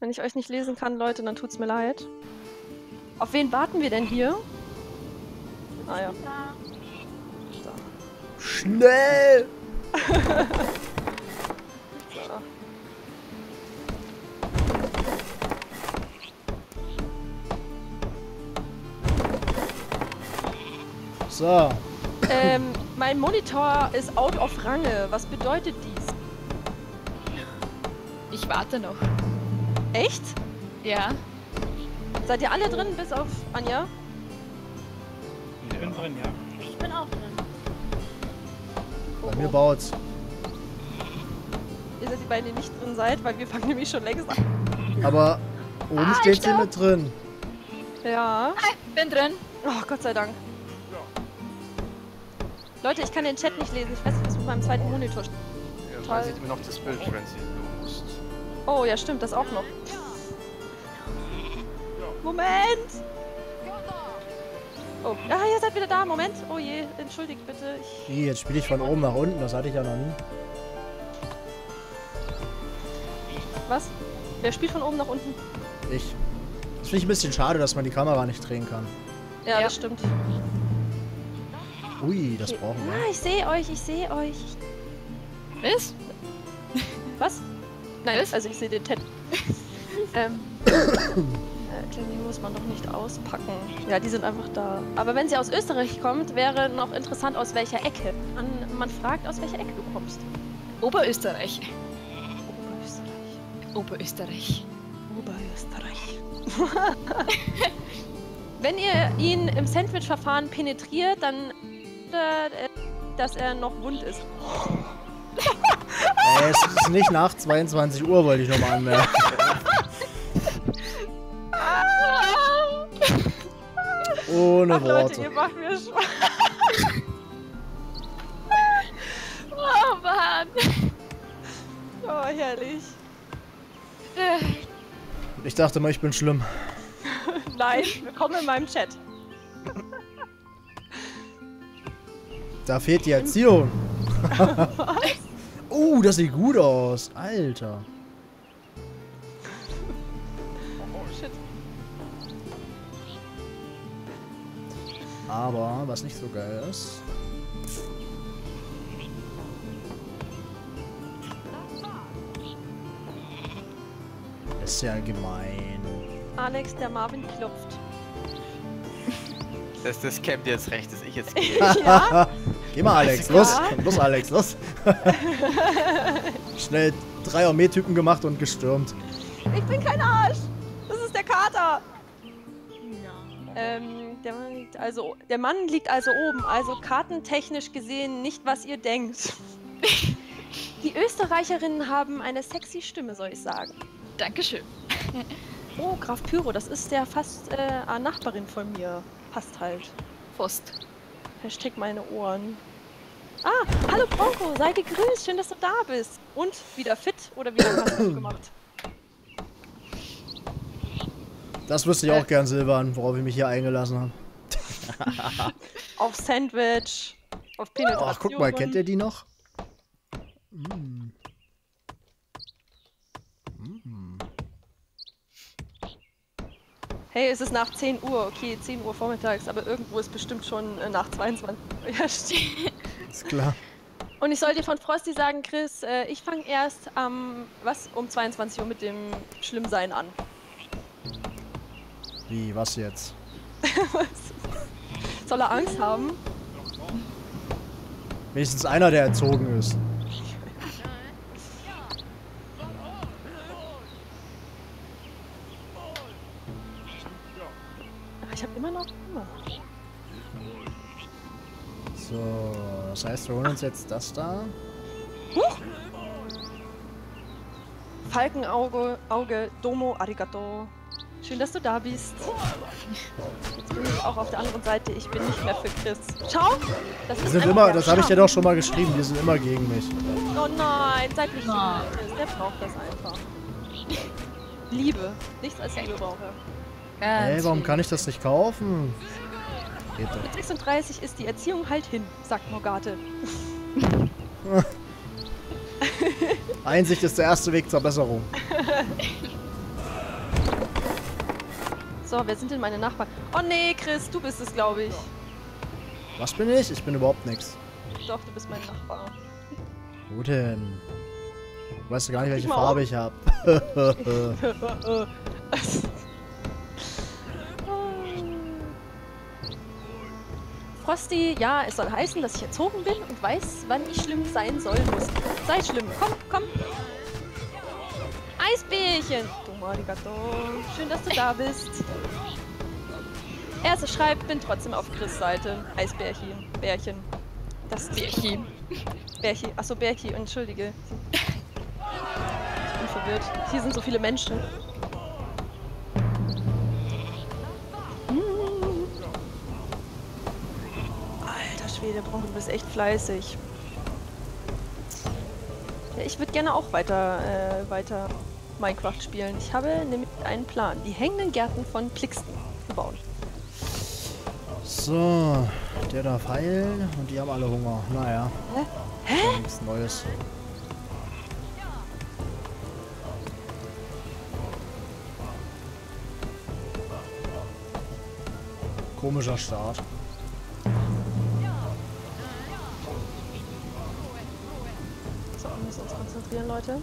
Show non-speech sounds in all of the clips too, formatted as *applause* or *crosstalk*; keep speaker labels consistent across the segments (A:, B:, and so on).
A: Wenn ich euch nicht lesen kann, Leute, dann tut's mir leid. Auf wen warten wir denn hier? Ah ja.
B: Schnell!
A: So.
B: So.
A: Ähm, mein Monitor ist out of Range. Was bedeutet dies?
C: Ich warte noch.
A: Echt?
C: Ja.
A: Seid ihr alle drin, bis auf Anja?
D: Ich bin drin, ja.
E: Ich bin auch drin.
B: Bei mir baut's.
A: Ihr seid die beiden, die nicht drin seid, weil wir fangen nämlich schon längst an.
B: Aber oben
A: Ah,
B: steht sie mit drin.
A: Ja.
C: Bin drin.
A: Oh, Gott sei Dank. Leute, ich kann den Chat nicht lesen. Ich weiß nicht, was mit meinem zweiten Monitor steht.
F: Ja,
A: Toll.
F: man sieht immer noch das Bild, Francie.
A: Oh, ja, stimmt, das auch noch. Moment! Oh, ah, ihr seid wieder da. Moment. Oh je, entschuldigt bitte. Ich,
B: Wie, jetzt spiele ich von oben nach unten. Das hatte ich ja noch nie.
A: was? Wer spielt von oben nach unten?
B: Ich. Das finde ich ein bisschen schade, dass man die Kamera nicht drehen kann.
A: Ja,
C: Ja.
A: das stimmt.
B: Ui, das
A: Okay.
B: brauchen
A: Ah,
B: wir.
A: ich sehe euch, ich sehe euch.
C: Was?
A: Nein,
C: Was?
A: also ich sehe den Ted. *laughs* ähm. äh, Jenny muss man doch nicht auspacken. Ja, die sind einfach da. Aber wenn sie aus Österreich kommt, wäre noch interessant, aus welcher Ecke. Man, man fragt, aus welcher Ecke du kommst.
C: Oberösterreich.
A: Oberösterreich.
C: Oberösterreich.
A: Oberösterreich. *laughs* wenn ihr ihn im Sandwich-Verfahren penetriert, dann äh, dass er noch wund ist.
B: Äh, es ist nicht nach 22 Uhr, wollte ich nochmal anmerken. Ohne
A: Ach Leute, ihr
B: Worte.
A: macht mir Spaß.
C: Oh Mann.
A: Oh, herrlich.
B: Ich dachte mal, ich bin schlimm.
A: Nein, willkommen in meinem Chat.
B: Da fehlt die Erziehung. *laughs* uh, das sieht gut aus. Alter.
A: Oh.
B: Aber, was nicht so geil ist. Ist ja gemein.
A: Alex, der Marvin klopft.
F: Das, das kämmt jetzt recht, dass ich jetzt *laughs* gehe.
A: Ja? *laughs*
B: Geh mal, Alex, los. Los, Alex, los. *laughs* Schnell drei Armeetypen gemacht und gestürmt.
A: Ich bin kein Arsch. Das ist der Kater. Ähm, der Mann liegt also, der Mann liegt also oben, also kartentechnisch gesehen nicht, was ihr denkt. Die Österreicherinnen haben eine sexy Stimme, soll ich sagen.
C: Dankeschön.
A: Oh, Graf Pyro, das ist der fast äh, eine Nachbarin von mir. Passt halt.
C: Post.
A: Hashtag meine Ohren. Ah, hallo Bronco, sei gegrüßt, schön, dass du da bist. Und wieder fit oder wieder was gemacht?
B: Das wüsste ich auch gern, Silvan, worauf ich mich hier eingelassen habe. *laughs*
A: Auf Sandwich, auf Penetration.
B: Ach, guck mal, kennt ihr die noch? Mm.
A: Hey, es ist nach 10 Uhr, okay, 10 Uhr vormittags, aber irgendwo ist bestimmt schon äh, nach 22 Uhr. Ja, stimmt. *laughs*
B: Ist klar.
A: Und ich soll dir von Frosty sagen, Chris, äh, ich fange erst am, was, um 22 Uhr mit dem Schlimmsein an.
B: Wie, was jetzt? *laughs*
A: Soll er Angst haben?
B: Wenigstens einer, der erzogen ist.
A: Habe immer noch Hunger.
B: So, das heißt, wir holen uns jetzt das da.
A: Huch! Falkenauge, Auge, Domo, Arigato. Schön, dass du da bist. Jetzt bin ich auch auf der anderen Seite. Ich bin nicht mehr für Chris. Ciao! Das ist
B: sind immer, das habe ich dir
A: Charme.
B: doch schon mal geschrieben, die sind immer gegen mich.
A: Oh nein, seid nicht so. Der braucht das einfach. Liebe. Nichts als Liebe braucht er.
B: Hey, warum kann ich das nicht kaufen? Geht doch.
A: Mit 36 ist die Erziehung halt hin, sagt Morgate. *laughs*
B: Einsicht ist der erste Weg zur Besserung. *laughs*
A: So, wer sind denn meine Nachbarn? Oh nee, Chris, du bist es, glaube ich.
B: Was bin ich? Ich bin überhaupt nichts.
A: Doch, du bist mein Nachbar.
B: Wo denn? Du weißt gar nicht, welche Farbe
A: auf.
B: ich habe. *laughs*
A: Frosty, ja, es soll heißen, dass ich erzogen bin und weiß, wann ich schlimm sein soll muss. Sei schlimm, komm, komm. Eisbärchen. Domo arigato. Schön, dass du da bist. Er so schreibt, bin trotzdem auf Chris Seite. Eisbärchen, Bärchen. Das
C: Bärchi.
A: Bärchi. Achso, Bärchi, entschuldige. Ich bin verwirrt. Hier sind so viele Menschen. Schwede, Bronco, du bist echt fleißig. Ich würde gerne auch weiter, äh, weiter Minecraft spielen. Ich habe nämlich einen Plan. Die hängenden Gärten von Plixten zu bauen.
B: So, der darf heilen und die haben alle Hunger. Naja.
A: Hä?
B: Hä? Nichts Neues. Komischer Start.
A: Konzentrieren, Leute.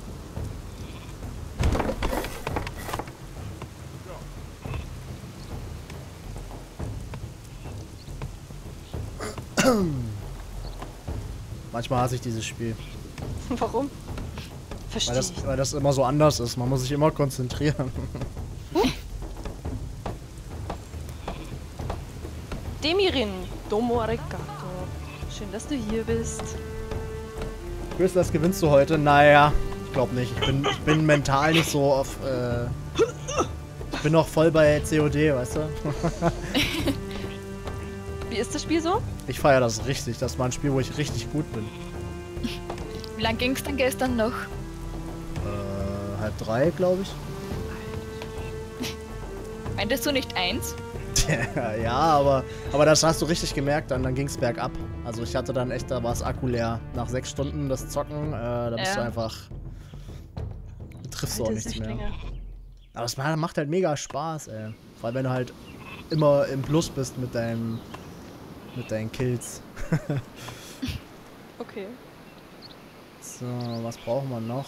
B: Manchmal hasse ich dieses Spiel. *laughs*
A: Warum?
B: Weil
A: Verstehe
B: das,
A: ich.
B: weil das immer so anders ist. Man muss sich immer konzentrieren. *laughs*
A: Demirin, Domo arigato. Schön, dass du hier bist.
B: Das gewinnst du heute? Naja, ich glaube nicht. Ich bin, ich bin mental nicht so auf. Äh, ich bin noch voll bei COD, weißt du? *laughs*
A: Wie ist das Spiel so?
B: Ich feiere das richtig. Das war ein Spiel, wo ich richtig gut bin.
C: Wie lang ging es dann gestern noch?
B: Äh, halb drei, glaube ich. *laughs*
C: Meintest du nicht eins? *laughs*
B: ja, aber, aber das hast du richtig gemerkt, dann, dann ging es bergab. Also ich hatte dann echt, da war es Akku leer. Nach sechs Stunden das Zocken, äh, da bist
C: Ja.
B: du einfach. Du triffst auch
A: Alter,
B: nichts mehr. Aber es ma- macht halt mega Spaß, ey. Vor allem, wenn du halt immer im Plus bist mit deinem. mit deinen Kills. *laughs*
A: Okay.
B: So, was brauchen wir noch?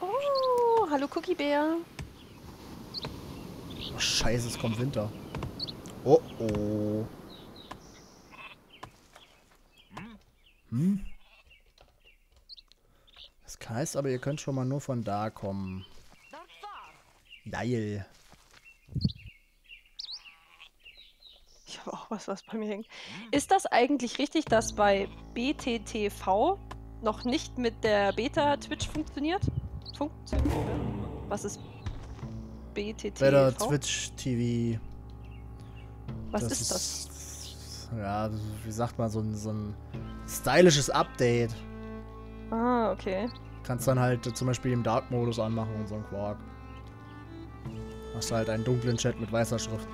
A: Oh, hallo Cookie Bär.
B: Oh, scheiße, es kommt Winter. Oh oh. Hm? Das heißt aber, ihr könnt schon mal nur von da kommen. Geil.
A: Ich habe auch was, was bei mir hängt. Ist das eigentlich richtig, dass bei BTTV noch nicht mit der Beta-Twitch funktioniert? Funktioniert? Was ist BTTV?
B: Better Twitch TV.
A: Was ist das?
B: Ja, wie sagt man, so ein, so ein stylisches Update.
A: Ah, okay.
B: Kannst dann halt äh, zum Beispiel im Dark-Modus anmachen und so ein Quark. Hast du halt einen dunklen Chat mit weißer Schrift.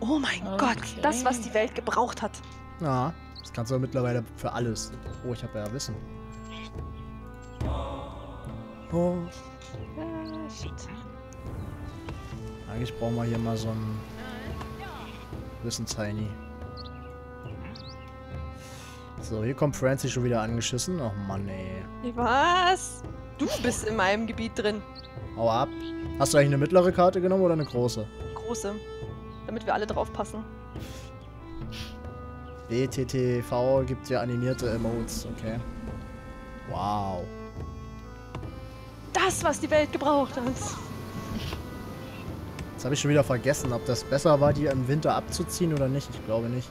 A: Oh mein Gott, das, was die Welt gebraucht hat.
B: Ja, das kannst du ja mittlerweile für alles. Oh, ich habe ja Wissen. Oh,
A: Ah, shit.
B: eigentlich brauchen wir hier mal so ein Wissensheini. So, hier kommt Francie schon wieder angeschissen. Oh Mann, ey.
A: Was? Du bist in meinem Gebiet drin.
B: Hau ab. Hast du eigentlich eine mittlere Karte genommen oder eine große?
A: Große. Damit wir alle drauf passen.
B: BTTV gibt ja animierte Emotes, okay. Wow.
A: Das, was die Welt gebraucht hat.
B: Jetzt habe ich schon wieder vergessen, ob das besser war, die im Winter abzuziehen oder nicht. Ich glaube nicht.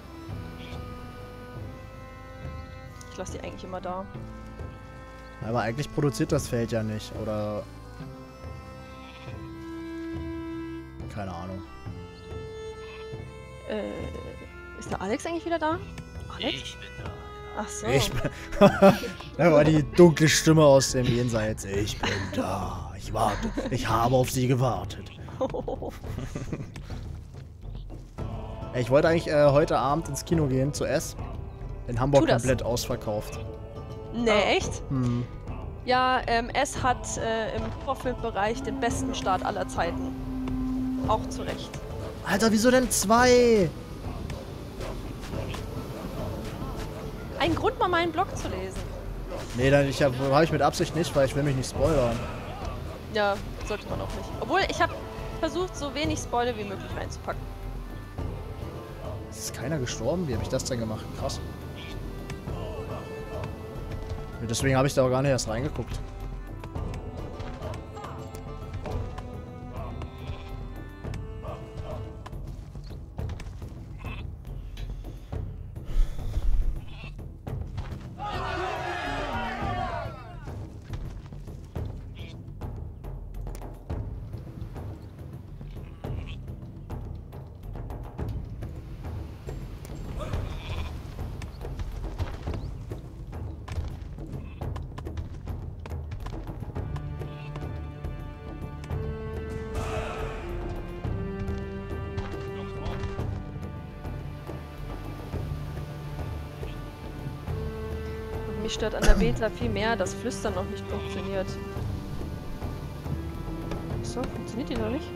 A: Ich lasse die eigentlich immer da.
B: Aber eigentlich produziert das Feld ja nicht, oder... Keine Ahnung.
A: Äh, ist der Alex eigentlich wieder da? Alex?
F: Ich bin da.
A: Ach so.
B: Ich bin... *laughs* da war die dunkle Stimme aus dem Jenseits. Ich bin da. Ich warte. Ich habe auf sie gewartet. *laughs* Ey, Ich wollte eigentlich äh, heute Abend ins Kino gehen, zu S. In Hamburg
A: Tu das.
B: komplett ausverkauft.
A: Nee, echt?
B: Hm.
A: Ja, ähm, es hat äh, im Horrorfilmbereich den besten Start aller Zeiten. Auch zu Recht.
B: Alter, wieso denn zwei?
A: Ein Grund, mal meinen Blog zu lesen.
B: Nee, dann ich habe hab ich mit Absicht nicht, weil ich will mich nicht spoilern.
A: Ja, sollte man auch nicht. Obwohl, ich habe versucht, so wenig Spoiler wie möglich reinzupacken.
B: Ist keiner gestorben? Wie habe ich das denn gemacht? Krass. Deswegen habe ich da auch gar nicht erst reingeguckt.
A: Beta viel mehr, dass Flüstern noch nicht funktioniert. So, funktioniert die noch nicht?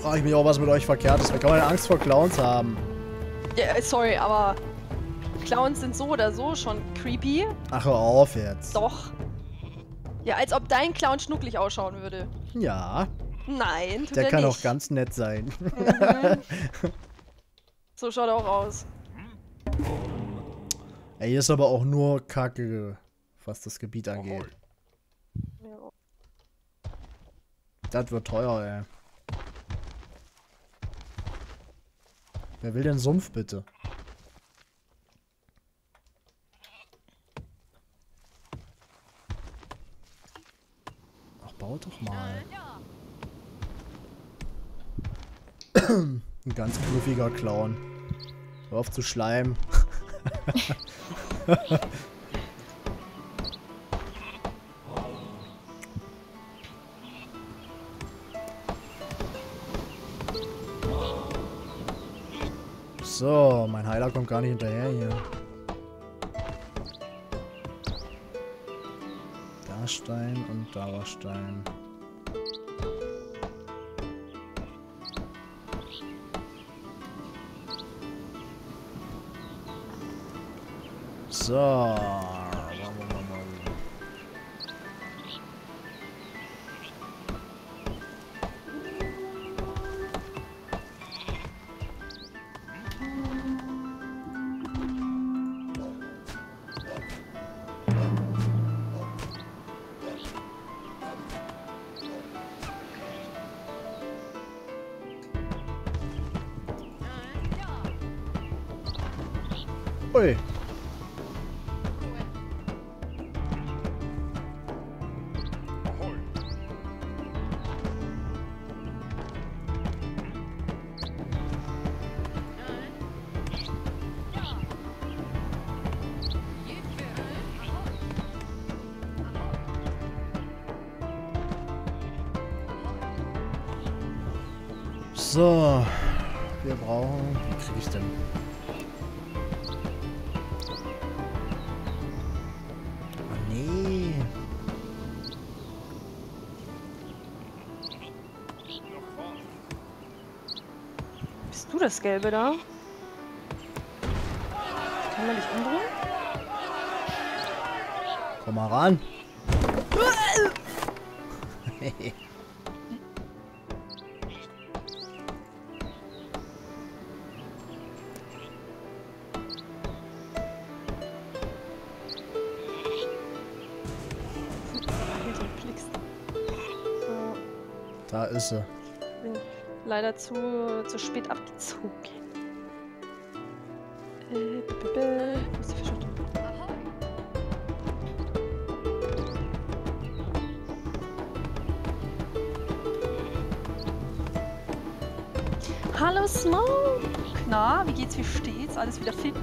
B: Frage ich mich auch, was mit euch verkehrt ist. Wer kann man denn Angst vor Clowns haben?
A: Ja, sorry, aber Clowns sind so oder so schon creepy.
B: Ach, hör auf jetzt.
A: Doch. Ja, als ob dein Clown schnucklig ausschauen würde.
B: Ja,
A: Nein, tut
B: der
A: er
B: kann
A: nicht.
B: auch ganz nett sein.
A: Mhm. *laughs* so schaut er auch aus.
B: Ey, hier ist aber auch nur Kacke, was das Gebiet angeht.
A: Ja.
B: Das wird teuer, ey. Wer will den Sumpf bitte? Ach, baut doch mal. *clears throat* Ein ganz knuffiger Clown. Hör auf zu schleimen. So, mein Heiler kommt gar nicht hinterher hier. Da Stein und da So.
A: Gelbe da? Kann man dich umbringen?
B: Komm mal ran. Da ist sie.
A: Leider zu, zu spät abgezogen. Äh, b. Wo ist die Fischhütte? Hallo Smoke! Na, wie geht's, wie steht's? Alles wieder fit?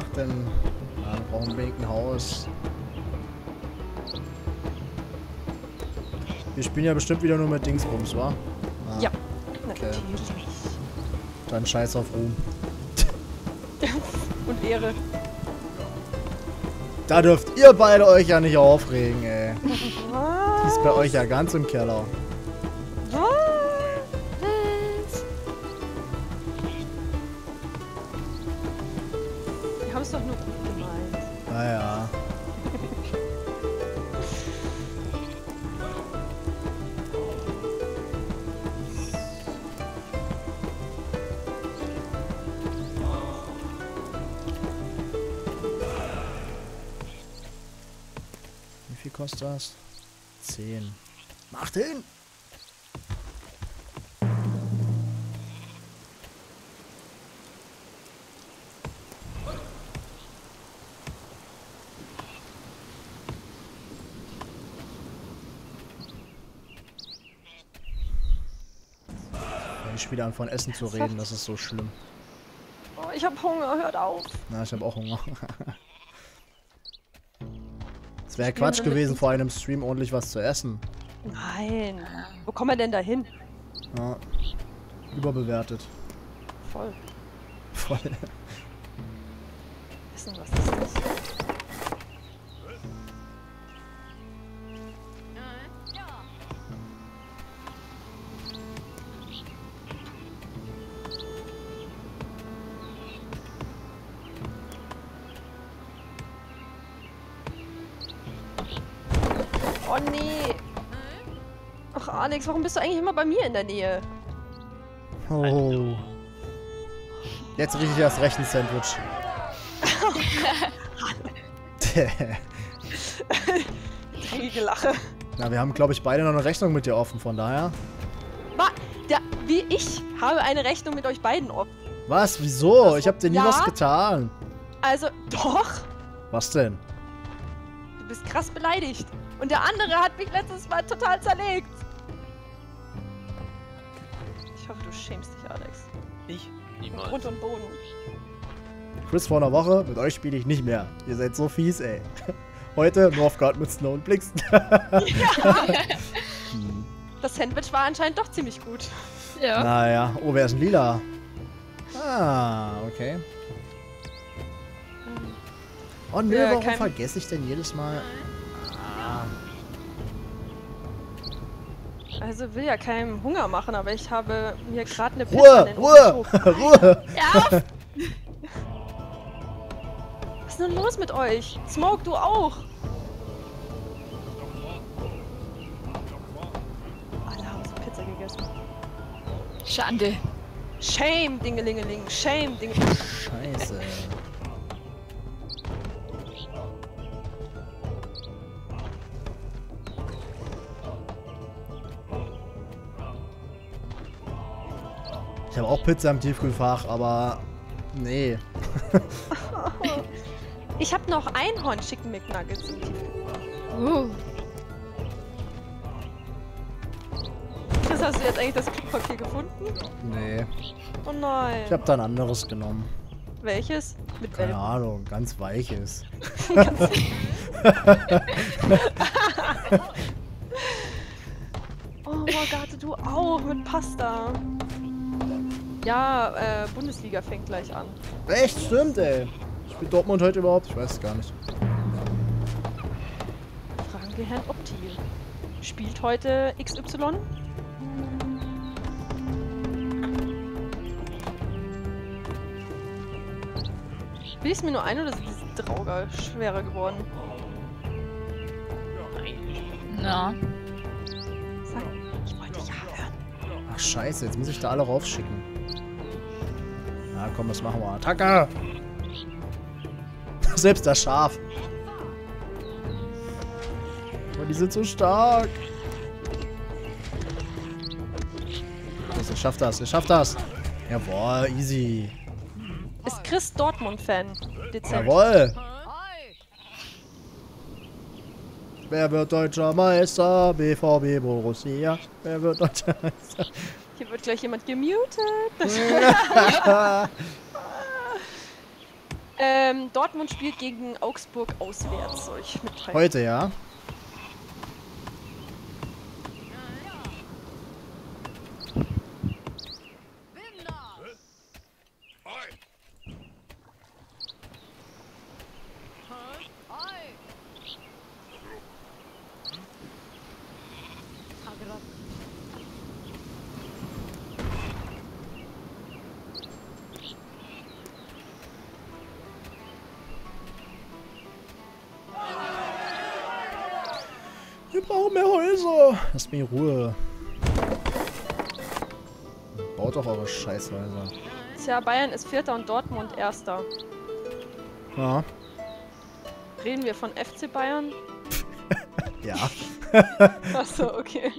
B: gemacht, denn ja, wir brauchen unbedingt ein Haus. Wir spielen ja bestimmt wieder nur mit Dingsbums, wa? Ah,
A: ja, okay.
B: Dann scheiß auf Ruhm. *laughs*
A: Und Ehre.
B: Da dürft ihr beide euch ja nicht aufregen, ey. *laughs* Die ist bei euch ja ganz im Keller. wieder an von Essen zu reden, das ist so schlimm.
A: Oh, ich habe Hunger, hört auf.
B: Na, ich habe auch Hunger. *laughs* Es wäre Quatsch gewesen, vor einem Stream ordentlich was zu essen.
A: Nein. Wo kommen wir denn da hin?
B: Ja. Überbewertet.
A: Voll.
B: Voll.
A: Essen, was ist Alex, warum bist du eigentlich immer bei mir in der Nähe?
B: Oh. Jetzt rieche ich das Rechen-Sandwich.
A: Dreckige *laughs* Lache.
B: Na, wir haben, glaube ich, beide noch eine Rechnung mit dir offen, von daher.
A: Wa da, wie ich habe eine Rechnung mit euch beiden offen.
B: Was? Wieso? Also, ich habe dir nie
A: ja?
B: was getan.
A: Also, doch.
B: Was denn?
A: Du bist krass beleidigt. Und der andere hat mich letztes Mal total zerlegt. Grund und Boden.
B: Chris vor einer Woche, mit euch spiele ich nicht mehr. Ihr seid so fies, ey. *laughs* Heute Northgard mit Snow und Blixen. Ja. *laughs* *laughs*
A: das Sandwich war anscheinend doch ziemlich gut.
C: Ja.
B: Naja. Oh, wer ist ein Lila? Ah, okay. Oh nö,
A: ja,
B: warum
A: kein...
B: vergesse ich denn jedes Mal? Ah.
A: Also will ja keinem Hunger machen, aber ich habe mir gerade eine
B: Ruhe, Ruhe,
A: Ruhe,
B: Ruhe
A: auf! *laughs* Was ist denn los mit euch? Smoke, du auch! Alle haben so Pizza gegessen.
C: Schande.
A: Shame, Dingelingeling. Shame, Dingeling!
B: Scheiße. auch Pizza im Tiefkühlfach, aber nee. *laughs*
A: ich habe noch Einhorn Chicken McNuggets im Tiefkühlfach.
C: Uh.
A: Das hast du jetzt eigentlich das Papier gefunden?
B: Nee.
A: Oh nein.
B: Ich habe da ein anderes genommen.
A: Welches? Mit
B: Keine
A: welchem?
B: Ahnung, ganz weiches.
A: ganz *laughs* *laughs* oh Gott, du auch mit Pasta. Ja, äh, Bundesliga fängt gleich an.
B: Echt? Stimmt, ey. Spielt Dortmund heute überhaupt? Ich weiß es gar nicht.
A: Fragen wir Herrn Opti. Spielt heute XY? Bin ich mir nur ein oder sind die Trauger schwerer geworden?
C: Na.
A: Sag, ich wollte ja hören.
B: Ach scheiße, jetzt muss ich da alle raufschicken komm, das machen wir. Attacke! *laughs* Selbst das Schaf. Aber die sind so stark. Also, ich schaff das, ich schaff das. Jawohl, easy.
A: Ist Chris Dortmund-Fan.
B: Jawohl. Wer wird deutscher Meister? BVB Borussia. Wer wird deutscher Meister?
A: Hier wird gleich jemand gemutet. *laughs* ähm, Dortmund spielt gegen Augsburg auswärts, soll ich.
B: Heute, ja. Lasst in Ruhe. Baut doch eure Scheißhäuser.
A: Tja, Bayern ist Vierter und Dortmund Erster.
B: Ja.
A: Reden wir von FC Bayern? *laughs*
B: Ja. *laughs*
A: Achso, okay.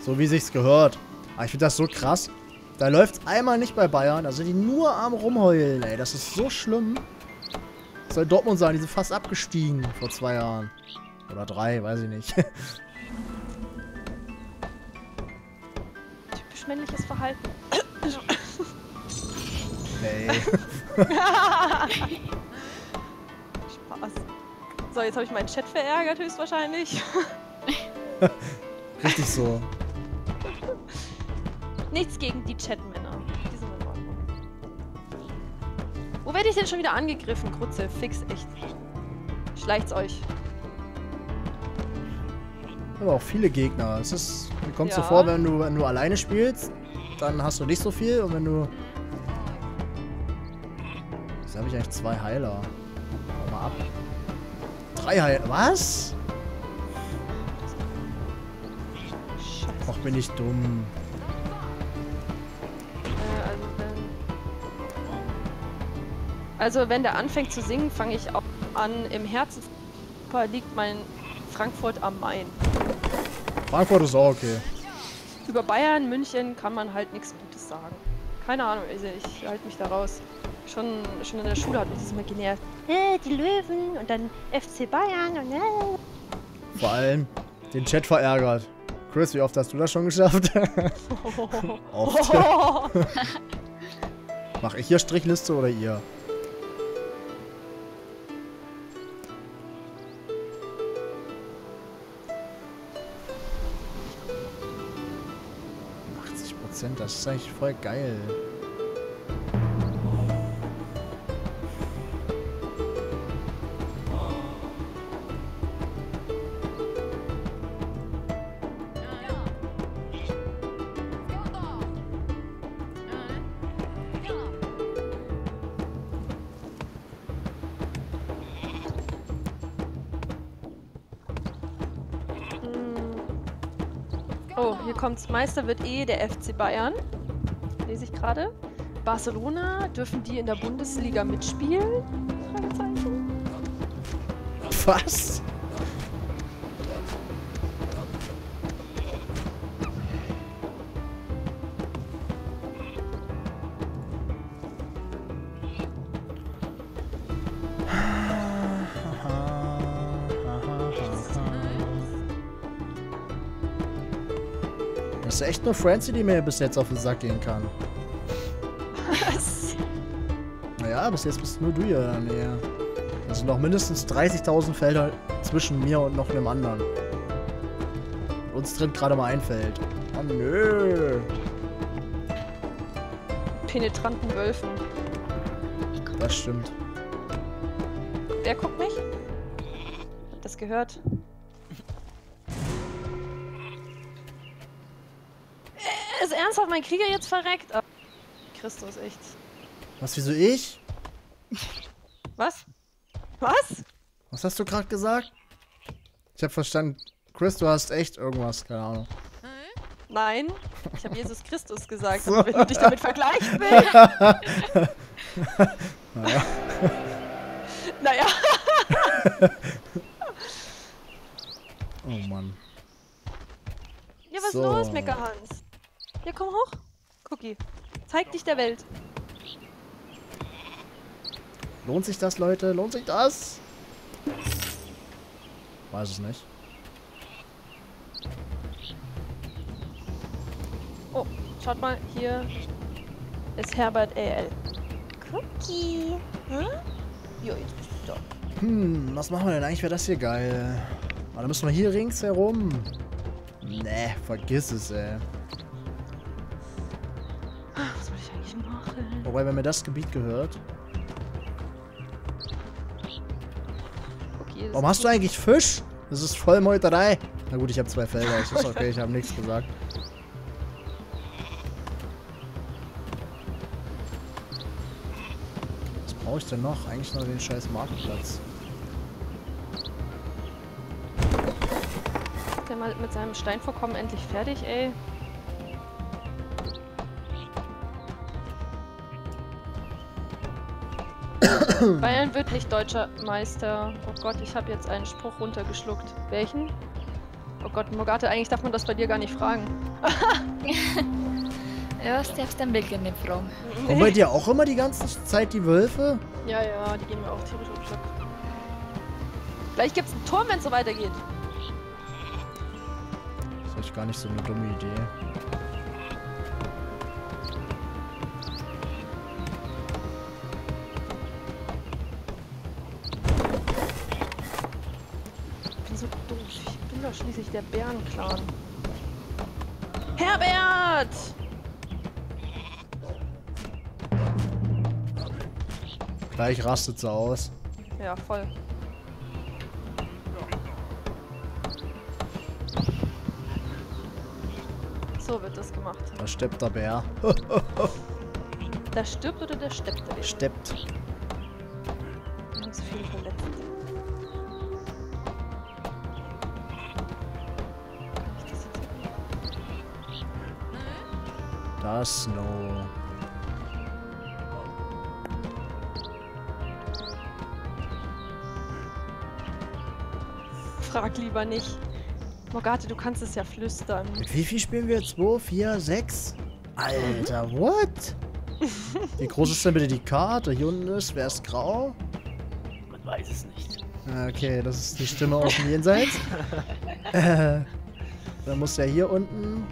B: So wie sich's gehört. Aber ich finde das so krass. Da läuft's einmal nicht bei Bayern. Da sind die nur am rumheulen, ey. Das ist so schlimm. Soll Dortmund sein, die sind fast abgestiegen vor zwei Jahren. Oder drei, weiß ich nicht. *laughs*
A: Typisch männliches Verhalten.
B: nee.
A: Spaß. So, jetzt habe ich meinen Chat verärgert, höchstwahrscheinlich. *laughs*
B: Richtig so.
A: Nichts gegen die Chatmänner. Wo werde ich denn schon wieder angegriffen, Krutze? Fix, echt. Schleicht's euch.
B: Aber auch viele Gegner. Es ist. Mir kommt so
A: Ja.
B: vor, wenn du, wenn du alleine spielst, dann hast du nicht so viel und wenn du. Jetzt habe ich eigentlich zwei Heiler. Hau mal ab. Drei Heiler. Was?
A: Scheiße.
B: Och, bin ich dumm.
A: Also wenn der anfängt zu singen, fange ich auch an. Im Herzen liegt mein Frankfurt am Main.
B: Frankfurt ist auch okay.
A: Über Bayern, München kann man halt nichts Gutes sagen. Keine Ahnung, also ich halte mich da raus. Schon, schon in der Schule hat mich das immer genervt. Äh, die Löwen und dann FC Bayern und äh.
B: Vor allem den Chat verärgert. Chris, wie oft hast du das schon geschafft? *laughs* *laughs* oft. *laughs* Mach ich hier Strichliste oder ihr? Prozent, das ist eigentlich voll geil.
A: Kommt's. Meister wird eh der FC Bayern. Lese ich gerade. Barcelona, dürfen die in der Bundesliga mitspielen? Fragezeichen.
B: Was? Echt nur Francie, die mir bis jetzt auf den Sack gehen kann.
A: Was?
B: Naja, bis jetzt bist nur du hier in der Nähe. Sind noch mindestens 30.000 Felder zwischen mir und noch einem anderen. Uns trennt gerade mal ein Feld. Oh nö.
A: Penetranten Wölfen.
B: Das stimmt.
A: Wer guckt mich? Das gehört? Ernsthaft mein Krieger jetzt verreckt? Ah, Christus, echt.
B: Was, wieso ich?
A: Was? Was?
B: Was hast du gerade gesagt? Ich habe verstanden. Chris, du hast echt irgendwas, keine Ahnung.
A: Nein, ich habe Jesus Christus gesagt.
B: So.
A: Wenn du dich damit vergleichen willst. *laughs*
B: Naja.
A: Naja.
B: Oh Mann.
A: Ja, was
B: So.
A: los, Meckerhans? Ja, komm hoch. Cookie. Zeig dich der Welt.
B: Lohnt sich das, Leute? Lohnt sich das? Weiß es nicht.
A: Oh, schaut mal, hier. ist Herbert AL. Cookie. Hm? Jo, jetzt bist du da.
B: Hm, was machen wir denn eigentlich? Wäre das hier geil. Aber dann müssen wir hier ringsherum. Nee, vergiss es, ey. Wobei, wenn mir das Gebiet gehört.
A: Okay,
B: Warum hast du eigentlich Fisch? Das ist voll Meuterei. Na gut, ich habe zwei Felder. Das ist okay, ich habe nichts gesagt. Was brauche ich denn noch? Eigentlich noch den scheiß Marktplatz.
A: Der mal mit seinem Steinvorkommen endlich fertig, ey? *laughs* Bayern wird nicht deutscher Meister. Oh Gott, ich habe jetzt einen Spruch runtergeschluckt. Welchen? Oh Gott, Mogate, eigentlich darf man das bei dir gar nicht fragen. *laughs*
C: Ja, was darfst du denn wirklich nicht fragen?
B: Kommen bei dir auch immer die ganze Zeit die Wölfe?
A: Ja, ja, die gehen mir auch tierisch auf den Sack. Gleich gibt's einen Turm, wenn es so weitergeht.
B: Das ist echt gar nicht so eine dumme Idee.
A: Schließlich der Bärenclan. Herbert!
B: Gleich rastet sie aus.
A: Ja, voll. So wird das gemacht.
B: Da steppt der Bär. *laughs*
A: Der stirbt oder der steppt der
B: Steppt. Snow.
A: Frag lieber nicht. Morgate, du kannst es ja flüstern.
B: Mit wie viel spielen wir? 2, 4, 6? Alter, what? Wie groß ist denn bitte die Karte? Hier unten ist, wer ist grau?
F: Man weiß es nicht.
B: Okay, das ist die Stimme aus dem Jenseits. *laughs* äh, dann muss ja hier unten.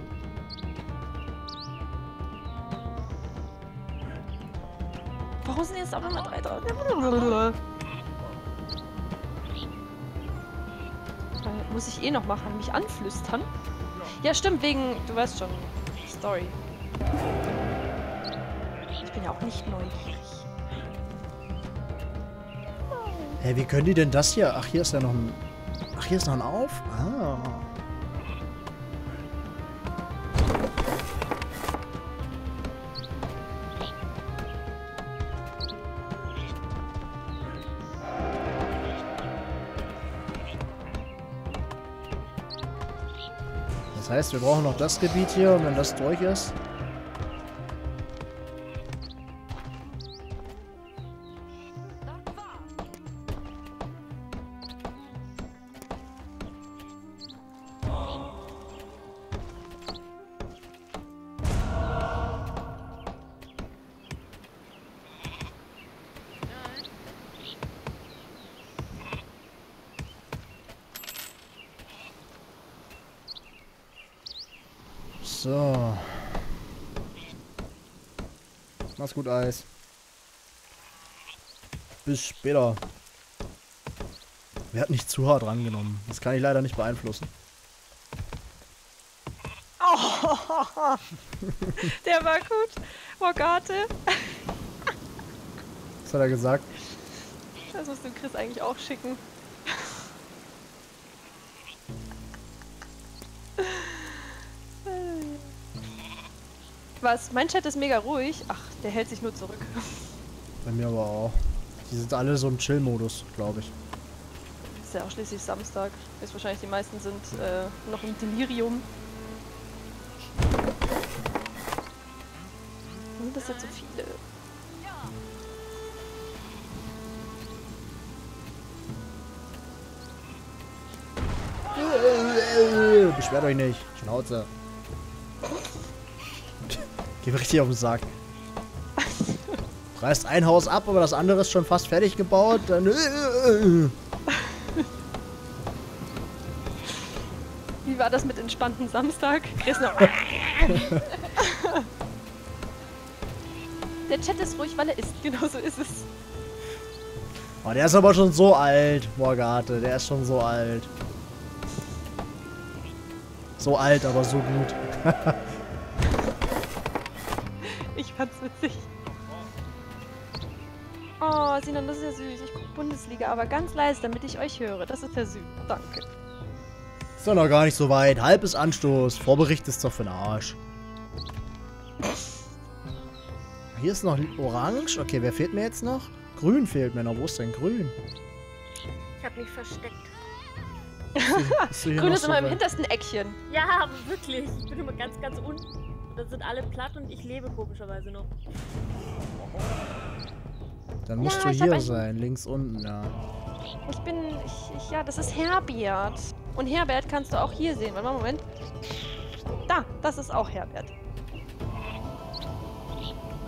A: Eh noch machen, mich anflüstern? Ja, stimmt, wegen, du weißt schon, Story. Ich bin ja auch nicht neugierig.
B: Hä, wie können die denn das hier? Ach, hier ist ja noch ein. Ach, hier ist noch ein Auf? Ah. Heißt, wir brauchen noch das Gebiet hier und wenn das durch ist. Mach's gut, Eis. Bis später. Wer hat nicht zu hart rangenommen? Das kann ich leider nicht beeinflussen. *laughs*
A: Der war gut. Morgate. *laughs*
B: Was hat er gesagt?
A: Das musst du Chris eigentlich auch schicken. *laughs* Was? Mein Chat ist mega ruhig. Ach, der hält sich nur zurück.
B: Bei mir aber auch. Die sind alle so im Chill-Modus, glaube ich.
A: Ist ja auch schließlich Samstag. Ist wahrscheinlich die meisten sind äh, noch im Delirium. Sind das jetzt so viele?
B: Beschwert euch nicht. Schnauze. Geh richtig auf den Sack. Reißt ein Haus ab, aber das andere ist schon fast fertig gebaut. Dann.
A: Wie war das mit entspannten Samstag? Der Chat ist ruhig, weil er ist. Genau so ist es.
B: Oh, der ist aber schon so alt, Morgate. Der ist schon so alt. So alt, aber so gut. *laughs*
A: Ich fand's witzig. Oh, Sinan, das ist ja süß. Ich gucke Bundesliga, aber ganz leise, damit ich euch höre. Das ist ja süß. Danke.
B: Ist doch noch gar nicht so weit. Halbes Anstoß. Vorbericht ist doch für den Arsch. Hier ist noch orange. Okay, wer fehlt mir jetzt noch? Grün fehlt mir noch. Wo ist denn grün?
E: Ich habe mich versteckt.
B: Bist du *laughs* hier
A: Grün ist
B: so
A: immer im hintersten Eckchen.
E: Ja, aber wirklich. Ich bin immer ganz, ganz unten. Und Da sind alle platt und ich lebe komischerweise noch.
B: Dann musst
A: Ja,
B: du hier sein. Links unten, ja.
A: Ich bin. Ich, ich, ja, das ist Herbert. Und Herbert kannst du auch hier sehen. Warte mal, Moment. Da, das ist auch Herbert.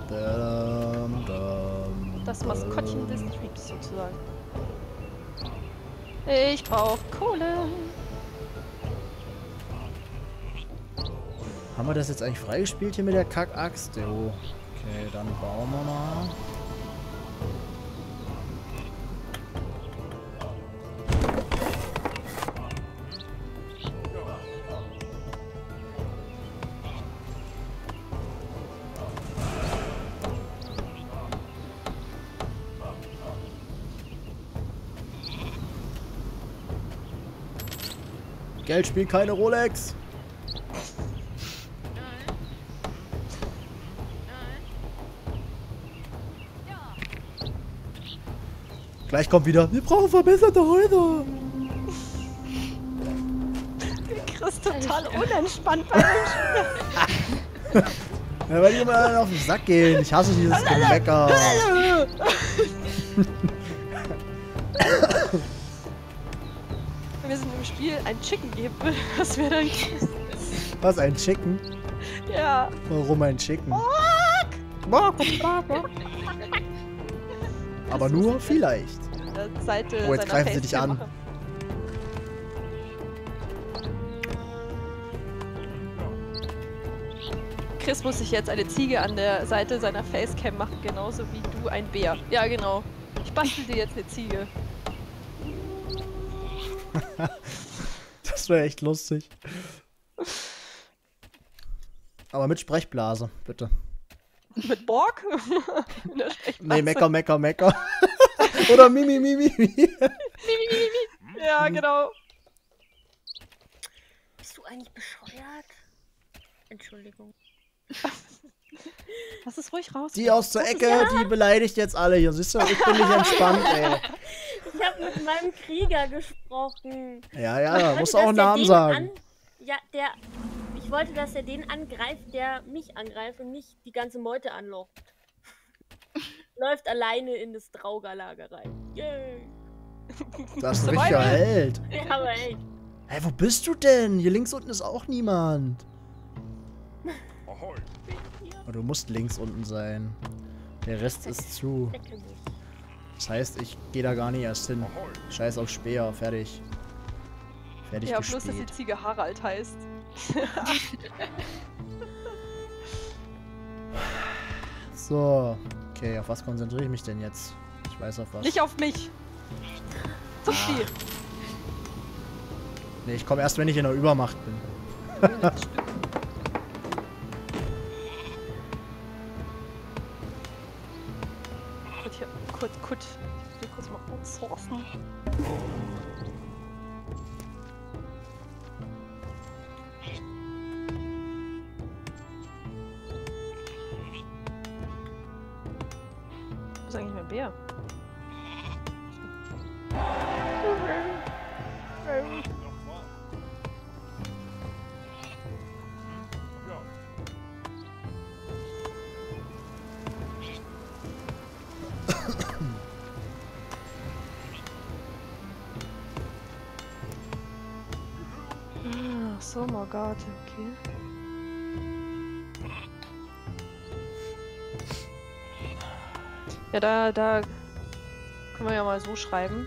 B: Dam, dam,
A: Das Maskottchen des. Streams sozusagen. Ich brauch Kohle.
B: Haben wir das jetzt eigentlich freigespielt hier mit der Kackaxt? Jo. Okay, dann bauen wir mal. Geld spielt keine Rolex. Gleich kommt wieder, wir brauchen verbesserte Häuser.
A: Chris total unentspannt bei dem *laughs*
B: Ja, weil die immer alle auf den Sack gehen. Ich hasse dieses Gemecker. *laughs*
A: Spiel ein Chicken geben will, *laughs* was wäre dann?
B: Was, ein Chicken?
A: Ja.
B: Warum ein Chicken? Aber nur vielleicht.
A: Der Seite
B: Oh, jetzt greifen sie dich an.
A: Chris muss sich jetzt eine Ziege an der Seite seiner Facecam machen, genauso wie du ein Bär. Ja, genau. Ich bastel dir jetzt eine Ziege. *laughs*
B: Das wäre echt lustig. Aber mit Sprechblase, bitte. *laughs*
A: Mit Borg? *laughs*
B: Nee, mecker, mecker, mecker. *laughs* Oder Mimi, Mimi, Mimi.
A: Ja, genau.
E: Bist du eigentlich bescheuert? Entschuldigung.
A: Lass es ruhig raus.
B: Die aus der Ecke, die beleidigt jetzt alle hier. Siehst du, ich bin nicht entspannt, ey.
E: Ich habe mit meinem Krieger gesprochen.
B: Ja, ja,
E: dass
B: auch
E: er
B: Namen sagen.
E: An, ja, der. Ich wollte, dass er den angreift, der mich angreift und nicht die ganze Meute anlockt. *laughs* Läuft alleine in das Draugalager rein. Yay.
B: Das ist ein richtiger Held.
E: Ja, aber echt.
B: Hey, wo bist du denn? Hier links unten ist auch niemand. Oh, du musst links unten sein. Der Rest ist zu. Das heißt, ich gehe da gar nicht erst hin. Scheiß auf Speer, fertig. Fertig
A: Ja, bloß, dass die
B: gespielt.
A: Ziege Harald heißt. *laughs*
B: So, okay, auf was konzentriere ich mich denn jetzt? Ich weiß auf was.
A: Nicht auf mich. Zum Spiel.
B: Nee, ich komme erst, wenn ich in der Übermacht bin.
A: Kurz *laughs* hier, kurz, kurz. Ich will kurz mal outsourcen. Wo ist eigentlich mein Bär? Gott, okay. Ja, da, da können wir ja mal so schreiben.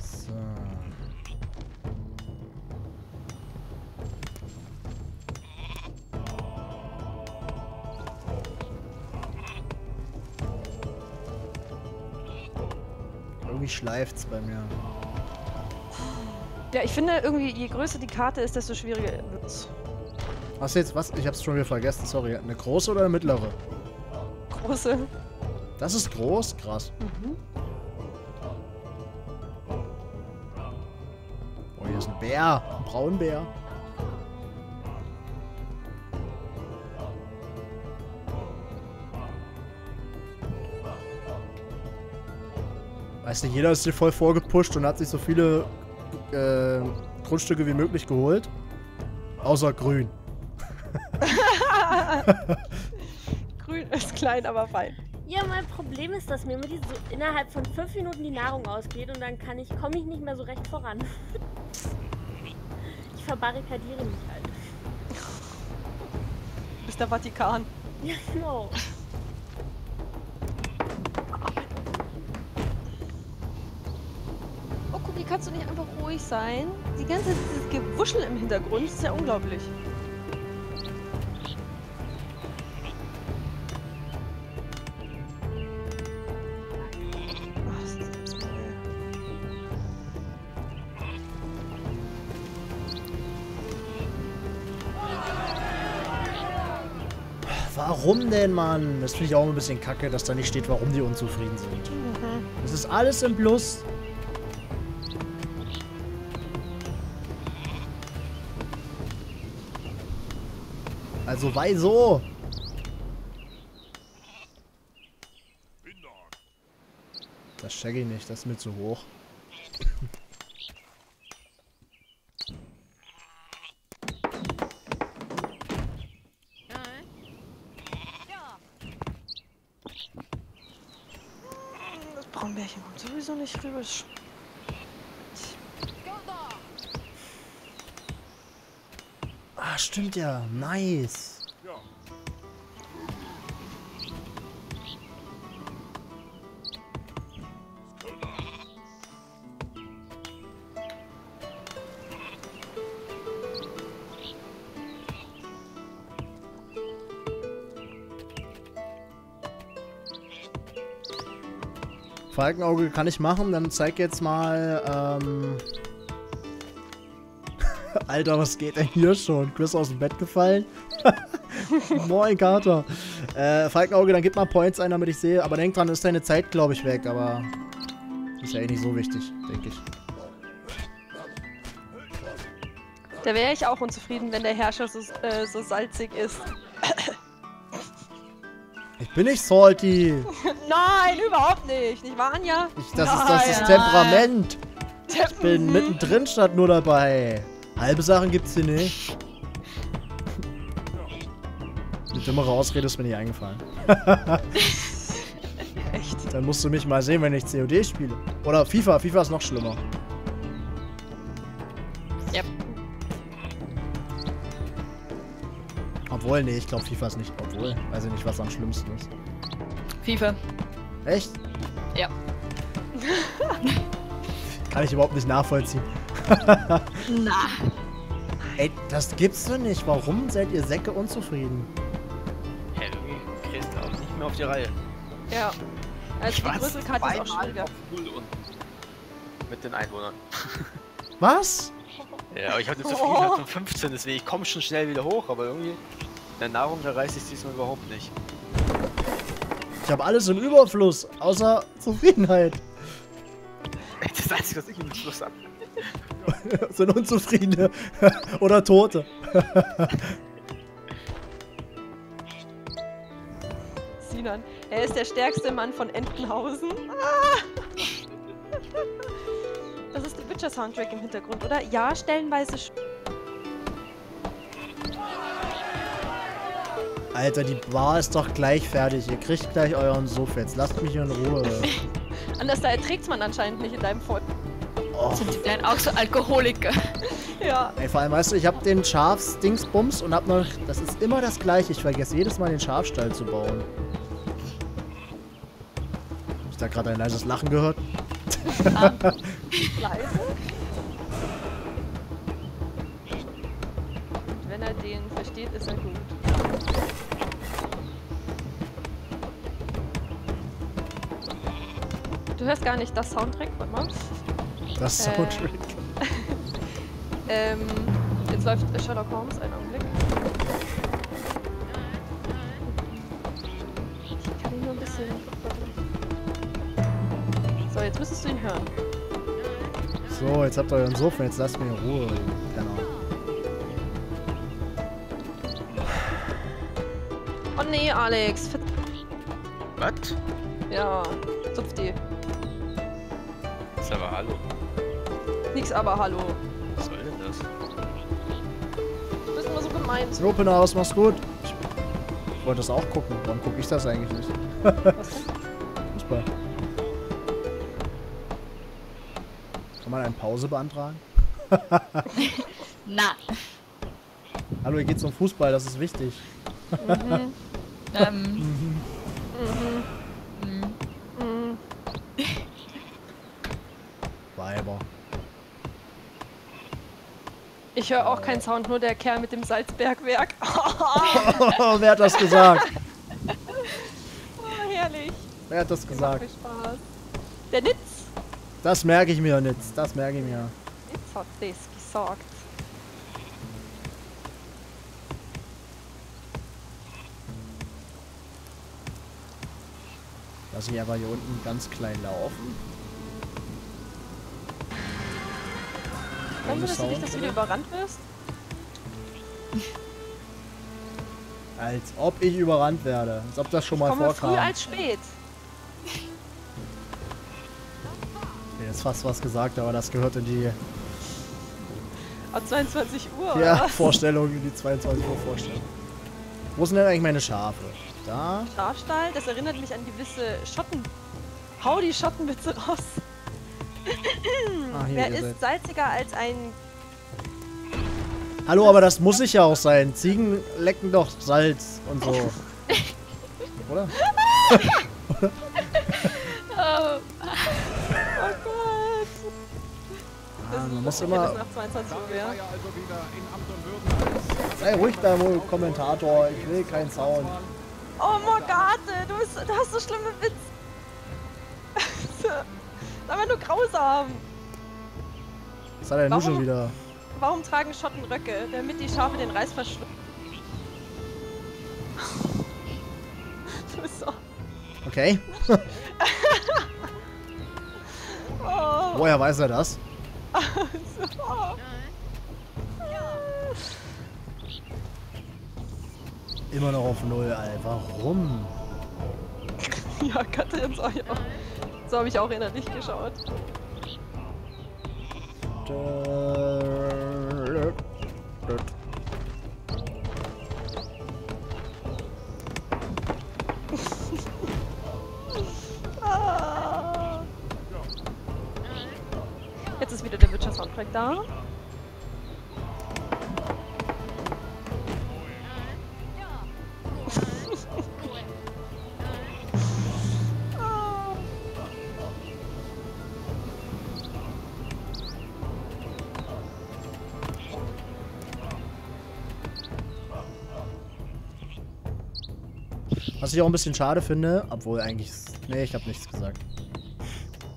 B: So. Irgendwie schleift's bei mir.
A: Ja, ich finde irgendwie, je größer die Karte ist, desto schwieriger wird's.
B: Was jetzt? Was? Ich hab's schon wieder vergessen, sorry. Eine große oder eine mittlere?
A: Große.
B: Das ist groß? Krass.
A: Mhm.
B: Oh, hier ist ein Bär. Ein Braunbär. Weißt du, jeder ist hier voll vorgepusht und hat sich so viele äh, Grundstücke wie möglich geholt. Außer grün. *laughs*
A: Grün ist klein, aber fein.
E: Ja, mein Problem ist, dass mir immer die so innerhalb von fünf Minuten die Nahrung ausgeht und dann kann ich, komme ich nicht mehr so recht voran. *laughs* Ich verbarrikadiere mich halt.
A: Bis der Vatikan.
E: Ja, genau.
A: Sein? Die ganze dieses Gewuschel im Hintergrund ist ja unglaublich.
B: Warum denn, Mann? Das finde ich auch ein bisschen kacke, dass da nicht steht, warum die unzufrieden sind. Das ist alles im Plus. Also, so. Das check ich nicht, das ist mir zu hoch.
A: Das Braunbärchen kommt sowieso nicht rüber.
B: Ah, stimmt ja. Nice. Falkenauge kann ich machen, dann zeig jetzt mal, ähm... *laughs* Alter, was geht denn hier schon? Chris aus dem Bett gefallen? *laughs* Moin, Kater. Äh, Falkenauge, dann gib mal Points ein, damit ich sehe. Aber denk dran, ist deine Zeit, glaube ich, weg. Aber ist ja eh nicht so wichtig, denke ich.
A: Da wäre ich auch unzufrieden, wenn der Herrscher so, äh, so salzig ist.
B: Ich bin nicht salty. *laughs*
A: Nein, überhaupt nicht. Nicht wahr, Anja?
B: Ich, das, ist, das ist Temperament. Ich bin mittendrin statt nur dabei. Halbe Sachen gibt's hier nicht. Eine dümmere Ausrede ist mir nicht eingefallen.
A: Echt. *laughs*
B: Dann musst du mich mal sehen, wenn ich COD spiele. Oder FIFA. FIFA ist noch schlimmer. Obwohl, nee, ich glaube FIFA ist nicht. Obwohl, weiß ich nicht, was am schlimmsten ist.
C: FIFA.
B: Echt?
C: Ja. *laughs*
B: Kann ich überhaupt nicht nachvollziehen. *laughs*
C: Na.
B: Ey, das gibt's doch nicht. Warum seid ihr Säcke unzufrieden?
F: Hä, irgendwie kriegst du auch nicht mehr auf die Reihe.
A: Ja. Also die
F: war
A: größere Karte ist auch schwieriger.
F: Mit den Einwohnern.
B: Was?
F: Ja, aber ich habe eine Zufriedenheit von 15, deswegen ich komme schon schnell wieder hoch, aber irgendwie in der Nahrung, da reißt ich diesmal überhaupt nicht.
B: Ich habe alles im Überfluss, außer Zufriedenheit.
F: Das Einzige, was ich im Schluss habe. *laughs*
B: Sind Unzufriedene. *laughs* Oder Tote. *laughs*
A: Sinan. Er ist der stärkste Mann von Entenhausen. Ah! Das ist der Witcher-Soundtrack im Hintergrund, oder? Ja, stellenweise. sch-
B: Alter, die Bar ist doch gleich fertig. Ihr kriegt gleich euren Suff jetzt. Lasst mich in Ruhe. *laughs*
A: Anders da erträgt's man anscheinend nicht in deinem Volk.
B: Oh.
C: Sind die Kleinen auch so Alkoholiker? *laughs*
A: Ja.
B: Ey, vor allem, weißt du, ich habe den Schafsdingsbums und hab noch... Das ist immer das gleiche. Ich vergesse jedes Mal, den Schafstall zu bauen. Hab ich da gerade ein leises Lachen gehört? *laughs*
A: Leise. Du hörst gar nicht das Soundtrack, warte mal.
B: Das
A: Äh.
B: Soundtrack. *laughs*
A: Ähm, jetzt läuft Sherlock Holmes, einen Augenblick. Ich kann ihn nur ein bisschen. So, jetzt müsstest du ihn hören.
B: So, jetzt habt ihr euren Sofa, jetzt lasst mich in Ruhe. Ahnung.
A: Oh nee, Alex.
F: Was?
A: ja, zupf die. Nix aber hallo.
F: Was soll denn das?
A: Du bist immer so gemein.
B: So, Open House, mach's gut. Ich, wollte das auch gucken. Warum gucke ich das eigentlich nicht? Fußball. Kann man eine Pause beantragen? *laughs*
C: Na.
B: Hallo, hier geht's um Fußball, das ist wichtig.
A: Mhm.
C: Ähm, *laughs*
A: Mhm.
C: mh.
A: Mhm.
B: Weiber.
A: Ich höre auch keinen Sound, nur der Kerl mit dem Salzbergwerk.
B: Oh, *laughs* *laughs* wer hat das gesagt?
A: Oh, herrlich.
B: Wer hat das gesagt?
A: Spaß. Der Nitz.
B: Das merke ich mir nicht. Das merke ich mir.
A: Nitz hat das gesagt.
B: Lass ich aber hier unten ganz klein laufen.
A: Warum
B: Ohne
A: findest du nicht, dass du hier überrannt wirst?
B: Als ob ich überrannt werde. Als ob das schon mal
A: Komme früh
B: vorkam.
A: als spät.
B: Ich jetzt fast was gesagt, aber das gehört in die
A: Ab 22 Uhr.
B: ja? Vorstellung, in die 22 Uhr Vorstellung. Wo sind denn eigentlich meine Schafe? Da?
A: Schafstall, das erinnert mich an gewisse Schotten. Hau die Schottenwitze raus.
B: Ah,
A: Wer ist
B: seid.
A: salziger als ein.
B: Hallo, aber das muss ich ja auch sein. Ziegen lecken doch Salz und so. *laughs* Oder? *laughs*
C: Oh,
A: Oh Gott!
B: Ah, man muss immer.
A: es nach 22 Uhr wäre.
B: Sei ruhig da wohl, Kommentator. Ich will keinen Sound.
A: Oh Morgate, du, bist, du hast so schlimme Witze. *laughs* Das war nur grausam.
B: Was hat er nun schon
A: Warum?
B: wieder?
A: Warum tragen Schotten Röcke? Damit die Schafe den Reis verschlucken. *laughs* Du bist so.
B: Okay. *laughs*
A: Oh,
B: Woher weiß er das?
A: so.
B: Immer noch auf Null, Alter. Warum?
A: Ja, Katrin sag ich auch. So habe ich auch innerlich geschaut. *laughs* Ah. Jetzt ist wieder der Witcher Soundtrack da.
B: Ich auch ein bisschen schade finde, obwohl eigentlich. Nee, ich habe nichts gesagt.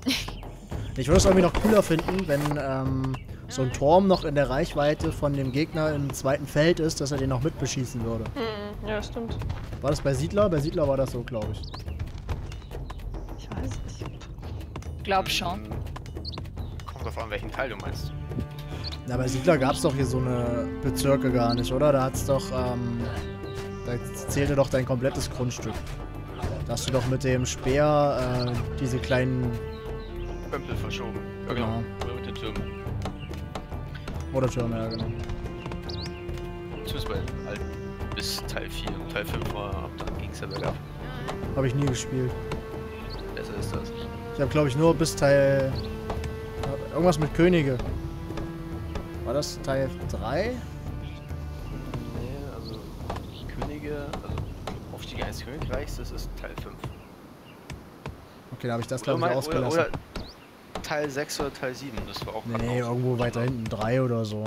B: *laughs* Ich würde es irgendwie noch cooler finden, wenn ähm, so ein Turm noch in der Reichweite von dem Gegner im zweiten Feld ist, dass er den noch mitbeschießen würde.
A: Hm, ja, stimmt.
B: War das bei Siedler? Bei Siedler war das so, glaube ich.
A: Ich weiß nicht.
C: glaub schon.
F: Hm, Kommt drauf an, welchen Teil du meinst.
B: Na, bei Siedler gab es doch hier so eine Bezirke gar nicht, oder? Da hat's doch, ähm, da zählte doch dein komplettes Grundstück. Da hast du doch mit dem Speer äh, diese kleinen
F: Pömpel verschoben. Ja, genau. Oder mit den Türmen.
B: Modertürme, ja genau.
F: Zumindest bei alten. Bis Teil 4. Teil 5 war ab dann ging's ja bergab.
B: Habe ich nie gespielt.
F: Besser ist das.
B: Ich habe, glaube ich, nur bis Teil. Irgendwas mit Könige. War das Teil 3?
F: Königreichs, das ist Teil 5.
B: Okay, da habe ich das, glaube ich,
F: ausgelassen. Oder, oder Teil 6 oder Teil 7, das war auch
B: Nee, irgendwo so. weiter genau. hinten, 3 oder so.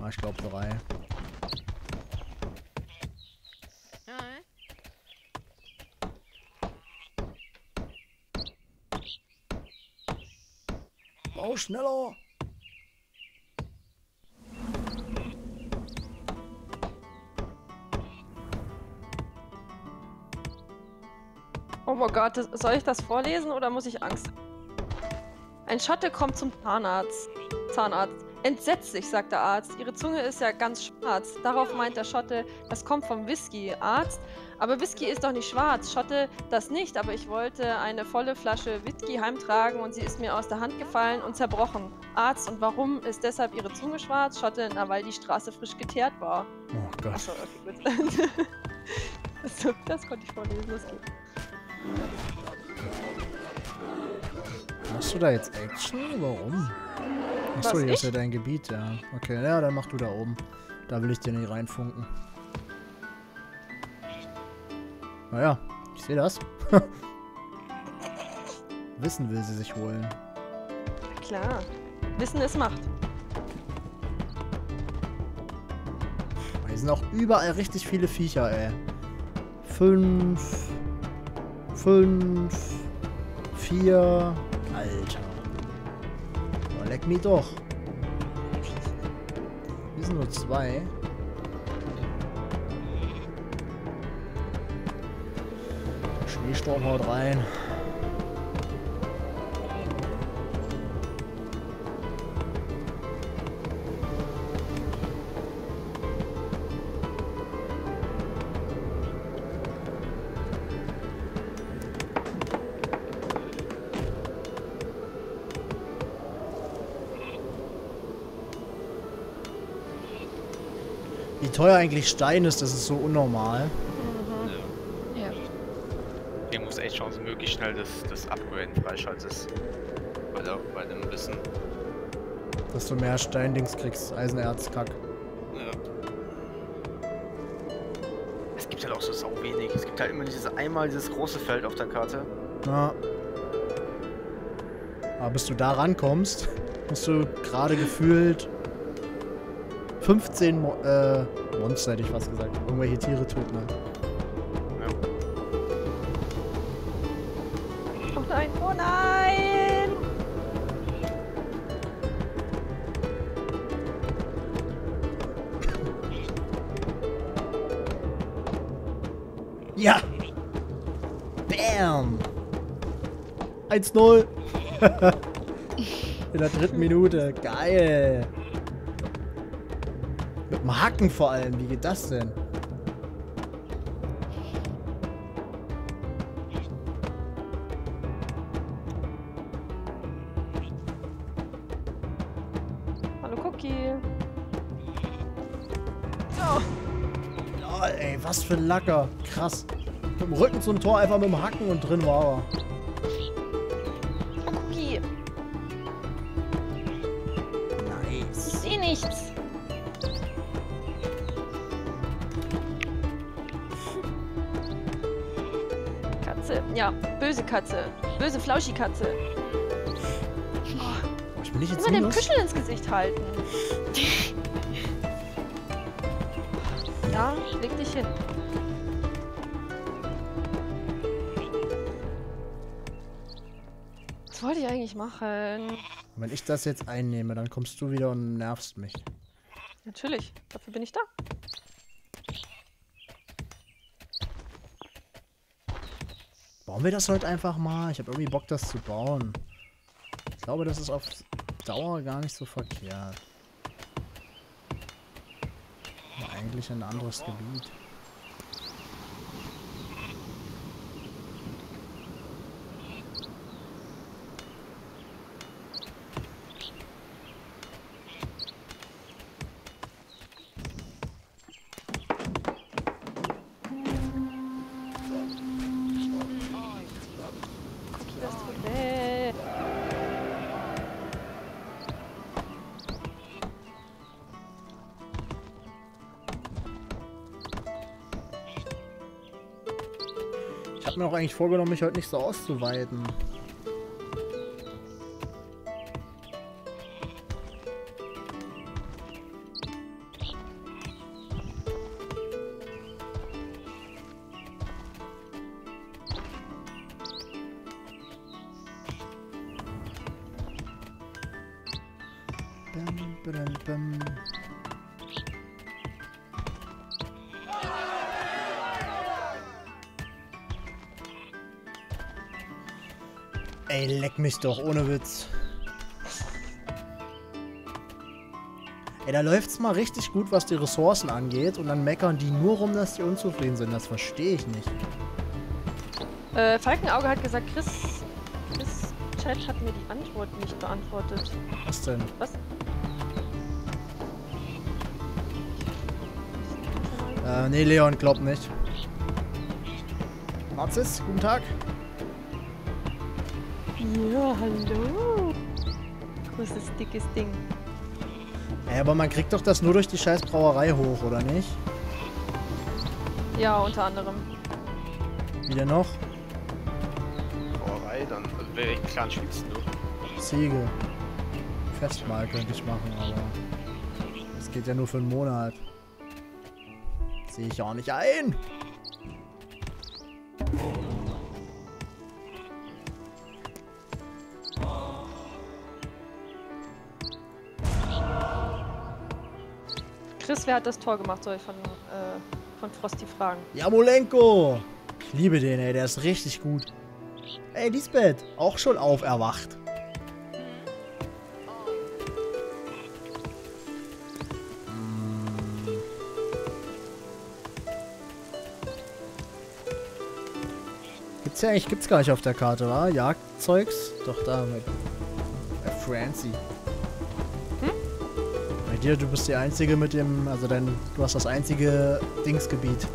B: Ah, ich glaube 3. Schneller!
A: Oh mein Gott, soll ich das vorlesen oder muss ich Angst? Ein Schotte kommt zum Zahnarzt. Zahnarzt. Entsetzlich, sagt der Arzt. Ihre Zunge ist ja ganz schwarz. Darauf meint der Schotte, das kommt vom Whisky. Arzt. Aber Whisky ist doch nicht schwarz. Schotte, das nicht. Aber ich wollte eine volle Flasche Whisky heimtragen und sie ist mir aus der Hand gefallen und zerbrochen. Arzt, und warum ist deshalb ihre Zunge schwarz? Schotte, na, weil die Straße frisch geteert war.
B: Oh Gott.
A: Achso, okay, gut. *laughs* das, das konnte ich vorlesen, das geht.
B: Machst du da jetzt Action? Warum? Achso, hier ist ja dein Gebiet, ja. Okay, ja, dann mach du da oben. Da will ich dir nicht reinfunken. Naja, ich sehe das. *laughs* Wissen will sie sich holen.
A: Klar. Wissen ist Macht.
B: Hier sind auch überall richtig viele Viecher, ey. Fünf. Fünf. Vier. Alter. Oh, leck mich doch. Hier sind nur zwei. Schneesturm haut rein. Teuer eigentlich Stein ist, das ist so unnormal.
C: Ja.
F: Hier muss echt schon möglichst schnell das, das Upgraden freischaltest. Bei, der, bei dem Wissen.
B: Dass du mehr Steindings kriegst. Eisenerz, Kack.
F: Ja. Es gibt halt auch so sau wenig. Es gibt halt immer dieses einmal dieses große Feld auf der Karte.
B: Ja. Aber bis du da rankommst, *laughs* musst du gerade gefühlt 15 Mo äh, Monster, hätte ich fast gesagt. Irgendwelche Tiere töten. halt.
A: Oh nein, oh nein!
B: Ja! Bam! 1-0! *laughs* In der dritten Minute. Geil! Hacken vor allem. Wie geht das denn?
A: Hallo Cookie. Oh,
B: Lol, ey, was für ein Lacker. Krass. Mit dem Rücken zum Tor einfach mit dem Hacken und drin war er.
A: Katze. Böse Flauschi-Katze.
B: Boah, ich bin nicht jetzt
A: Immer den
B: Minus.
A: Küschel ins Gesicht halten. Ja, leg dich hin. Was wollte ich eigentlich machen?
B: Wenn ich das jetzt einnehme, dann kommst du wieder und nervst mich.
A: Natürlich, dafür bin ich da.
B: Bauen wir das heute einfach mal? Ich habe irgendwie Bock, das zu bauen. Ich glaube, das ist auf Dauer gar nicht so verkehrt. Eigentlich ein anderes Gebiet. Auch eigentlich vorgenommen, mich heute nicht so auszuweiten. Mich doch, ohne Witz. Ey, da läuft's mal richtig gut, was die Ressourcen angeht. Und dann meckern die nur rum, dass die unzufrieden sind. Das verstehe ich nicht.
A: Äh, Falkenauge hat gesagt, Chris, Chris Chat hat mir die Antwort nicht beantwortet.
B: Was denn?
A: Was?
B: Äh, nee, Leon, glaub nicht. Marzis, guten Tag.
A: Ja, hallo. Großes, dickes Ding.
B: Ey, aber man kriegt doch das nur durch die scheiß Brauerei hoch, oder nicht?
A: Ja, unter anderem.
B: Wie denn noch?
F: Brauerei, dann. Also, welchen Clan spielst du?
B: Ziegel. Festmahl könnte ich machen, aber... Das geht ja nur für einen Monat. Sehe ich auch nicht ein.
A: Wer hat das Tor gemacht, soll ich von, äh, von Frosty fragen.
B: Jamolenko! Ich liebe den, ey. Der ist richtig gut. Ey, Lisbeth. Auch schon auferwacht. Gibt's ja eigentlich, gibt's gar nicht auf der Karte, wa? Jagdzeugs? Doch da mit. Bei Francie. Dir, du bist die einzige mit dem, also dein, du hast das einzige Dingsgebiet.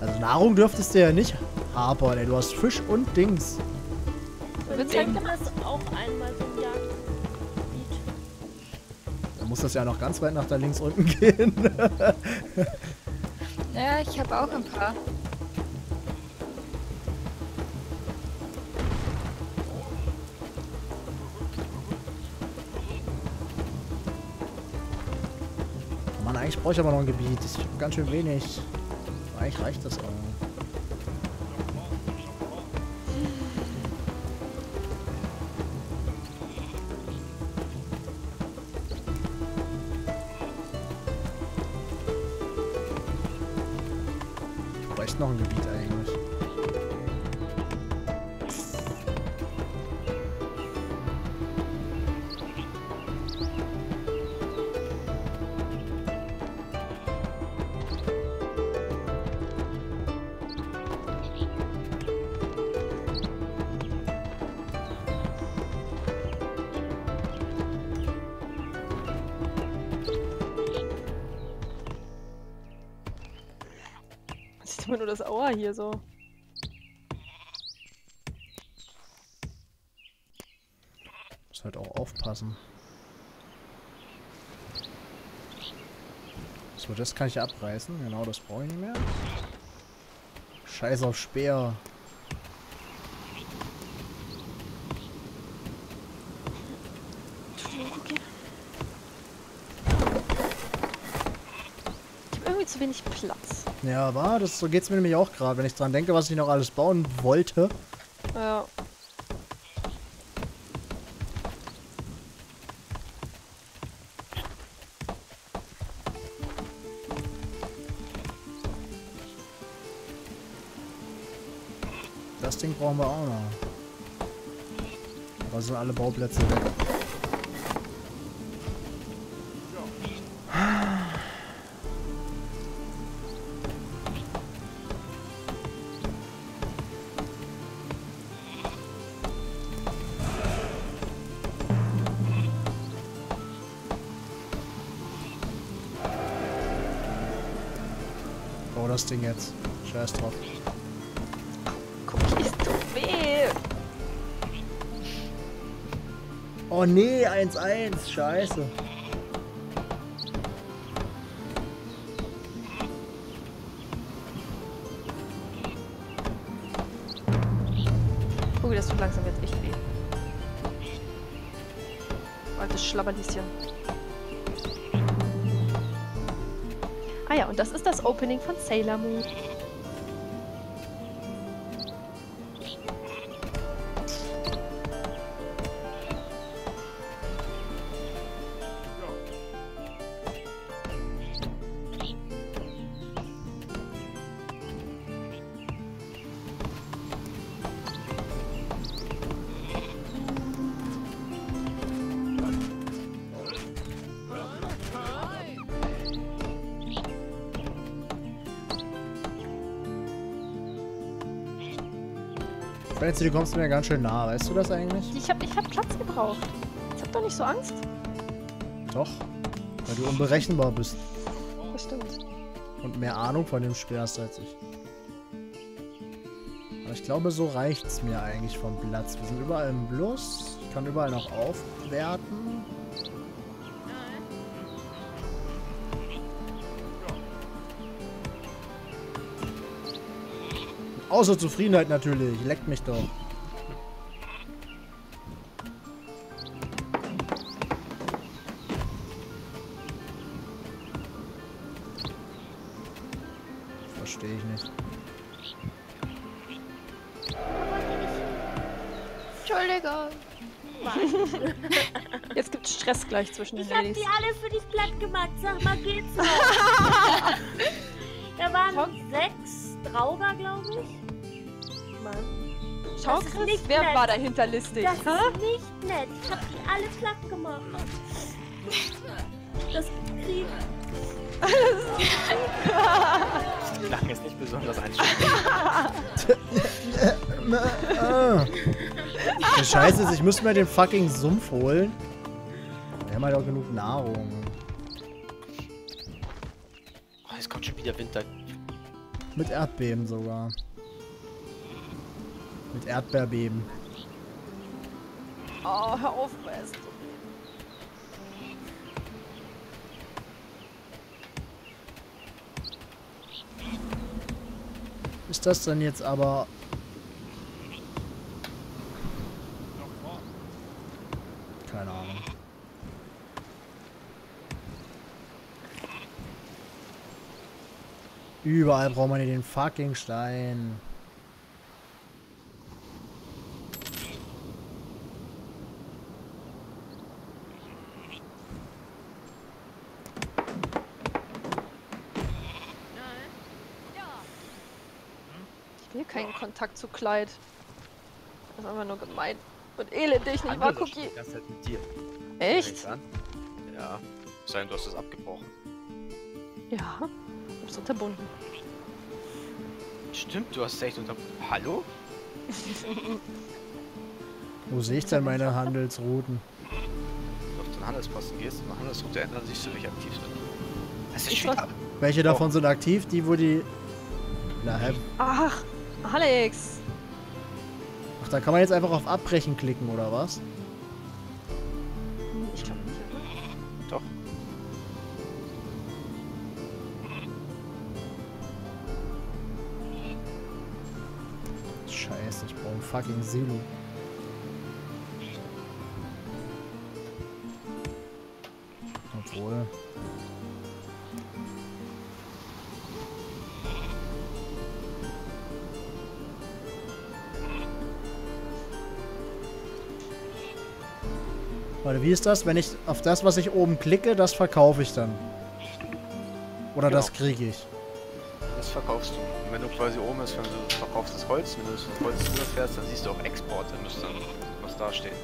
B: Also Nahrung dürftest du ja nicht hapern, ey. Du hast Fisch und Dings.
E: Jack
A: denn-
E: ist auch einmal so ein Jagdgebiet.
B: Da muss das ja noch ganz weit nach da links unten *laughs* gehen.
C: Ja, ich habe auch ein paar.
B: Brauche ich aber noch ein Gebiet. Ich habe ganz schön wenig. Eigentlich reicht das auch.
A: Hier so.
B: Muss halt auch aufpassen. So, das kann ich abreißen. Genau, das brauche ich nicht mehr. Scheiß auf Speer.
A: Ich habe irgendwie zu wenig Platz.
B: Ja, war, das so geht's mir nämlich auch gerade, wenn ich dran denke, was ich noch alles bauen wollte.
A: Ja.
B: Das Ding brauchen wir auch noch. Aber sind alle Bauplätze weg. Das Ding jetzt. Scheiß drauf.
A: Cookies tut weh.
B: Oh nee, 1-1. Scheiße.
A: Cookie, das tut langsam jetzt echt weh. Altes Schlabberlieschen. Opening von Sailor Moon.
B: Fancy, du kommst mir ganz schön nah, weißt du das eigentlich?
A: Ich hab, ich hab Platz gebraucht. Jetzt hab doch nicht so Angst.
B: Doch. Weil du unberechenbar bist
A: Das stimmt.
B: und mehr Ahnung von dem Spiel hast als ich. Aber ich glaube, so reicht's mir eigentlich vom Platz. Wir sind überall im Plus. Ich kann überall noch aufwerten. Außer Zufriedenheit natürlich. Leckt mich doch. Verstehe ich nicht.
C: Entschuldigung.
A: Jetzt gibt's Stress gleich zwischen den
E: Ich hab
A: Ladies.
E: die alle für dich platt gemacht. Sag mal, geht's noch? *laughs* nicht
A: wer
E: nett.
A: war dahinter listig?
E: Das
A: hä?
E: ist nicht nett. Ich hab die alle platt gemacht. Das Krieg.
F: Lachen ist nicht besonders.
B: Ah. *laughs* Der Scheiße ist, ich müsste mir den fucking Sumpf holen. Wir haben halt auch genug Nahrung.
F: Oh, jetzt kommt schon wieder Winter.
B: Mit Erdbeben sogar. Mit Erdbeerbeben.
A: Oh, hör auf, West.
B: Ist das dann jetzt aber... Keine Ahnung. Überall braucht man hier den fucking Stein.
A: Ich will keinen Kontakt zu Kleid. Das ist einfach nur gemein. Und elendig, nicht wahr, Cookie?
F: ganze Zeit mit dir.
A: Echt?
F: Ja. Sein, du hast es abgebrochen.
A: Ja. Hab's unterbunden.
F: Stimmt, du hast es echt unter. Hallo? *laughs*
B: Wo sehe ich denn meine Handelsrouten?
F: Wenn du auf den Handelsposten gehst und Handelsroute ändern, siehst du, welche aktiv sind. Das ist
A: Ich
B: Welche davon sind aktiv? Die, wo die... Na?
A: Ach, Alex.
B: Ach, da kann man jetzt einfach auf Abbrechen klicken, oder was?
A: Ich glaube nicht, oder?
F: Doch.
B: Scheiße, ich brauche ein fucking Silo. Obwohl. Warte, wie ist das? Wenn ich auf das, was ich oben klicke, das verkaufe ich dann. Oder das
F: Genau.
B: kriege ich.
F: Das verkaufst du. Und wenn du quasi oben bist, wenn du verkaufst das Holz, wenn du das Holz rüberfährst, dann siehst du auch Export, dann müsste dann was dastehen.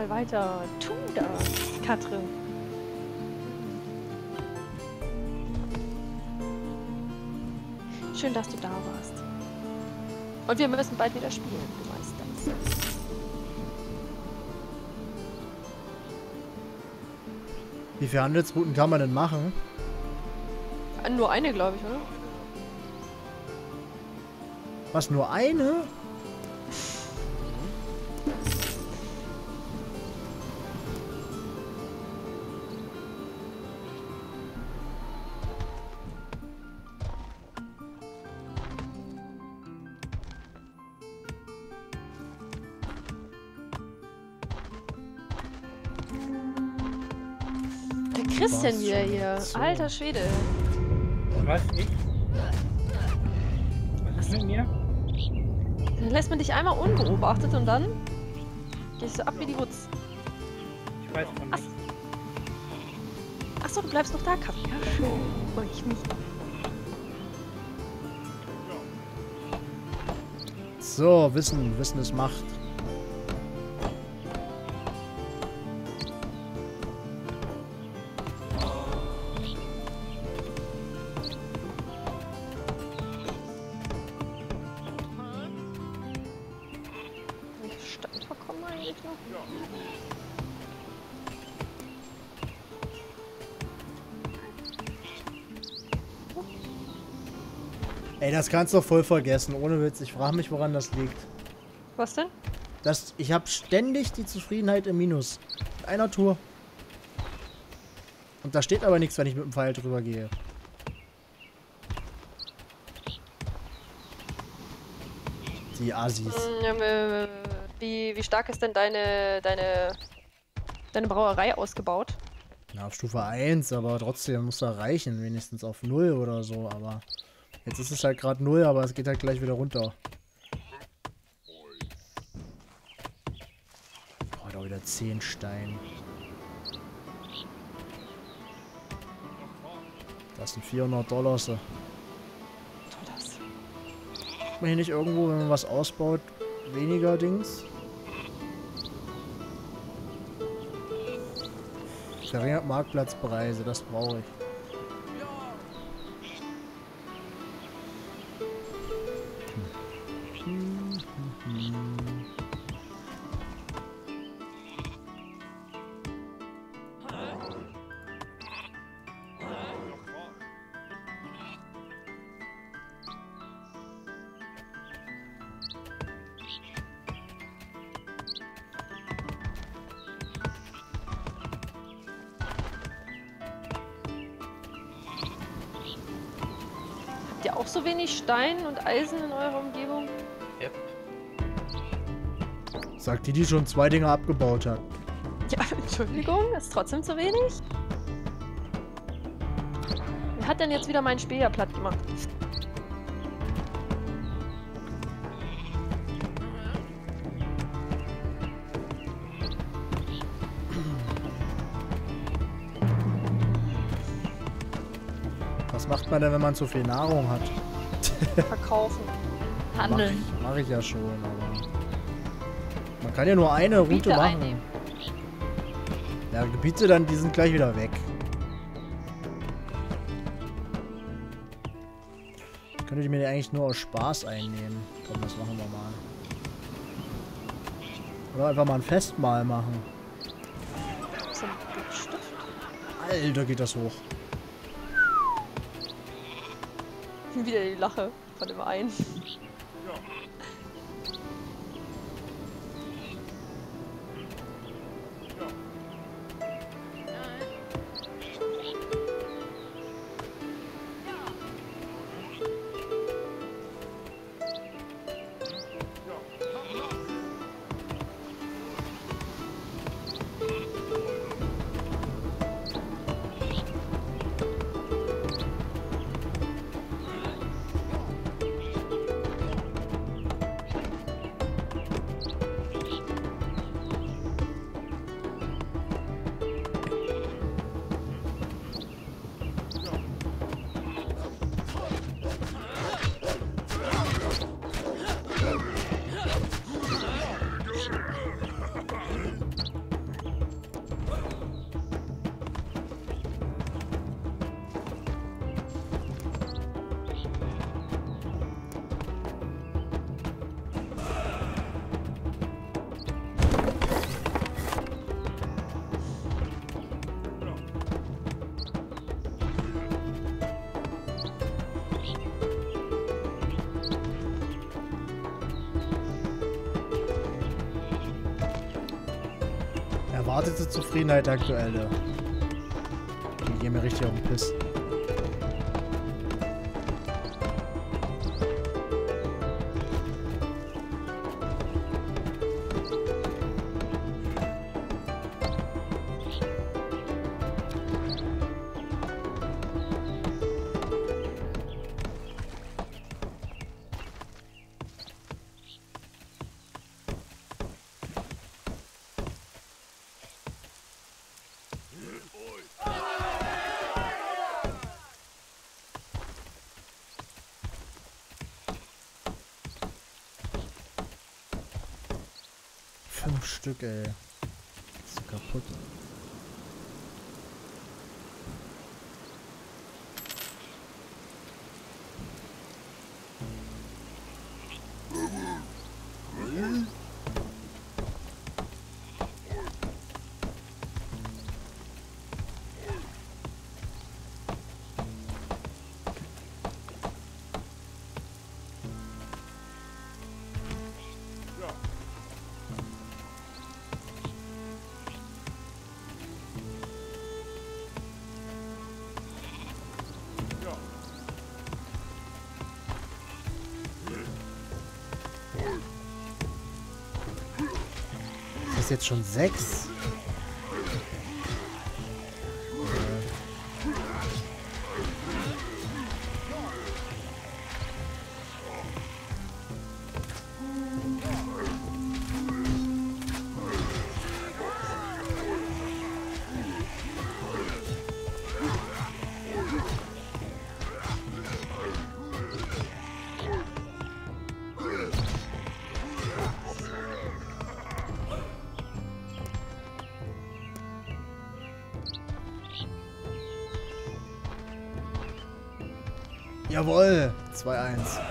A: Mal weiter. Tu das, Katrin. Schön, dass du da warst. Und wir müssen bald wieder spielen, du weißt das.
B: Wie viele Handelsrouten kann man denn machen?
A: Nur eine, glaube ich, oder?
B: Was, nur eine? Schon
A: hier.
B: so?
A: Alter Schwede.
D: Was? Ich? Was ist mit mir?
A: Dann lässt man dich einmal unbeobachtet und dann gehst du ab wie die Wutz.
D: Ich weiß von nichts.
A: Achso, du bleibst noch da, Kaffee. Ja, schön. Oh, ich nicht.
B: So, Wissen. Wissen ist Macht. Das kannst du doch voll vergessen. Ohne Witz. Ich frage mich, woran das liegt.
A: Was denn?
B: Das, ich habe ständig die Zufriedenheit im Minus. Mit einer Tour. Und da steht aber nichts, wenn ich mit dem Pfeil drüber gehe. Die Assis.
A: Ähm, äh, Wie, wie stark ist denn deine, deine, deine Brauerei ausgebaut?
B: Ja, auf Stufe 1, aber trotzdem muss er reichen. Wenigstens auf 0 oder so. Aber jetzt ist es halt gerade 0, aber es geht halt gleich wieder runter. Boah, da wieder 10 Stein. Das sind 400 Dollar. So. Hat man hier nicht irgendwo, wenn man was ausbaut, weniger Dings? Verringert Marktplatzpreise, das brauche ich. Die, schon zwei Dinge abgebaut hat.
A: Ja, *laughs* Entschuldigung, ist trotzdem zu wenig? Wer hat denn jetzt wieder meinen Speer platt gemacht?
B: Was macht man denn, wenn man zu viel Nahrung hat?
A: Verkaufen.
B: Mach
C: Handeln.
B: ich, mach ich ja schon, aber... Kann ja nur eine Route
C: Gebiete
B: machen.
C: einnehmen.
B: Ja, Gebiete dann, die sind gleich wieder weg. Könnte ich mir die eigentlich nur aus Spaß einnehmen. Komm, das machen wir mal. Oder einfach mal ein Festmahl machen. Alter, geht das hoch. *laughs*
A: Wieder die Lache von dem einen.
B: Zufriedenheit der aktuelle. Die gehen mir richtig auf den Piss. Fünf jetzt schon sechs? Jawohl! 2-1.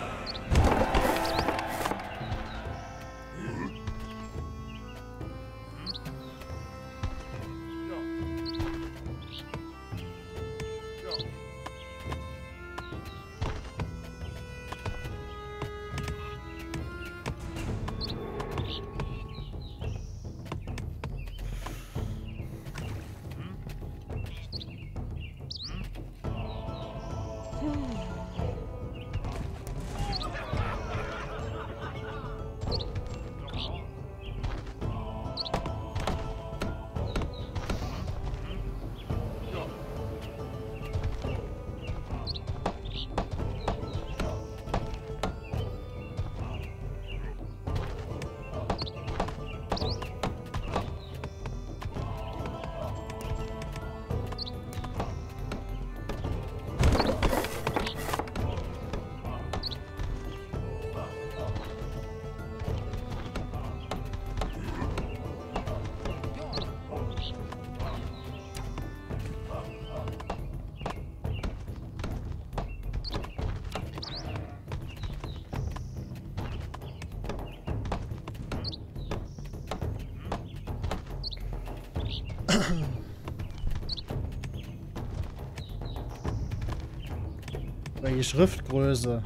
B: Welche Schriftgröße?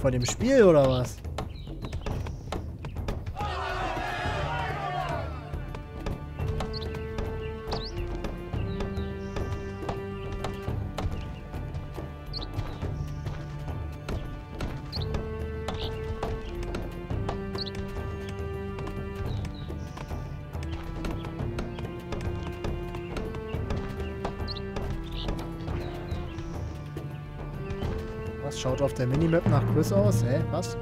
B: Von dem Spiel oder was? Auf der Minimap nach Quiz aus? Hä? Was?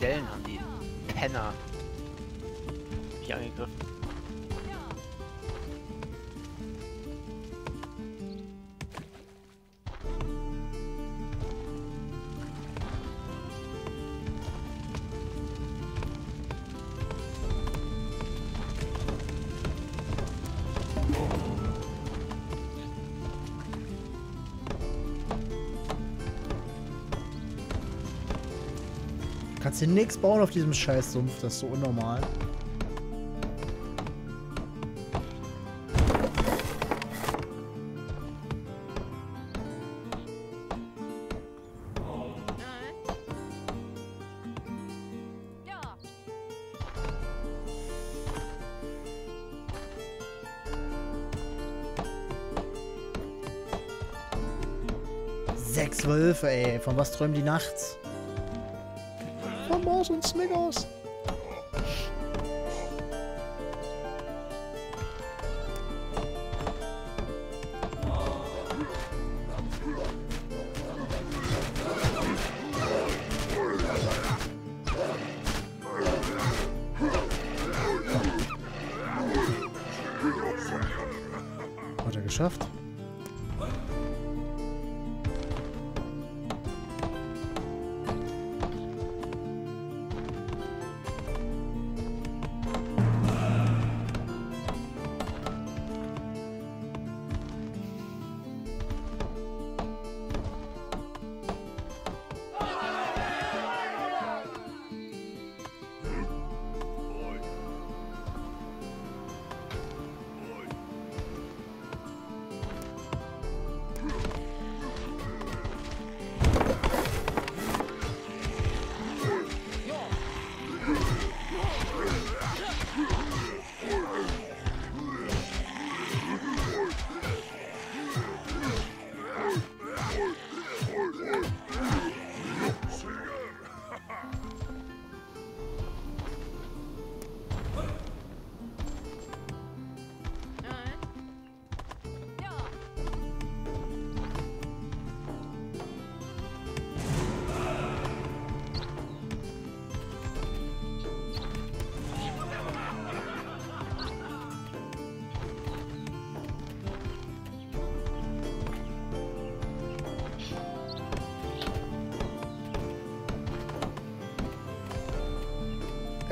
F: Stellen haben
B: sie nichts bauen auf diesem Scheißsumpf. Das ist so unnormal. Sechs Wölfe, ey. Von was träumen die nachts?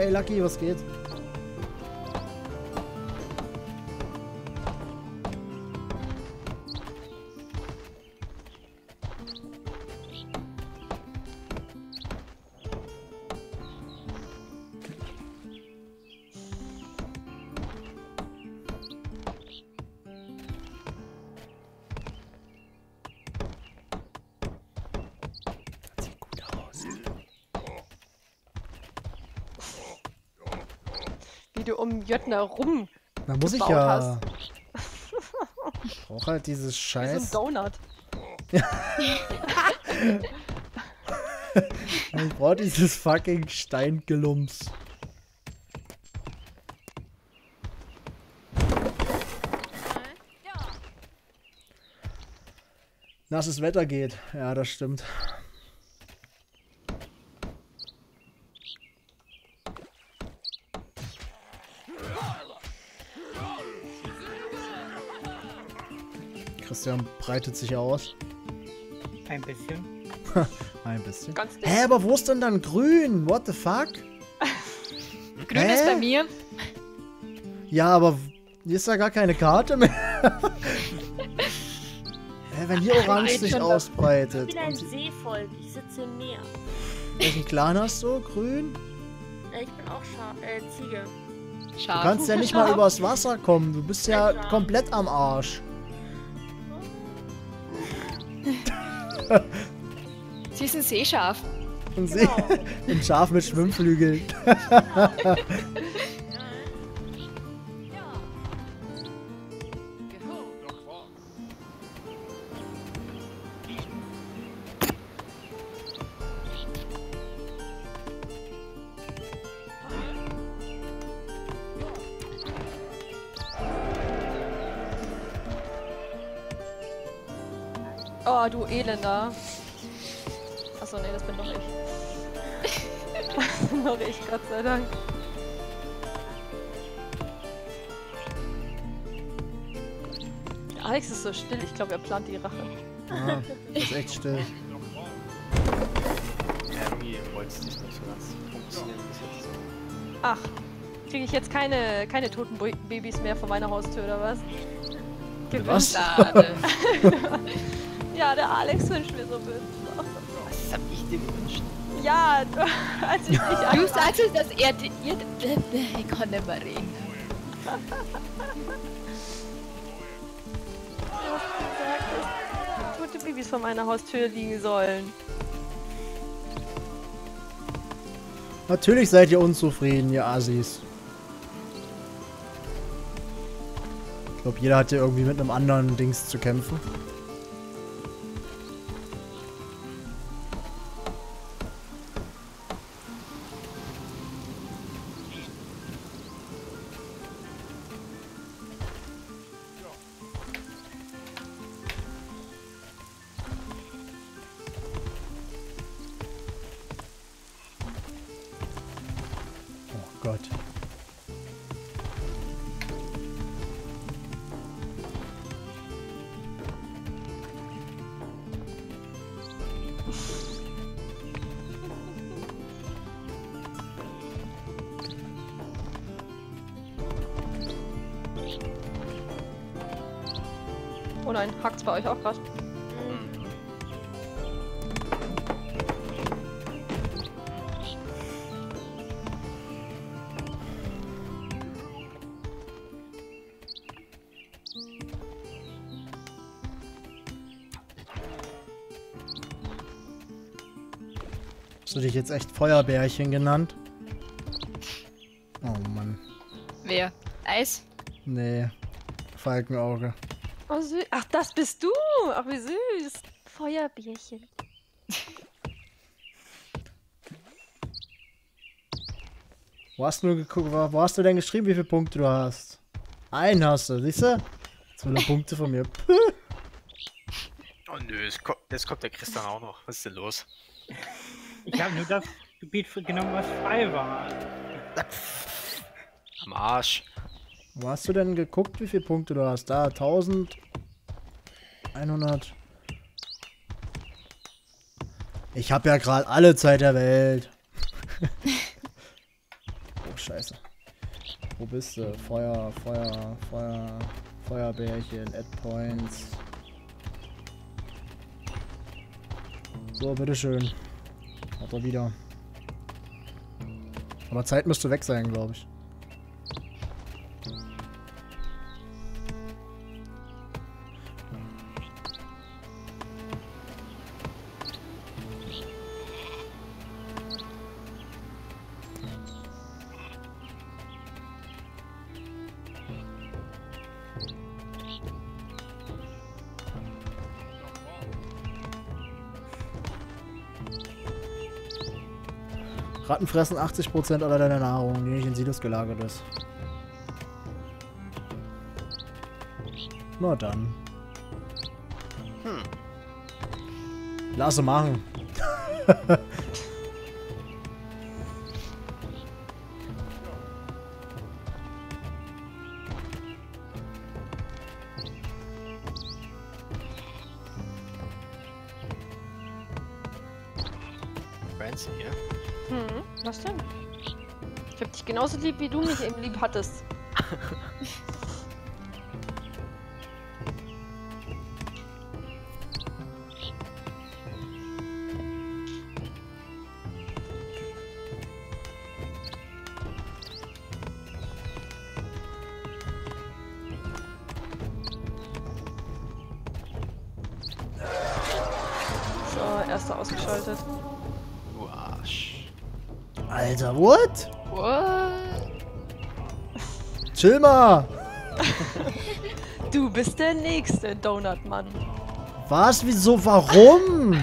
B: Ey, Lucky, was geht?
A: Jötner rum
B: Da muss ich ja.
A: hast.
B: Ich brauch halt dieses
A: wie so ein
B: Scheiß.
A: Donut. *laughs*
B: Ich brauch dieses fucking Steingelumps. Nasses Wetter geht. Ja, das stimmt. Christian breitet sich aus.
D: Ein bisschen. *laughs*
B: Ein bisschen.
A: Ganz.
B: Hä, aber wo ist denn dann grün? What the fuck? *laughs*
C: Grün
B: Hä?
C: ist bei mir.
B: Ja, aber hier ist ja gar keine Karte mehr. *laughs* Hä, wenn hier Orange sich
C: schon.
E: Ich
B: ausbreitet.
E: bin ein Seevolk. Ich sitze im Meer.
B: welchen Clan hast du? Grün?
E: Ich bin auch Scha äh, Ziege.
B: Du
C: Schade.
B: kannst ja nicht mal übers Wasser kommen. Du bist ja komplett am Arsch. *laughs*
C: Sie ist ein Seeschaf.
B: Und sie
E: Genau. *laughs*
B: ein Schaf mit Schwimmflügeln. *laughs*
A: Elender. Achso, nee, das bin doch ich. *laughs* noch ich, Gott sei Dank. Alex ist so still, ich glaube, er plant die Rache.
B: Ah, ist echt still.
F: Ja, irgendwie wollte es nicht so ganz funktionieren bis jetzt.
A: Ach, kriege ich jetzt keine, keine toten Babys mehr vor meiner Haustür oder was?
B: Was? *laughs* *laughs*
A: Ja, der Alex wünscht mir so Wünsche.
F: Was hab ich dir gewünscht?
A: Ja, du, als ich dich
C: Du sagst es, dass er di- ihr. Ich kann nicht mehr reden.
A: gesagt hast, tote Babys vor meiner Haustür liegen sollen.
B: Natürlich seid ihr unzufrieden, ihr Assis. Ich glaube, jeder hat ja irgendwie mit einem anderen Dings zu kämpfen.
A: Euch auch gerade?
B: Hast du dich jetzt echt Feuerbärchen genannt? Oh Mann.
C: Wer? Eis?
B: Nee. Falkenauge.
A: Oh, süß. Ach, das bist du! Ach, wie süß! Feuerbierchen.
B: Wo hast du geguckt, wo, hast du denn geschrieben, wie viele Punkte du hast? Einen hast du, siehst du? 200 Punkte von mir. *laughs*
F: Oh nö, es ko jetzt kommt der Christian auch noch. Was ist denn los?
D: Ich habe nur das Gebiet genommen, was frei war.
F: Am Arsch.
B: Wo hast du denn geguckt, wie viele Punkte du hast? Da, 1100. Ich habe ja gerade alle Zeit der Welt. *laughs* oh, scheiße. Wo bist du? Feuer, Feuer, Feuer, Feuerbärchen, Add Points. So, bitteschön. Hat er wieder. Aber Zeit müsste weg sein, glaube ich. Ratten fressen 80% aller deiner Nahrung, die nicht in Silos gelagert ist. Na dann.
F: Hm.
B: Lass sie machen. *laughs*
A: lieb, wie du mich eben lieb hattest.
B: Chill mal.
A: Du bist der nächste Donutmann.
B: Was? Wieso? Warum?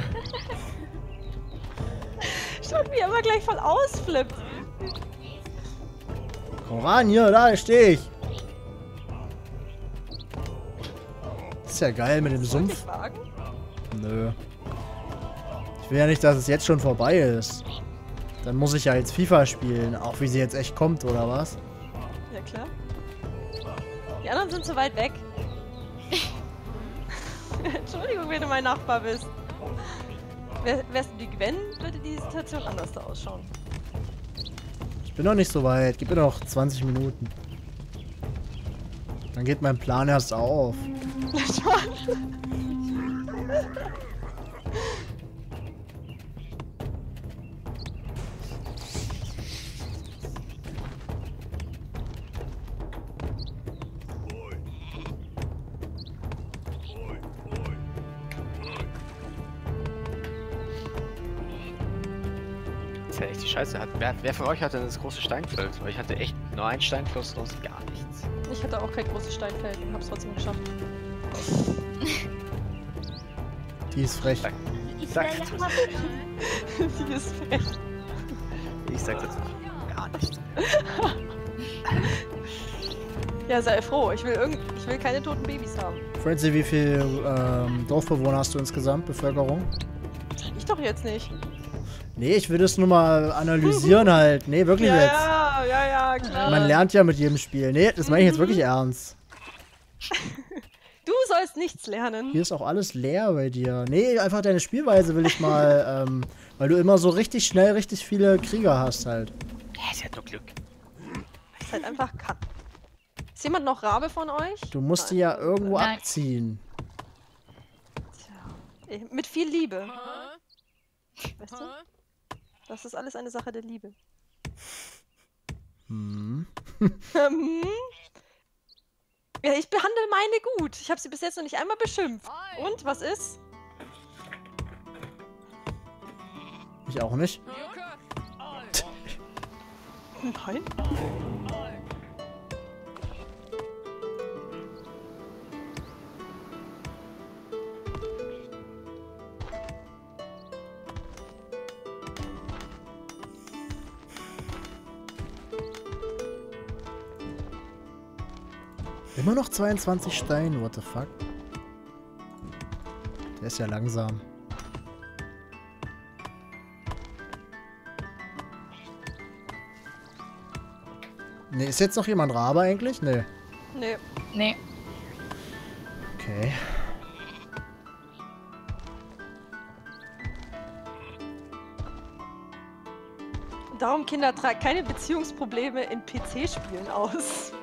A: Schaut, er immer gleich voll ausflippt.
B: Komm ran, hier, da stehe ich. Ist ja geil mit dem Sumpf.
A: ich?
B: Nö. Ich will ja nicht, dass es jetzt schon vorbei ist. Dann muss ich ja jetzt FIFA spielen, auch wie sie jetzt echt kommt, oder was?
A: Anderen sind zu weit weg. *laughs* Entschuldigung, wenn du mein Nachbar bist. Wär, wärst du die Gwen, würde die Situation anders ausschauen.
B: Ich bin noch nicht so weit. Gib mir noch 20 Minuten. Dann geht mein Plan erst auf. *laughs*
F: Das Scheiße. Hat, wer, wer von euch hatte das große Steinfeld? Weil ich hatte echt nur ein Steinfluss, sonst gar nichts.
A: Ich hatte auch kein großes Steinfeld und hab's trotzdem geschafft. *laughs*
B: Die ist frech.
F: Sag,
E: Ich
F: Sag es.
E: mal *laughs*
A: Die ist frech.
F: ich sag dazu gar nichts. *laughs*
A: Ja, sei froh. Ich will, irgend ich will keine toten Babys haben.
B: Frenzy, wie viel ähm, Dorfbewohner hast du insgesamt? Bevölkerung?
A: Ich doch jetzt nicht.
B: Nee, ich will das nur mal analysieren halt. Nee, wirklich
A: Ja,
B: jetzt.
A: ja, ja, ja, klar.
B: Man lernt ja mit jedem Spiel. Nee, das meine ich jetzt wirklich ernst.
A: Du sollst nichts lernen.
B: Hier ist auch alles leer bei dir. Nee, einfach deine Spielweise will ich mal, *laughs* ähm, weil du immer so richtig schnell richtig viele Krieger hast halt.
F: Ja, ist halt nur Glück.
A: Ist halt einfach kann. Ist jemand noch Rabe von euch?
B: Du musst die ja irgendwo
C: Nein.
B: abziehen.
A: Tja. Mit viel Liebe. Weißt du? Das ist alles eine Sache der Liebe.
B: Hm.
A: Hm? Ja, ich behandle meine gut. Ich habe sie bis jetzt noch nicht einmal beschimpft. Und, was ist?
B: Ich auch nicht.
A: Nein.
B: Immer noch 22 Steine, what the fuck? Der ist ja langsam. Ne, ist jetzt noch jemand Rabe eigentlich? Ne.
A: Nee.
C: Nee.
B: Okay.
A: Darum, Kinder, tragt keine Beziehungsprobleme in PC-Spielen aus.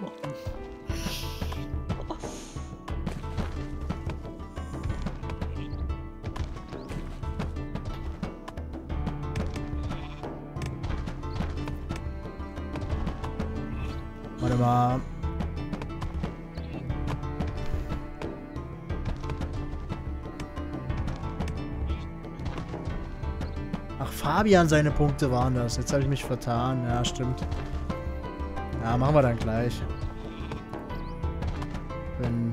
B: Ach, Fabian, seine Punkte waren das. Jetzt habe ich mich vertan. Ja, stimmt. Ja, machen wir dann gleich. Wenn,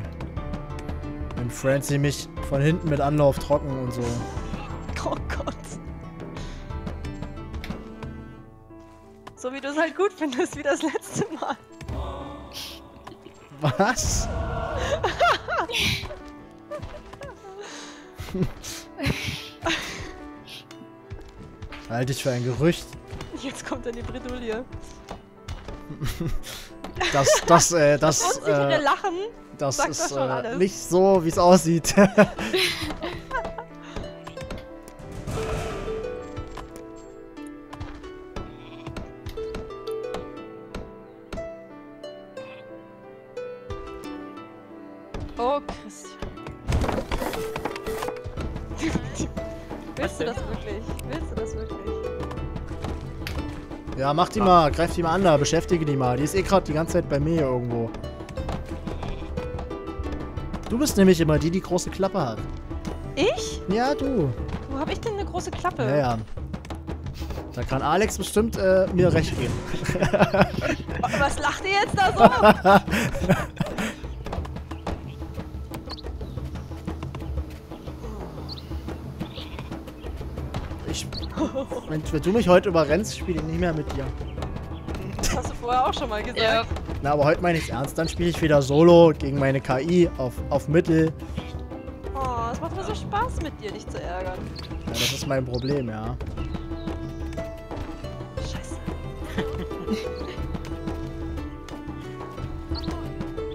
B: wenn Francie mich von hinten mit Anlauf trocken und so.
A: Oh Gott. So wie du es halt gut findest, wie das letzte Mal.
B: Was? *laughs* Halte ich für ein Gerücht.
A: Jetzt kommt dann die Bredouille. *laughs*
B: Das, das, äh, *laughs* das,
A: Unsichere
B: äh,
A: Lachen.
B: das ist
A: das
B: äh, nicht so, wie es aussieht. *laughs* ja, mach die mal, greif die mal an da, beschäftige die mal. Die ist eh gerade die ganze Zeit bei mir irgendwo. Du bist nämlich immer die, die große Klappe hat.
A: Ich?
B: Ja, du.
A: Wo hab ich denn eine große Klappe?
B: Ja, ja. Da kann Alex bestimmt äh, mir recht geben. *laughs*
A: Was lacht ihr jetzt da so? *laughs*
B: wenn, wenn du mich heute überrennst, spiele ich nicht mehr mit dir.
A: Das hast du vorher auch schon mal gesagt.
C: Ja.
B: Na, aber heute meine ich ernst. Dann spiele ich wieder Solo gegen meine KI auf, auf Mittel.
A: Oh, es macht immer so Spaß mit dir, dich zu ärgern.
B: Ja, das ist mein Problem, ja.
A: Scheiße.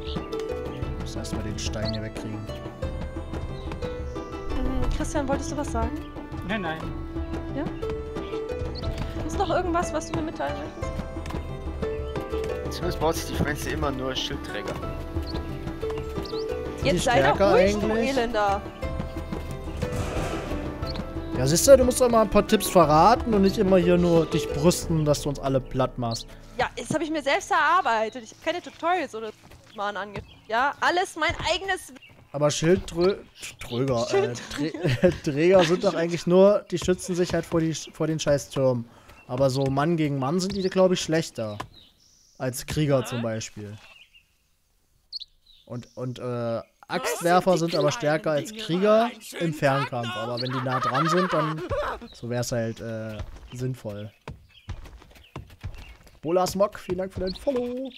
B: Ich muss erstmal den Stein hier wegkriegen.
A: Hm, Christian, wolltest du was sagen?
D: Nein, nein.
A: Noch irgendwas, was du mir mitteilen möchtest?
F: Zumindest baut sich die Francie immer nur Schildträger.
A: Jetzt sei doch
B: stärker
A: ruhig, du
B: eigentlich?
A: Elender.
B: Ja, siehst du, du musst doch mal ein paar Tipps verraten und nicht immer hier nur dich brüsten, dass du uns alle platt machst.
A: Ja, das habe ich mir selbst erarbeitet. Ich habe keine Tutorials oder mal angeschaut. Ja, alles mein eigenes.
B: Aber Schildtröger, äh, Trä *laughs* Träger sind doch eigentlich nur, die schützen sich halt vor, die, vor den scheiß Türmen. Aber so Mann gegen Mann sind die, glaube ich, schlechter. Als Krieger zum Beispiel. Und, und äh, Axtwerfer sind aber stärker als Krieger im Fernkampf. Aber wenn die nah dran sind, dann so wäre es halt äh, sinnvoll. Bola Smog, vielen Dank für dein Follow.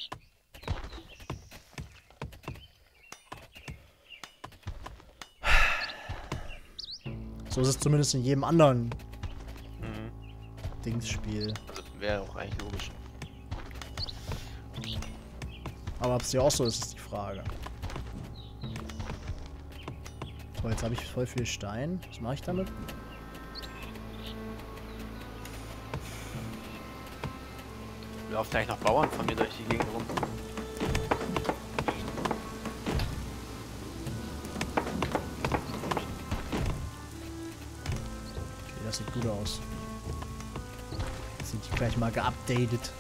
B: So ist es zumindest in jedem anderen Dingsspiel.
F: Also wäre auch eigentlich logisch.
B: Aber ob es dir auch so ist, ist die Frage. So, jetzt habe ich voll viel Stein. Was mache ich damit?
F: Laufen gleich noch Bauern von mir durch die Gegend rum.
B: Okay, das sieht gut aus. Gleich mal geupdatet.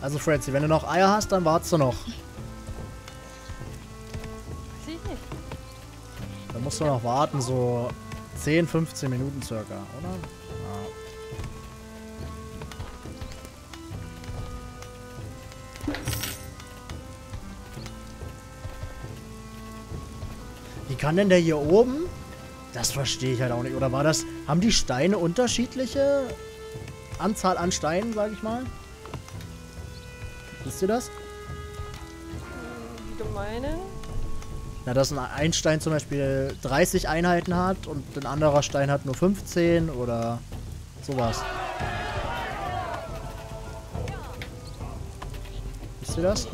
B: Also Francie, wenn du noch Eier hast, dann wartest du noch. Musst du noch warten, so 10, 15 Minuten circa, oder? Ja. Wie kann denn der hier oben? Das verstehe ich halt auch nicht. Oder war das... Haben die Steine unterschiedliche Anzahl an Steinen, sag ich mal? Wisst ihr das?
A: Wie du meinen?
B: Na, dass ein ein Stein zum Beispiel 30 Einheiten hat und ein anderer Stein hat nur 15 oder sowas. Wisst ihr das?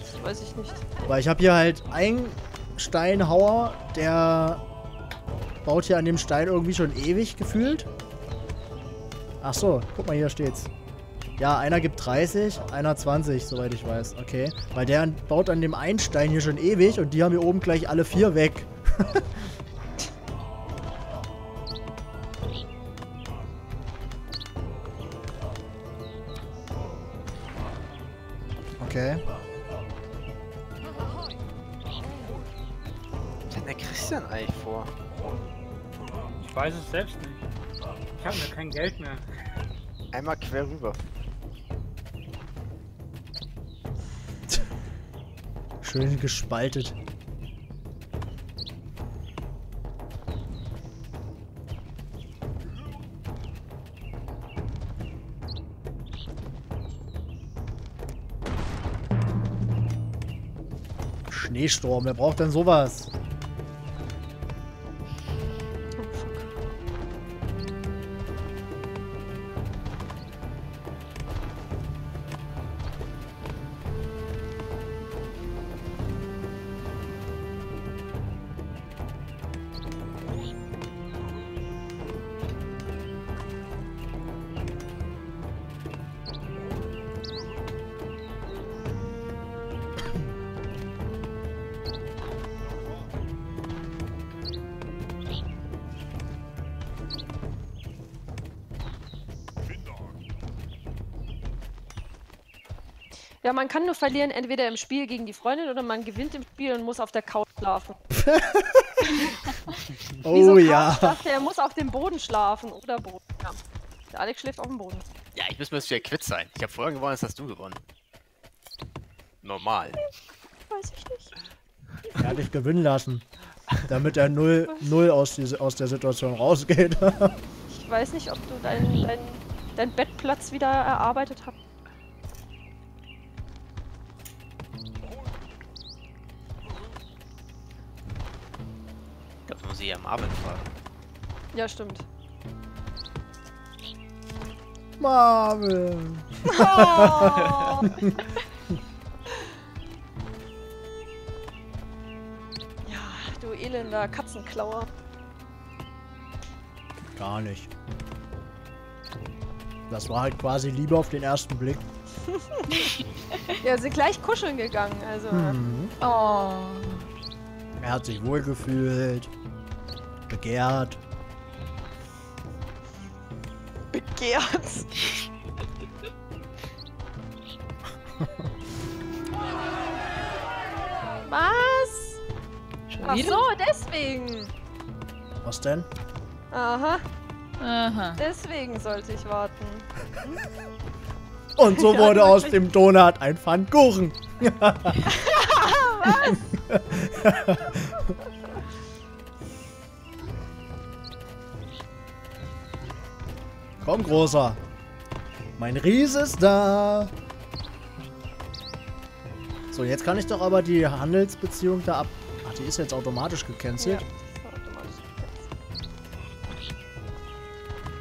A: Das weiß ich nicht.
B: Weil ich habe hier halt einen Steinhauer, der baut hier an dem Stein irgendwie schon ewig gefühlt. Ach so, guck mal, hier steht's. Ja, einer gibt 30, einer 20, soweit ich weiß. Okay. Weil der baut an dem einen Stein hier schon ewig und die haben hier oben gleich alle vier weg. *laughs* okay.
F: Was hat der Christian eigentlich vor?
D: Ich weiß es selbst nicht. Ich habe mir kein Geld mehr.
F: Einmal quer rüber.
B: Schön gespaltet. Schneesturm, wer braucht denn sowas?
A: Man kann nur verlieren, entweder im Spiel gegen die Freundin oder man gewinnt im Spiel und muss auf der Couch schlafen. *laughs*
B: Oh
A: Couch?
B: ja.
A: Ich dachte, er muss auf dem Boden schlafen oder Boden. Ja. Der Alex schläft auf dem Boden.
F: Ja, ich muss mir jetzt wieder quitt sein. Ich habe vorher gewonnen, jetzt hast du gewonnen. Normal.
A: Weiß ich nicht.
B: Er hat dich gewinnen lassen. Damit er null, null aus, diese, aus der Situation rausgeht.
A: Ich weiß nicht, ob du deinen dein, dein Bettplatz wieder erarbeitet hast.
F: Ja,
A: stimmt.
B: Marvin.
A: Oh! *laughs* ja, du elender Katzenklauer.
B: Gar nicht. Das war halt quasi Liebe auf den ersten Blick. *laughs*
A: Ja, sind gleich kuscheln gegangen, also.
B: Mhm.
C: Oh.
B: Er hat sich wohlgefühlt. Begehrt.
A: Begehrt. Was?
C: Schon
A: Ach
C: wieder?
A: so, deswegen.
B: Was denn?
A: Aha,
C: Aha.
A: deswegen sollte ich warten.
B: Und so
A: Ja,
B: wurde aus dem Donut ein Pfannkuchen. *laughs* *laughs* Komm, Großer. Mein Ries ist da. So, jetzt kann ich doch aber die Handelsbeziehung da ab... Ach, die ist jetzt automatisch gecancelt.
A: Ja.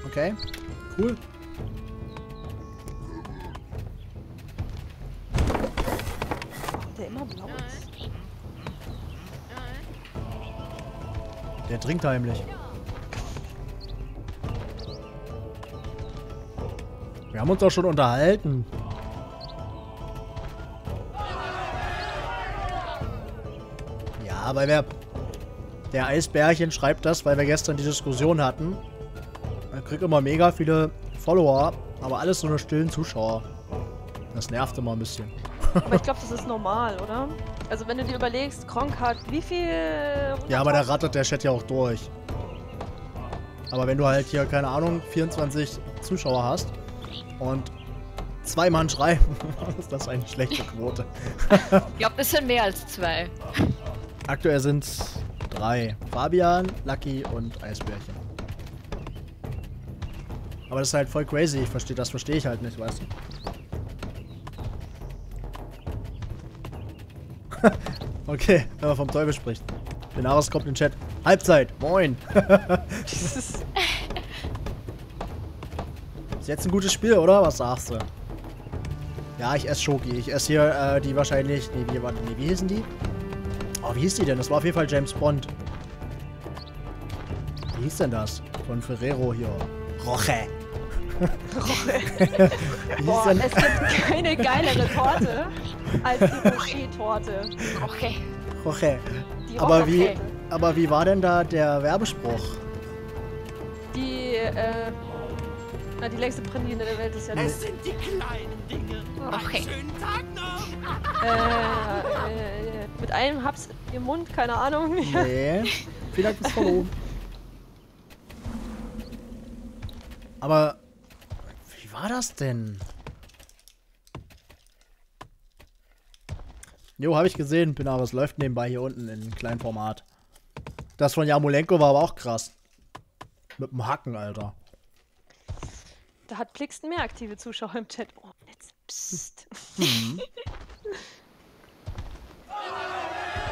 B: Okay, cool.
A: Der immer blau ist?
B: Der trinkt heimlich. Wir haben uns doch schon unterhalten. Ja, weil wir... Der Eisbärchen schreibt das, weil wir gestern die Diskussion hatten. Er kriegt immer mega viele Follower, aber alles so eine stillen Zuschauer. Das nervt immer ein bisschen.
A: Aber ich *laughs* glaube, das ist normal, oder? Also wenn du dir überlegst, Kronk hat wie viel...
B: Ja, aber da rattert der Chat ja auch durch. Aber wenn du halt hier, keine Ahnung, 24 Zuschauer hast und zwei Mann schreiben, *laughs* ist das eine schlechte Quote.
C: Ich glaube, das sind mehr als zwei.
B: Aktuell sind es drei. Fabian, Lucky und Eisbärchen. Aber das ist halt voll crazy. Ich verstehe, das verstehe ich halt nicht, weißt du. *laughs* okay, wenn man vom Teufel spricht. Benares kommt in den Chat. Halbzeit, moin. *laughs* Jetzt ein gutes Spiel, oder? Was sagst du? Ja, ich esse Schoki. Ich esse hier äh, die wahrscheinlich. Nee, wie, warte, nee, wie hießen die? Oh, wie hieß die denn? Das war auf jeden Fall James Bond. Wie hieß denn das? Von Ferrero hier. Roche. *laughs* hieß
A: boah,
B: denn?
A: es gibt keine geilere Torte als die Rocher-Torte.
C: Okay.
B: Roche.
A: Die
B: Aber wie, aber wie war denn da der Werbespruch?
A: Die, äh... Na, die längste Praline der Welt ist ja
G: Es sind die kleinen Dinge.
C: Okay.
G: Schönen Tag noch.
A: äh, äh, mit einem Haps im Mund, keine Ahnung. *laughs*
B: Nee. Vielleicht ist verloren. Aber wie war das denn? Jo, habe ich gesehen, bin aber es läuft nebenbei hier unten in kleinem Format. Das von Jamolenko war aber auch krass. Mit dem Hacken, Alter.
A: Da hat Plixen mehr aktive Zuschauer im Chat. Oh, jetzt. Psst.
F: gab *laughs*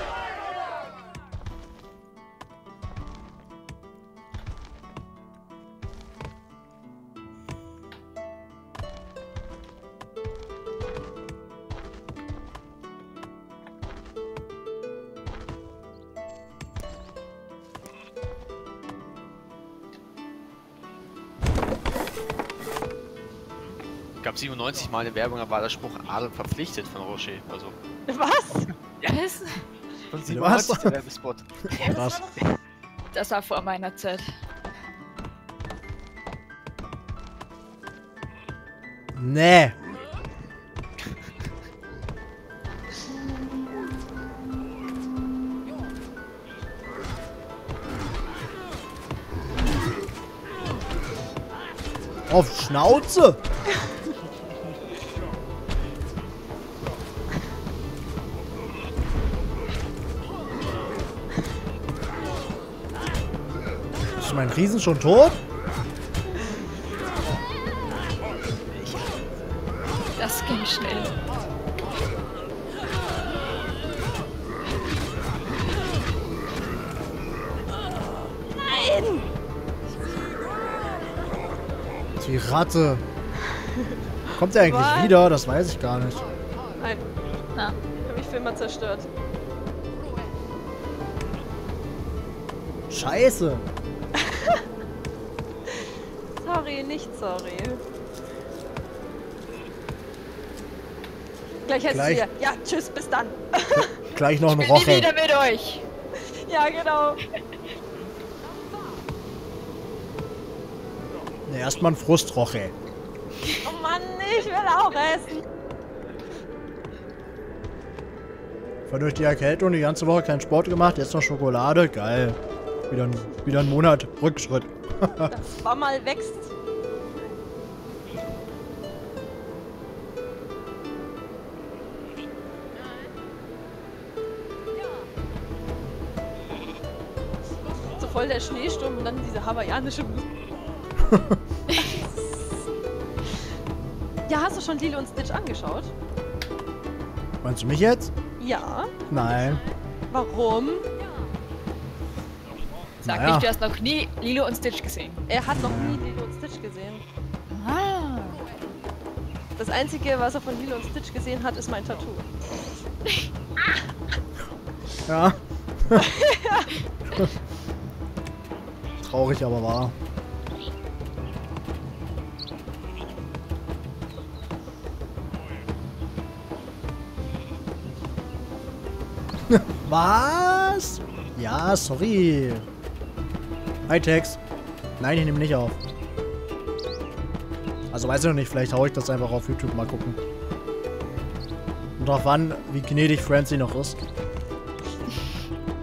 F: 97 Mal eine Werbung, da war der Spruch Adel verpflichtet von Rocher. Also
A: Was?
C: Was?
F: von
B: Was?
F: 97 der Werbespot.
B: Krass.
C: Das war vor meiner Zeit.
B: Nee. Auf Schnauze! Mein Riesen schon tot?
C: Das ging schnell.
B: Die Ratte. Kommt er eigentlich
A: Was?
B: wieder? Das weiß ich gar nicht.
A: Nein,
C: Na,
A: ich hab mich für immer zerstört.
B: Scheiße.
A: Sorry, nicht sorry. Gleich heißt
B: Gleich.
A: es wieder. Ja, tschüss, bis dann. *laughs*
B: Gleich noch ein
C: bin nie
B: Roche.
C: wieder mit euch.
A: Ja, genau.
B: Nee, erstmal ein Frustroche.
A: Oh Mann, ich will auch essen.
B: War durch die Erkältung die ganze Woche keinen Sport gemacht, jetzt noch Schokolade. Geil. Wieder ein, wieder ein Monat Rückschritt. *laughs*
A: Das war mal wächst. Der Schneesturm und dann diese hawaiianische Musik. *laughs* ja, hast du schon Lilo und Stitch angeschaut?
B: Meinst du mich jetzt?
A: Ja.
B: Nein.
A: Warum?
C: Sag
B: Naja.
C: nicht, du hast noch nie Lilo und Stitch gesehen.
A: Er hat noch nie Lilo und Stitch gesehen.
C: Ah.
A: Das Einzige, was er von Lilo und Stitch gesehen hat, ist mein Tattoo.
B: Ja. *laughs* *laughs* Traurig, aber wahr. *laughs* Was? Ja, sorry. Tex. Nein, ich nehme nicht auf. Also weiß ich noch nicht, vielleicht hau ich das einfach auf YouTube mal gucken. Und drauf an, wie gnädig Francie noch ist.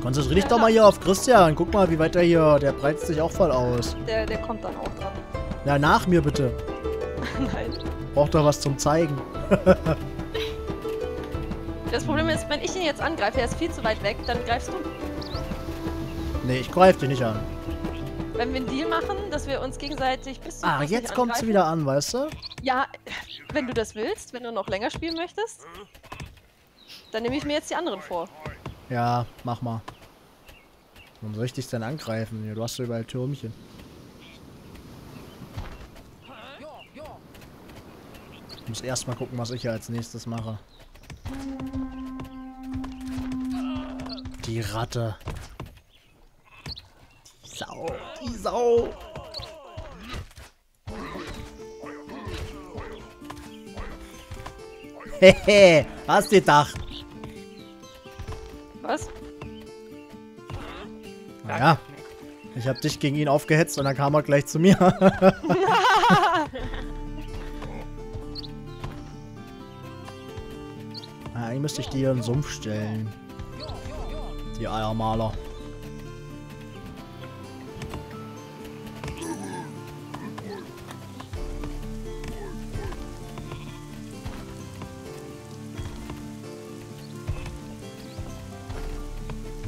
B: Konzentrier dich doch mal hier auf Christian. Guck mal, wie weit der hier, der breitet sich auch voll aus.
A: Der, der kommt dann auch dran.
B: Ja, nach mir bitte. *laughs*
A: Nein.
B: Braucht doch was zum Zeigen. *laughs*
A: Das Problem ist, wenn ich ihn jetzt angreife, er ist viel zu weit weg, dann greifst du.
B: Nee, ich greif dich nicht an.
A: Wenn wir einen Deal machen, dass wir uns gegenseitig bis zum
B: Ah,
A: Schluss
B: jetzt kommt's
A: angreifen.
B: wieder an, weißt du?
A: Ja, wenn du das willst, wenn du noch länger spielen möchtest, dann nehme ich mir jetzt die anderen vor.
B: Ja, mach mal. Warum soll ich dich denn angreifen? Ja, du hast doch überall Türmchen. Ich muss erst mal gucken, was ich hier als nächstes mache. Die Ratte. Die Sau. Die Sau. Hehe, *laughs* hast du gedacht? Naja, ich habe dich gegen ihn aufgehetzt und dann kam er gleich zu mir. *laughs* eigentlich müsste ich die hier in den Sumpf stellen. Die Eiermaler.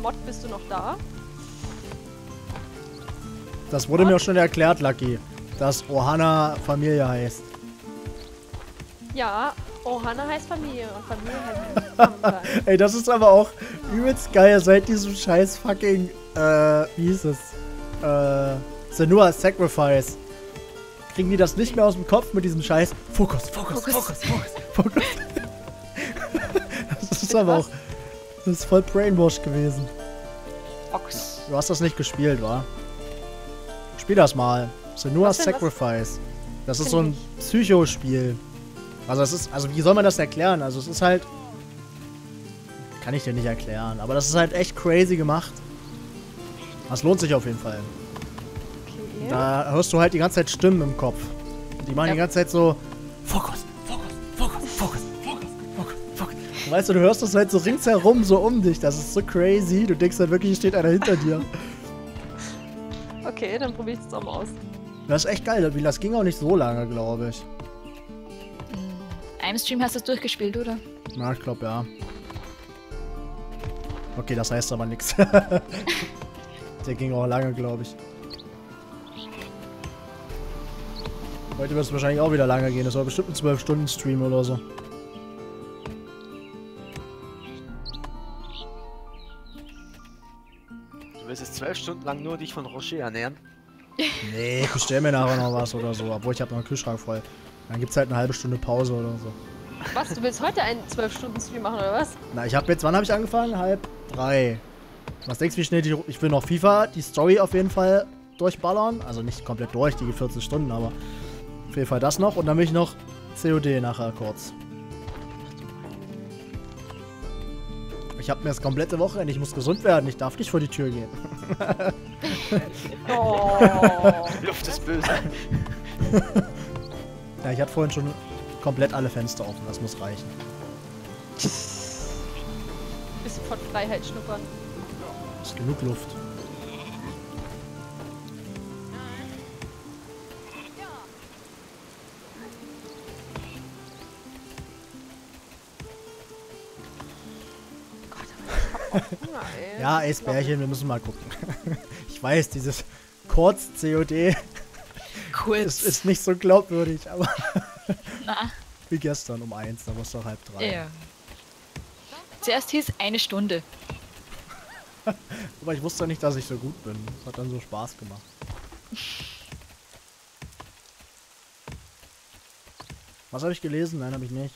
A: Mod, bist du noch da?
B: Das wurde mir auch schon erklärt, Lucky, dass Ohana Familie heißt.
A: Ja, Ohana heißt Familie und Familie heißt *laughs* Zusammensein.
B: Ey, das ist aber auch übelst geil seit diesem scheiß fucking, äh, wie hieß es? Äh, Senua Sacrifice. Kriegen die das nicht mehr aus dem Kopf mit diesem scheiß Fokus, Fokus, Fokus, Fokus, Fokus. *laughs* das ist aber auch, das ist voll Brainwash gewesen.
C: Fox.
B: Du hast das nicht gespielt, wa? Spiel das mal. Senua? Sacrifice. Das ist
A: Kenn
B: so ein Psychospiel. Also es ist, also wie soll man das erklären? Also es ist halt, kann ich dir nicht erklären, aber das ist halt echt crazy gemacht. Das lohnt sich auf jeden Fall.
A: Okay.
B: Da hörst du halt die ganze Zeit Stimmen im Kopf. Die machen
C: Ja.
B: die ganze Zeit so Fokus, Fokus, Fokus, Fokus, Fokus, Fokus, Fokus. Weißt du, du hörst das halt so ringsherum, so um dich. Das ist so crazy. Du denkst halt wirklich, steht einer hinter dir. *laughs*
A: Okay, dann probiere ich es auch mal aus.
B: Das ist echt geil. Wie Das ging auch nicht so lange, glaube ich.
C: Einem Stream hast du es durchgespielt, oder?
B: Na, ich glaube ja. Okay, das heißt aber nichts. *laughs* Der ging auch lange, glaube ich. Heute wird es wahrscheinlich auch wieder lange gehen. Das war bestimmt ein 12-Stunden-Stream oder so.
F: Zwölf Stunden lang nur dich von Rocher ernähren?
B: Nee, ich bestell mir nachher noch was oder so. Obwohl ich habe noch einen Kühlschrank voll. Dann gibt's halt eine halbe Stunde Pause oder so.
A: Was, du willst heute einen 12-Stunden-Stream machen, oder was?
B: Na, ich habe jetzt, wann habe ich angefangen? Halb drei. Was denkst du, wie schnell die, ich will noch FIFA, die Story auf jeden Fall durchballern. Also nicht komplett durch, die 14 Stunden, aber auf jeden Fall das noch. Und dann will ich noch COD nachher kurz. Ich habe mir das komplette Wochenende, ich muss gesund werden, ich darf nicht vor die Tür gehen. *laughs*
A: Oh. *laughs*
F: Luft ist böse. *laughs*
B: Ja, ich hatte vorhin schon komplett alle Fenster offen, das muss reichen.
A: Bisschen von Freiheit schnuppern.
B: Ist genug Luft. Ja, Eisbärchen, wir müssen mal gucken. *laughs* ich weiß, dieses Kurz-COD
C: Kurz.
B: ist, ist nicht so glaubwürdig, aber
C: Na, *laughs*
B: wie gestern um eins, da war es doch halb drei.
C: ja. Zuerst hieß eine Stunde. *laughs*
B: Aber ich wusste nicht, dass ich so gut bin. Das hat dann so Spaß gemacht. Was habe ich gelesen? Nein, habe ich nicht.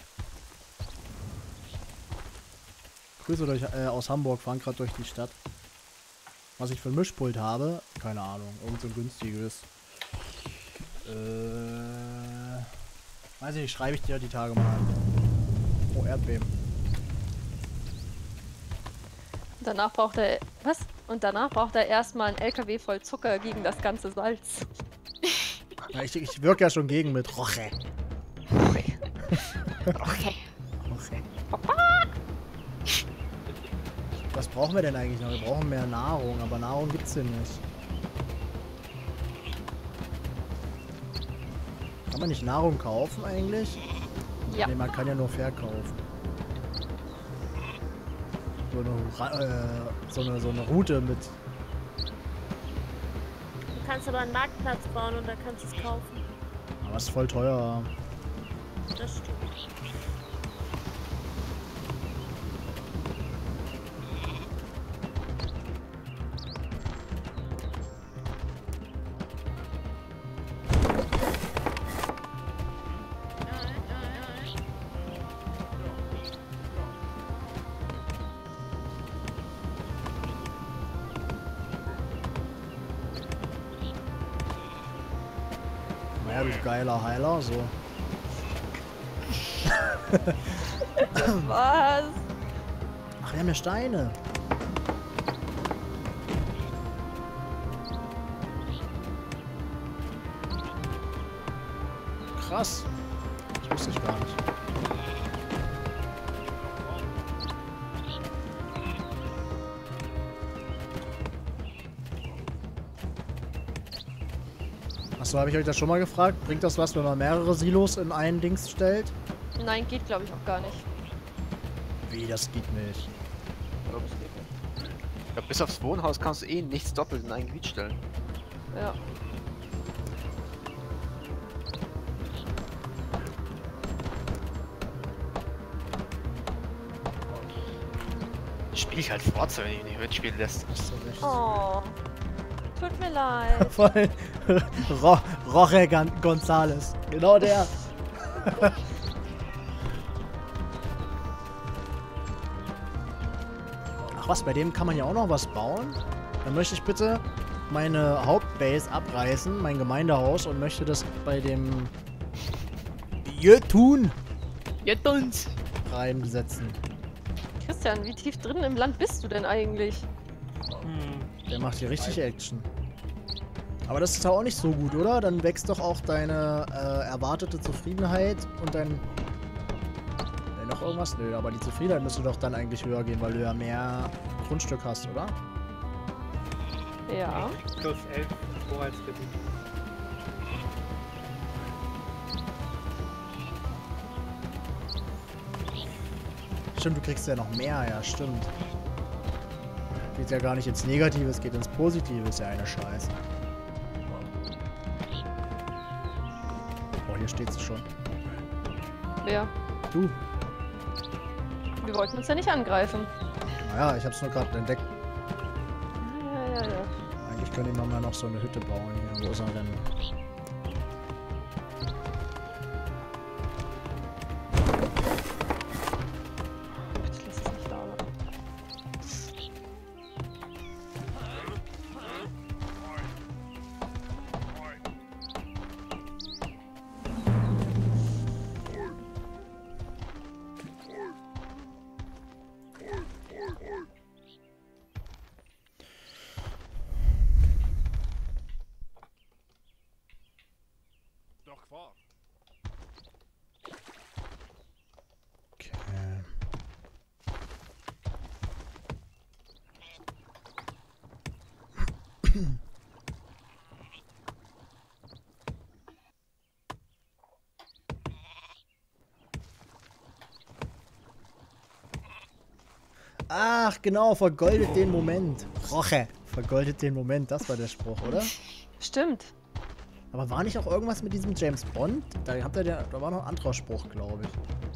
B: Grüße durch, äh, aus Hamburg, fahren gerade durch die Stadt. Was ich für ein Mischpult habe, keine Ahnung. Irgend so ein günstiges. Äh, weiß ich, schreibe ich dir die Tage mal. Oh, Erdbeben.
A: Danach braucht er. Was? Und danach braucht er erstmal einen LKW voll Zucker gegen das ganze Salz. *laughs*
B: Ja, ich, ich wirke ja schon gegen mit Roche.
C: Okay.
B: Roche. *laughs* Was brauchen wir denn eigentlich noch? Wir brauchen mehr Nahrung, aber Nahrung gibt's hier nicht. Kann man nicht Nahrung kaufen eigentlich?
A: Ja.
B: Nee, man kann ja nur verkaufen. So eine, äh, so eine, so eine Route mit.
E: Du kannst aber einen Marktplatz bauen und da kannst du es kaufen.
B: Aber es ist voll teuer.
E: Das stimmt.
B: Geiler Heiler, so.
A: Was?
B: Ach, wir haben ja Steine. Krass. Habe ich euch das schon mal gefragt? Bringt das was, wenn man mehrere Silos in einen Dings stellt?
A: Nein, geht glaube ich auch gar nicht.
B: Wie, das geht nicht.
F: Ich glaub, es geht nicht. Ich glaub, bis aufs Wohnhaus kannst du eh nichts doppelt in ein Gebiet stellen.
A: Ja.
F: Spiel ich halt Forza, wenn ich nicht mitspielen lässt.
A: Oh. Tut mir leid. *laughs*
B: Voll. *laughs* Ro Roche Gon Gonzales. Genau der. Ach was, bei dem kann man ja auch noch was bauen? Dann möchte ich bitte meine Hauptbase abreißen, mein Gemeindehaus, und möchte das bei dem Jötun
C: Jetzt uns.
B: reinsetzen.
A: Christian, wie tief drin im Land bist du denn eigentlich?
D: Hm.
B: Der macht hier richtig Action. Aber das ist doch auch nicht so gut, oder? Dann wächst doch auch deine äh, erwartete Zufriedenheit und dein... Äh, noch irgendwas? Nö, aber die Zufriedenheit müsste doch dann eigentlich höher gehen, weil du ja mehr Grundstück hast, oder?
A: Ja.
D: Plus 11 Vorratskredit.
B: Stimmt, du kriegst ja noch mehr, ja, stimmt. Geht ja gar nicht ins Negative, es geht ins Positive, ist ja eine Scheiße. Steht sie schon.
A: Wer?
B: Du.
A: Wir wollten uns ja nicht angreifen.
B: Naja, ich hab's nur gerade entdeckt.
A: Ja, ja, ja, ja.
B: Eigentlich könnte ich mal noch so eine Hütte bauen hier. Wo ist er denn? Genau, vergoldet den Moment. Roche, vergoldet den Moment, das war der Spruch, oder?
A: Stimmt.
B: Aber war nicht auch irgendwas mit diesem James Bond? Da, habt ihr der, da war noch ein anderer Spruch, glaube ich.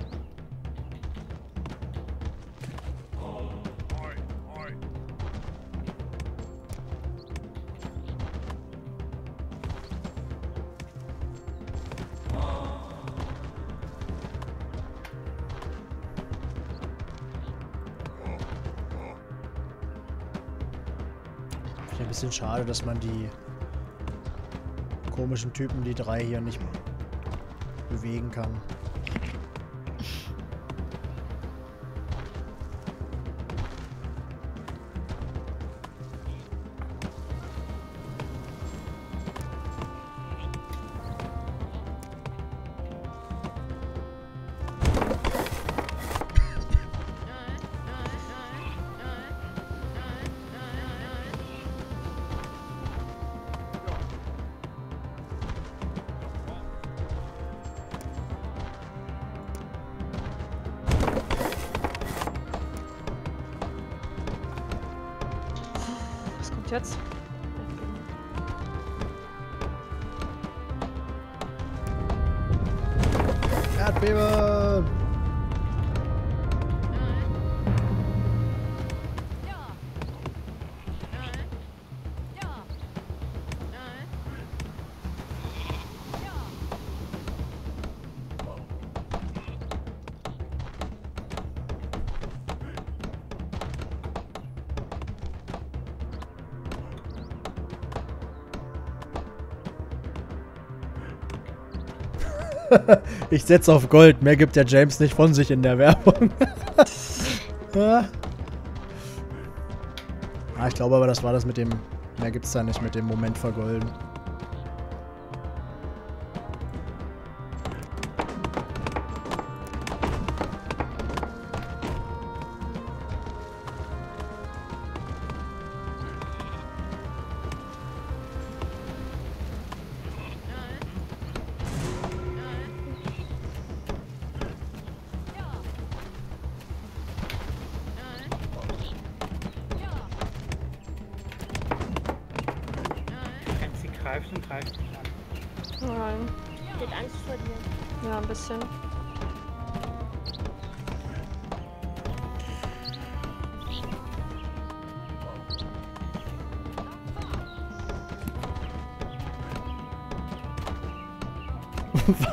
B: Schade, dass man die komischen Typen, die drei hier nicht bewegen kann. Erdbeben! *laughs* Ich setze auf Gold. Mehr gibt der James nicht von sich in der Werbung. *laughs* ah, ich glaube aber, das war das mit dem. Mehr gibt's da nicht mit dem Moment vergolden.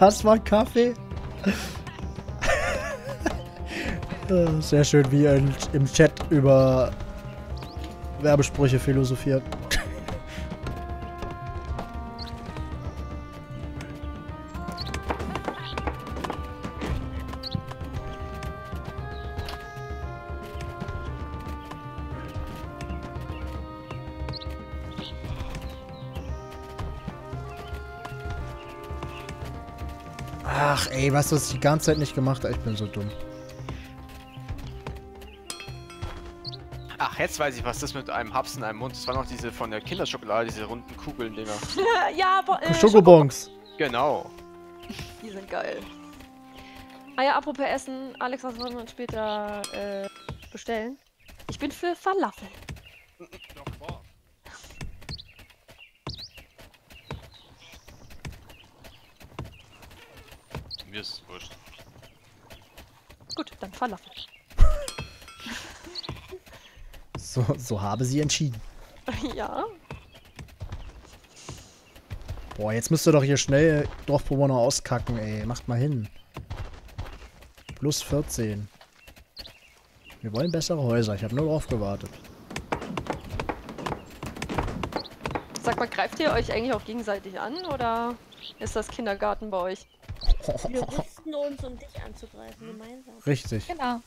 B: Was war Kaffee? Sehr schön, wie in- im Chat über Werbesprüche philosophiert. Weißt du, was ich die ganze Zeit nicht gemacht habe? Ich bin so dumm.
F: Ach, jetzt weiß ich, was das mit einem Haps in einem Mund. Das waren noch diese von der Kinderschokolade, diese runden Kugeln-Dinger. *laughs*
A: ja, bo äh,
B: Schokobons.
F: Genau.
A: Die sind geil. Ah ja, apropos Essen. Alex, was wollen wir uns später äh, bestellen? Ich bin für Falafel.
F: Mir ist es wurscht.
A: Gut, dann Falafel. *laughs*
B: So, habe sie entschieden. *laughs*
A: ja.
B: Boah, jetzt müsst ihr doch hier schnell Dorfbewohner auskacken, ey. Macht mal hin. Plus 14. Wir wollen bessere Häuser. Ich habe nur drauf gewartet.
A: Sag mal, greift ihr euch eigentlich auch gegenseitig an oder ist das Kindergarten bei euch?
E: Wir rüsten uns, um dich anzugreifen, gemeinsam.
B: Richtig.
C: Genau.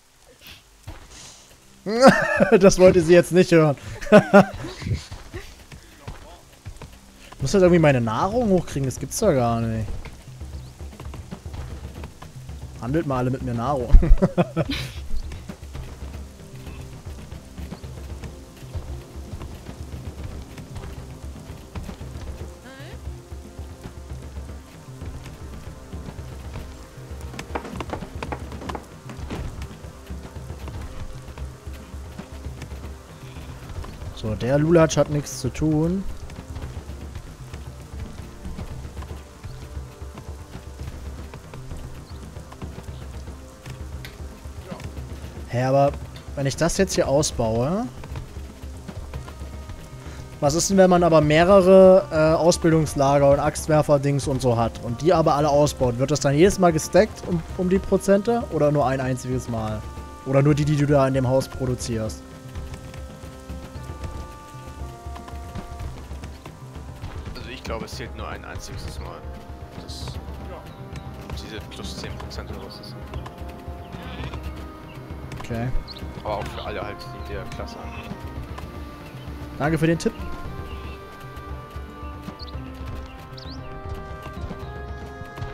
C: *laughs*
B: das wollte sie jetzt nicht hören. ich *laughs* muss halt irgendwie meine Nahrung hochkriegen. Das gibt's doch gar nicht. Handelt mal alle mit mir Nahrung. *laughs* Der Lulatsch hat nichts zu tun. Hä, aber wenn ich das jetzt hier ausbaue... Was ist denn, wenn man aber mehrere äh, Ausbildungslager und Axtwerfer-Dings und so hat und die aber alle ausbaut? Wird das dann jedes Mal gestackt um, um die Prozente oder nur ein einziges Mal? Oder nur die, die du da in dem Haus produzierst?
F: Zählt nur ein einziges Mal. Das, diese plus 10% oder was ist.
B: Okay.
F: Aber auch für alle halt, die der Klasse an.
B: Danke für den Tipp.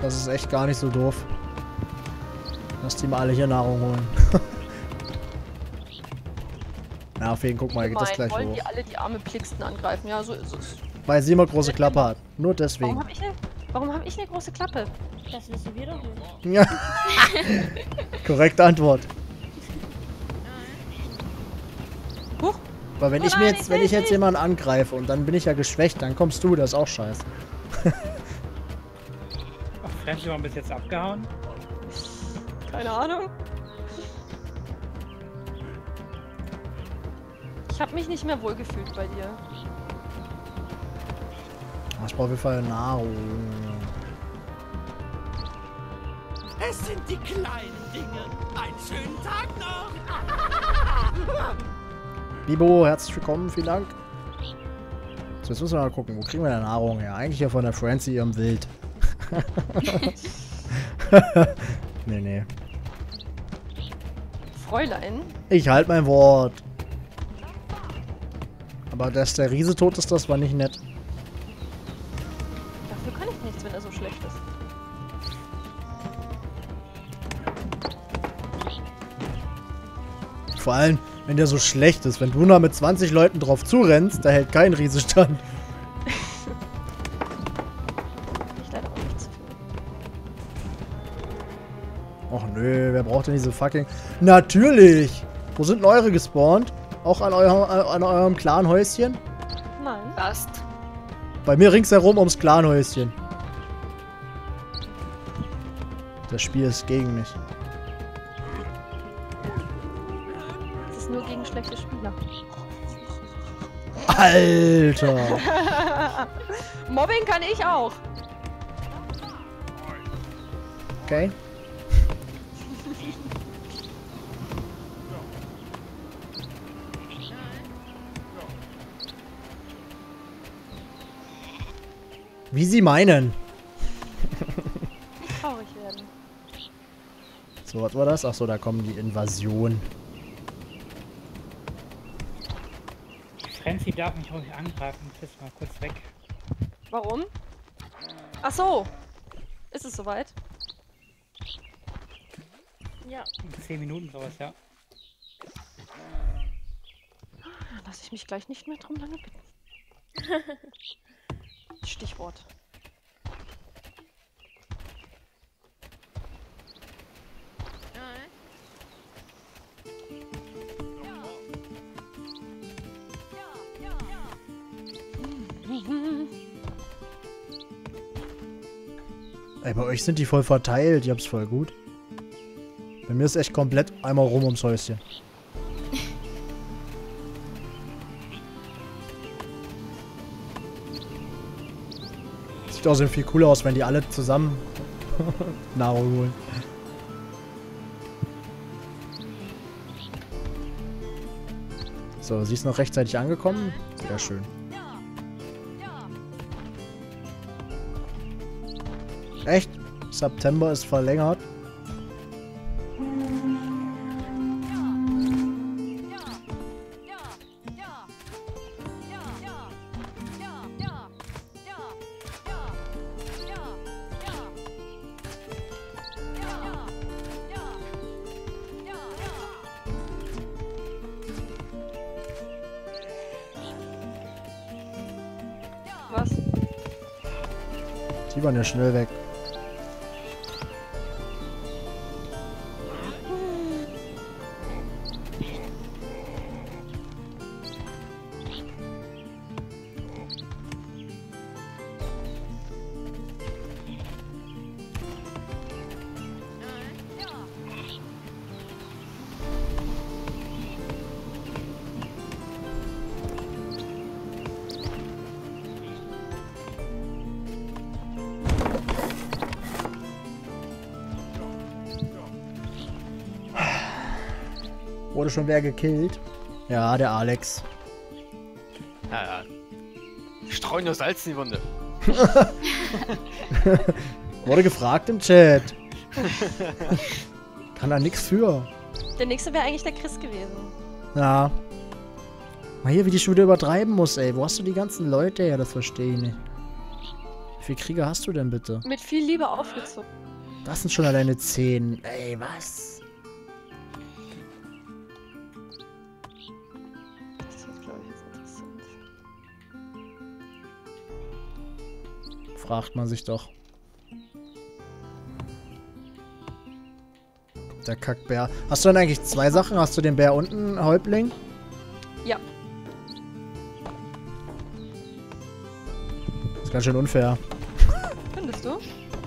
B: Das ist echt gar nicht so doof. Lass die mal alle hier Nahrung holen. *laughs* Na, auf jeden guck mal, geht das gleich
A: wollen
B: hoch.
A: die alle die arme Plixten angreifen? Ja, so ist es.
B: Weil sie immer große Klappe hat. Nur
A: Warum
B: deswegen.
A: habe ich, ne, warum hab ich eine große Klappe?
E: Das wissen wir doch nicht.
B: Ja. *laughs* Korrekte Antwort.
A: Huch.
B: Weil wenn
A: Oh
B: ich mir jetzt, wenn ich jetzt
A: nicht.
B: jemanden angreife und dann bin ich ja geschwächt, dann kommst du, das ist auch scheiße.
D: Ach, war bis jetzt abgehauen.
A: Keine Ahnung. Ich habe mich nicht mehr wohlgefühlt bei dir.
B: Ich brauche auf jeden Fall Nahrung.
G: Es sind die kleinen Dinge. Einen schönen Tag noch. *laughs*
B: Bibo, herzlich willkommen, vielen Dank. So, jetzt müssen wir mal gucken, wo kriegen wir denn Nahrung her? Eigentlich ja von der Francie ihrem Wild. *laughs* nee, nee.
A: Fräulein.
B: Ich halte mein Wort. Aber dass der Riese tot ist, das war nicht nett. Vor allem, wenn der so schlecht ist. Wenn du noch mit 20 Leuten drauf zurennst, da hält kein Riese stand.
A: Ich leider auch nichts für.
B: Och nö, wer braucht denn diese fucking... Natürlich! Wo sind denn eure gespawnt? Auch an, eurem an eurem Clanhäuschen?
A: Nein.
C: Passt.
B: Bei mir ringsherum ums Clanhäuschen. Das Spiel ist gegen mich. Alter! *laughs*
A: Mobbing kann ich auch.
B: Okay. Wie Sie meinen.
A: Traurig werden.
B: So, was war das? Achso, da kommen die Invasion.
D: Franzi darf mich ruhig angreifen. Ich jetzt mal kurz weg.
A: Warum? Ach so. Ist es soweit?
E: Ja,
D: In 10 Minuten sowas, ja.
A: Lasse ich mich gleich nicht mehr drum lange bitten. *laughs* Stichwort.
B: Ey, bei euch sind die voll verteilt. Ihr habt's voll gut. Bei mir ist echt komplett einmal rum ums Häuschen. Sieht außerdem viel cooler aus, wenn die alle zusammen *laughs* Nahrung holen. So, sie ist noch rechtzeitig angekommen. Sehr schön. Echt? September ist verlängert.
A: Was?
B: Die waren ja schnell weg. Schon wer gekillt? Ja, der Alex.
F: Ja, ja. Streuen nur Salz in die Wunde. *laughs*
B: Wurde gefragt im Chat. *laughs* Kann da nix für.
A: Der nächste wäre eigentlich der Chris gewesen.
B: Ja. Mal hier, wie die schon wieder übertreiben muss, ey. Wo hast du die ganzen Leute her? Das verstehe ich nicht. Wie viele Krieger hast du denn bitte?
A: Mit viel Liebe aufgezogen.
B: Das sind schon alleine 10. Ey, was? Fragt man sich doch. Der Kackbär. Hast du denn eigentlich zwei Sachen? Hast du den Bär und einen Häuptling?
A: Ja.
B: ist ganz schön unfair.
A: Findest du?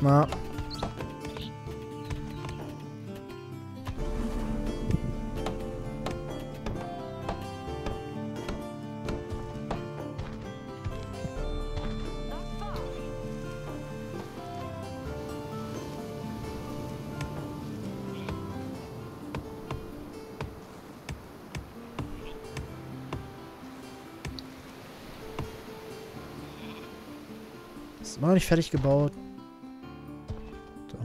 B: Na. Noch nicht fertig gebaut. So.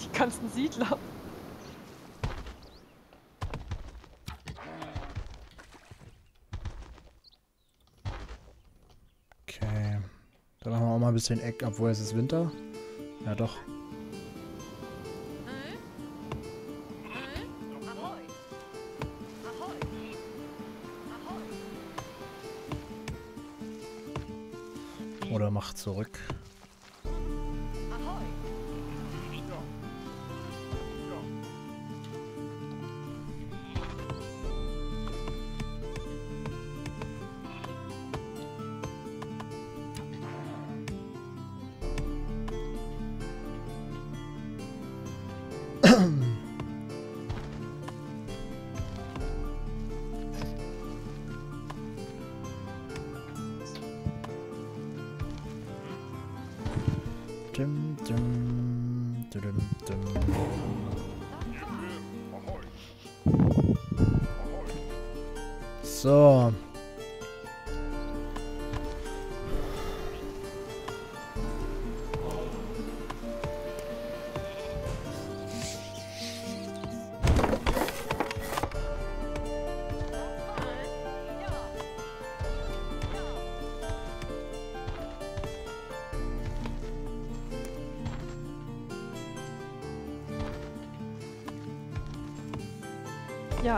A: Die ganzen Siedler.
B: Okay. Dann machen wir auch mal ein bisschen Eck, obwohl es ist Winter. Ja, doch. Oder mach zurück.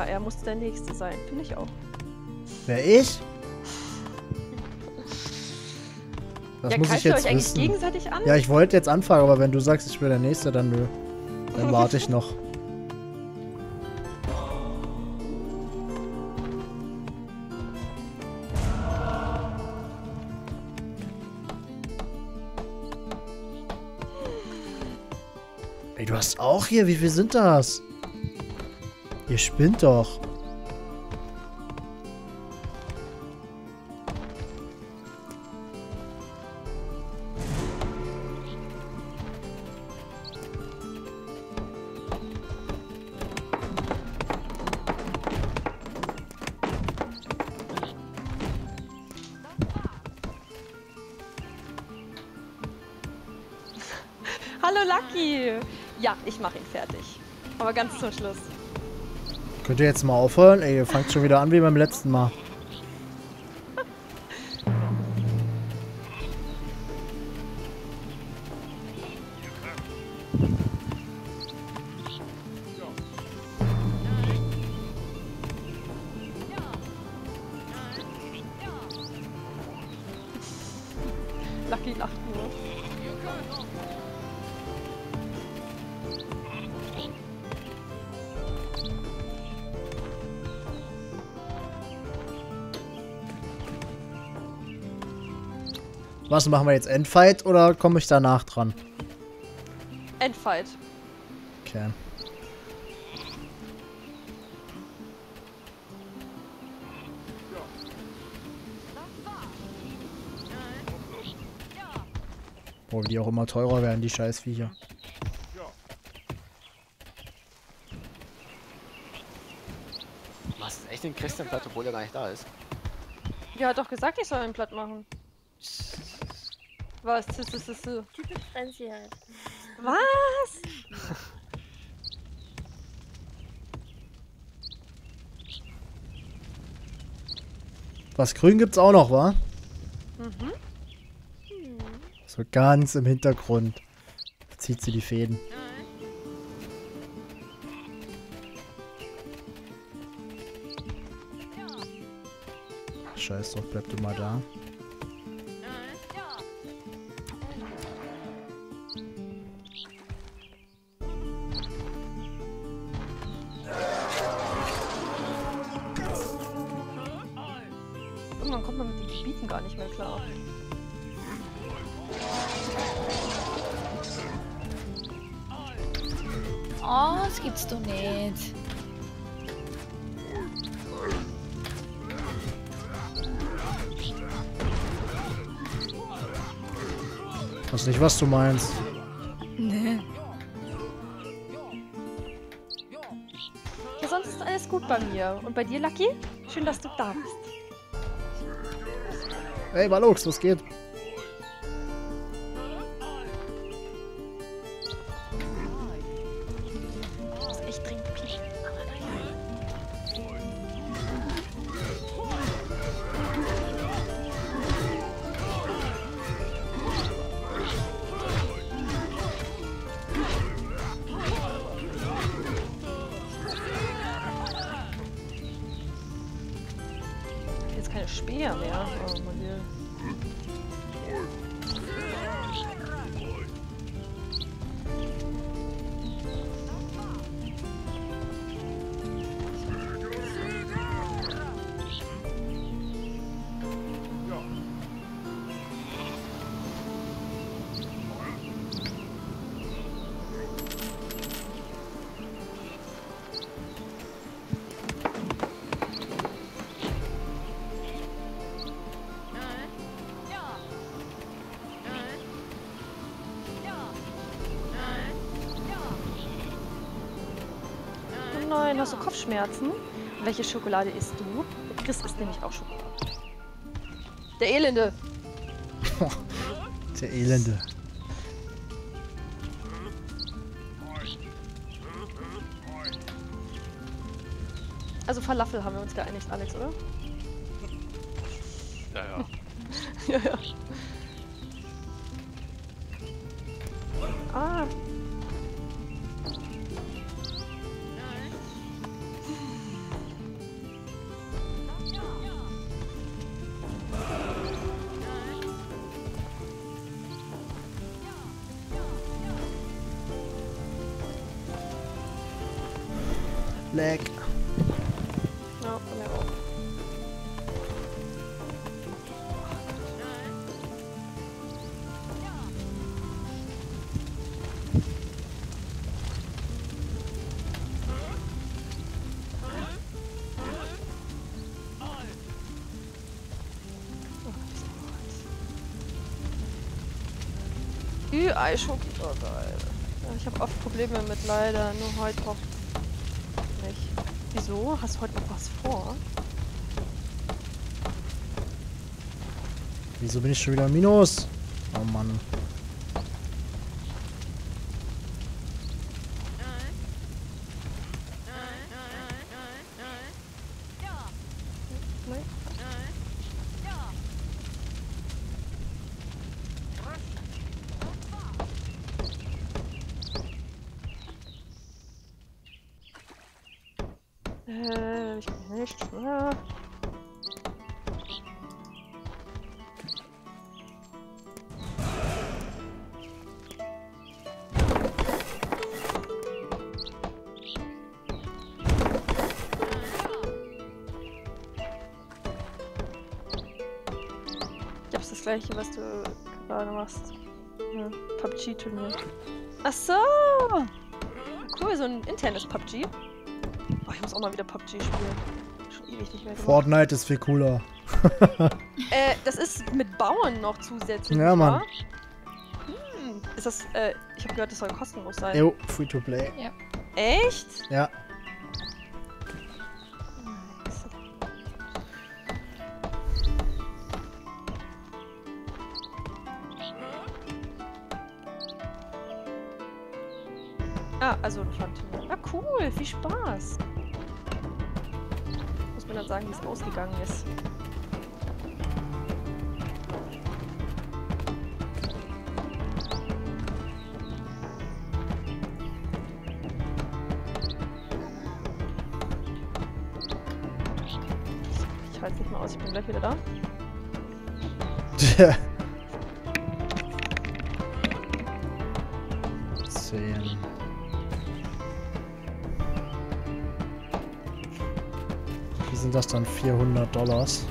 A: Ja, er muss der Nächste sein. Finde ich auch.
B: Wer ich? Das
A: ja,
B: muss ich jetzt
A: euch eigentlich
B: wissen.
A: gegenseitig an?
B: Ja, ich wollte jetzt anfangen, aber wenn du sagst, ich bin der Nächste, dann nö. Dann *laughs* warte ich noch. Ey, du hast auch hier, wie viel sind das? Ihr spinnt doch.
A: Hallo Lucky! Ja, ich mache ihn fertig. Aber ganz zum Schluss.
B: Könnt ihr jetzt mal aufhören? Ey, ihr fangt schon wieder an wie beim letzten Mal. Was machen wir jetzt? Endfight oder komme ich danach dran?
A: Endfight.
B: Okay. Wo die auch immer teurer werden, die Scheißviecher.
F: Machst du echt den Christian platt, obwohl er gar nicht da ist?
A: Ja, hat doch gesagt, ich soll ihn platt machen. Was? Das ist das so.
E: Typisch Frenzy halt.
A: Was?
B: Was grün gibt's auch noch, wa?
A: Mhm.
B: So ganz im Hintergrund zieht sie die Fäden. Scheiß drauf, bleib du mal da. Was du meinst.
C: Nee.
A: Ja, sonst ist alles gut bei mir. Und bei dir, Lucky? Schön, dass du da bist.
B: Ey, Balux, was geht?
A: Kopfschmerzen? Welche Schokolade isst du? Chris isst nämlich auch Schokolade. Der Elende. *laughs*
B: Der Elende.
A: Also Falafel haben wir uns geeinigt, Alex, oder?
F: Ja, ja. *laughs*
A: ja, ja. Ü-Ei-Schoki, oh geil. Ich habe oft Probleme mit leider, nur heute hofft nicht. Wieso? Hast du heute noch was vor?
B: Wieso bin ich schon wieder Minus?
A: Gleiche, was du gerade machst. Ja, PUBG-Turnier. Ach so! Cool, so ein internes PUBG. Oh, ich muss auch mal wieder PUBG spielen. Schon ewig nicht mehr gemacht.
B: Fortnite ist viel cooler. *laughs*
A: Äh, das ist mit Bauen noch zusätzlich.
B: Ja, Mann.
A: Hm, ist das, äh, ich habe gehört, das soll kostenlos sein.
B: Jo, free to play.
A: Echt?
B: Ja.
A: Ah, also ein Fun-Turnier. Ah, cool, viel Spaß. Muss mir dann sagen, wie es ausgegangen ist. Ich halte nicht mehr aus, ich bin gleich wieder da. *laughs*
B: dann? 400 Dollars?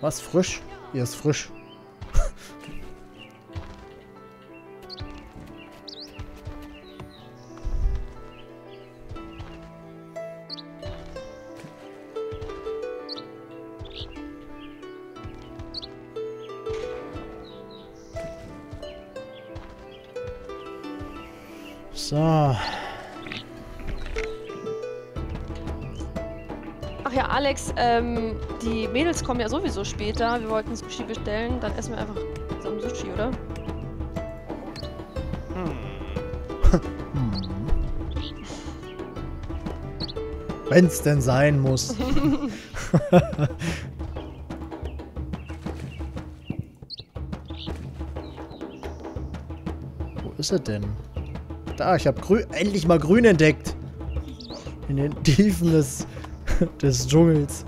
B: Was? Frisch? Ihr ist frisch.
A: Ähm, die Mädels kommen ja sowieso später. Wir wollten Sushi bestellen, dann essen wir einfach zusammen Sushi, oder?
B: Hm. Wenn's denn sein muss. *laughs* Wo ist er denn? Da, ich habe grün, endlich mal grün entdeckt. In den Tiefen des, *laughs* des Dschungels.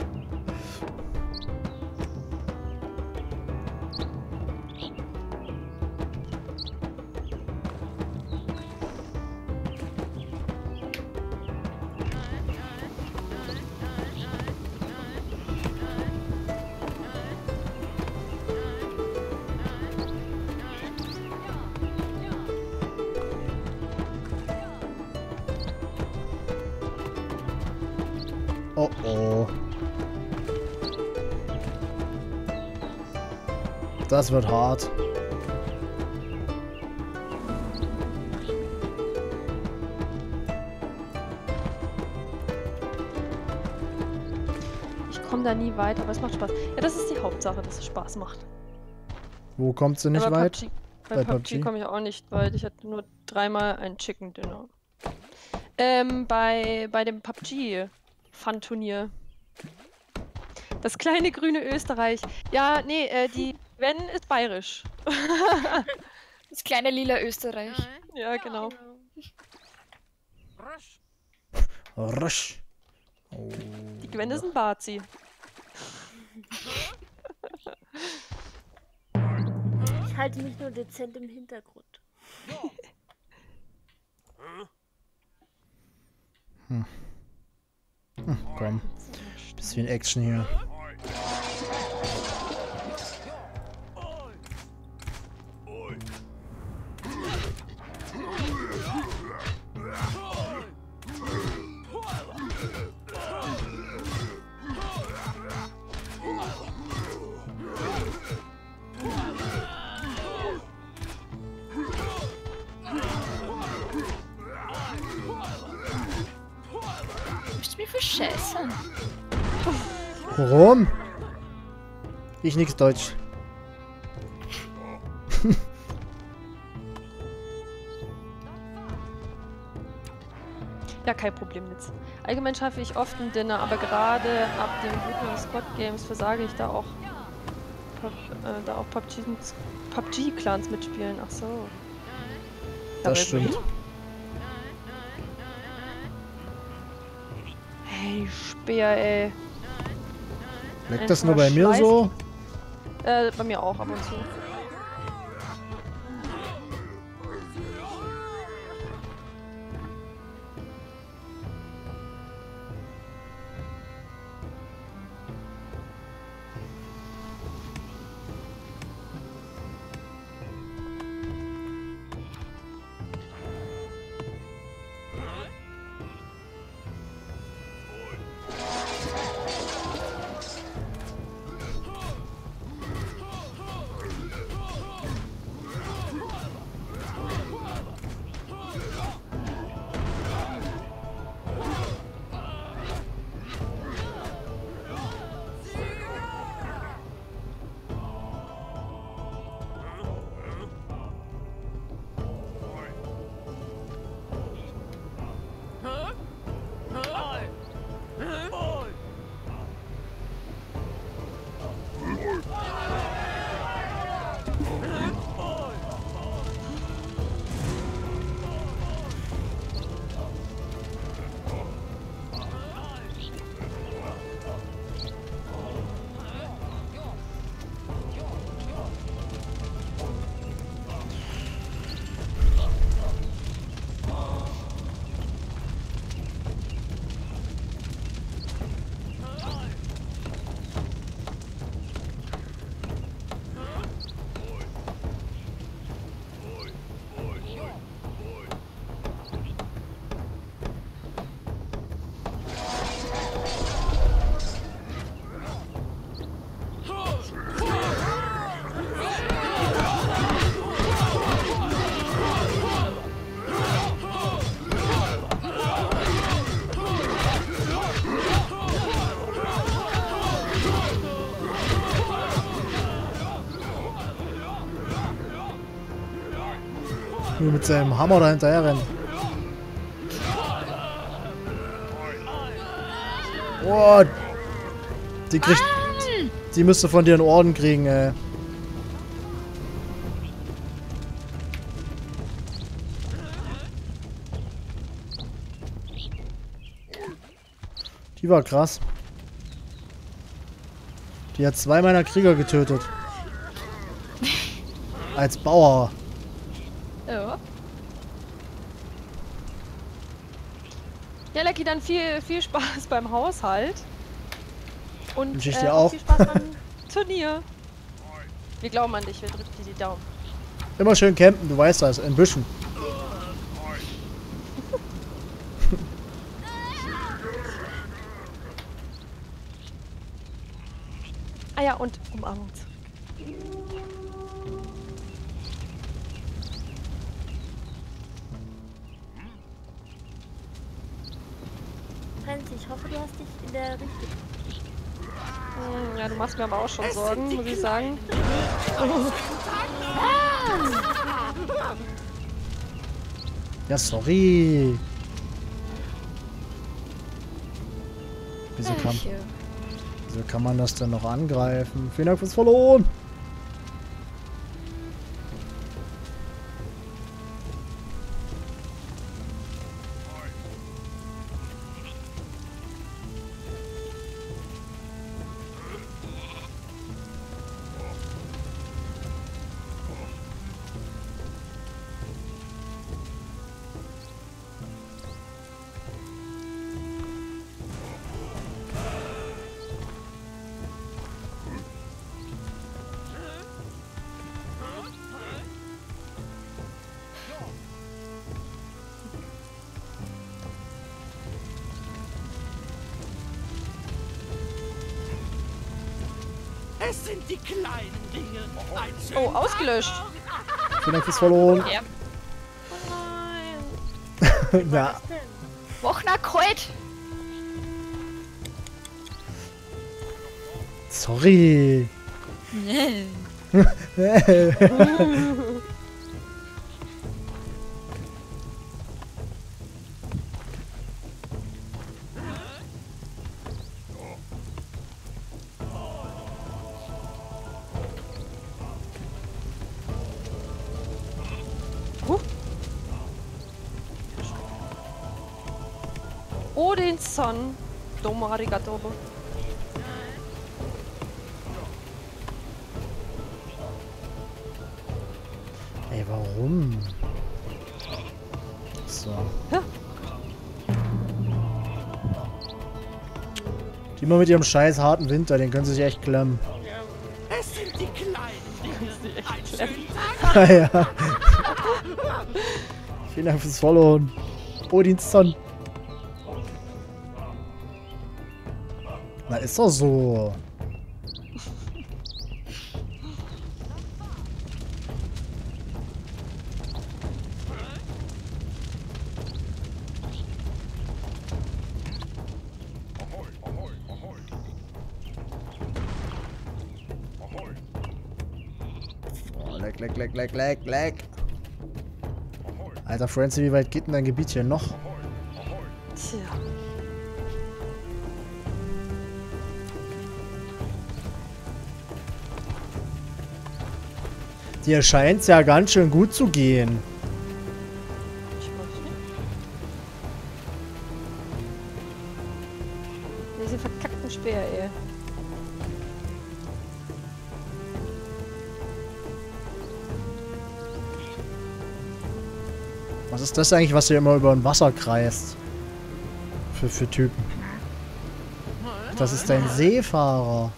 B: Wird hart.
A: Ich komme da nie weiter, aber es macht Spaß. Ja, das ist die Hauptsache, dass es Spaß macht.
B: Wo kommt sie nicht weit?
A: PUBG, bei,
B: Bei
A: PUBG,
B: PUBG?
A: komme ich auch nicht weit. Ich hatte nur dreimal ein Chicken Dinner. Ähm, bei, bei dem PUBG-Fun-Turnier. Das kleine grüne Österreich. Ja, nee, äh, die Wenn ist bayerisch. *laughs*
C: Das kleine lila Österreich.
A: ja, genau.
B: Rösch. Oh.
A: Die Gwen ist ein Bazi.
E: Ich halte mich nur dezent im Hintergrund.
B: Komm. Bisschen Action hier. Ich nix Deutsch. *laughs*
A: Ja, kein Problem jetzt. Allgemein schaffe ich oft ein Dinner, aber gerade ab dem Brutal Squad Games versage ich da auch, Pub, äh, da auch PUBG, PUBG-Clans mitspielen. Ach so. Ja,
B: Das
A: wer
B: stimmt.
A: Hey, Speer, ey.
B: Leckt das nur bei mir so?
A: Äh, bei mir auch ab und zu.
B: Wie mit seinem Hammer da hinterher rennt. Boah. Die kriegt. Die müsste von dir einen Orden kriegen, ey. Die war krass. Die hat zwei meiner Krieger getötet. Als Bauer.
C: Ja.
A: Ja, Lecky, dann viel, viel Spaß *laughs* beim Haushalt. Und
B: Wünsche ich
A: äh,
B: dir
A: auch
B: auch.
A: viel Spaß beim *laughs* Turnier. Wir glauben an dich, wir drücken dir die Daumen.
B: Immer schön campen, du weißt das, in Büschen.
A: Ah ja, und Umarmung zurück.
E: Franzi, ich hoffe, du hast dich in der richtigen.
A: Machst mir aber auch schon Sorgen, muss ich sagen. *laughs*
B: Ja, sorry. Wieso kann, wieso kann man das denn noch angreifen? Vielen Dank fürs Verloren.
A: Oh, ausgelöscht.
B: Vielen Dank fürs Verloren.
C: Ja. *laughs*
B: ja,
E: Was denn?
C: Wochner kalt.
B: sorry.
A: Odinson. *laughs* *laughs*
B: Die mal mit ihrem scheiß harten Winter, den können sie sich echt klemmen.
G: Es sind die kleinen Dinge. Ein schönen
B: Ah ja. Vielen Dank fürs Followen. Odinson. Na, ist doch so. Leck, leck, leck. Alter, Francie, wie weit geht denn dein Gebiet hier noch?
A: Tja.
B: Dir scheint's ja ganz schön gut zu gehen. Ist das eigentlich, was hier immer über ein Wasser kreist? Für, für Typen. Das ist dein Seefahrer.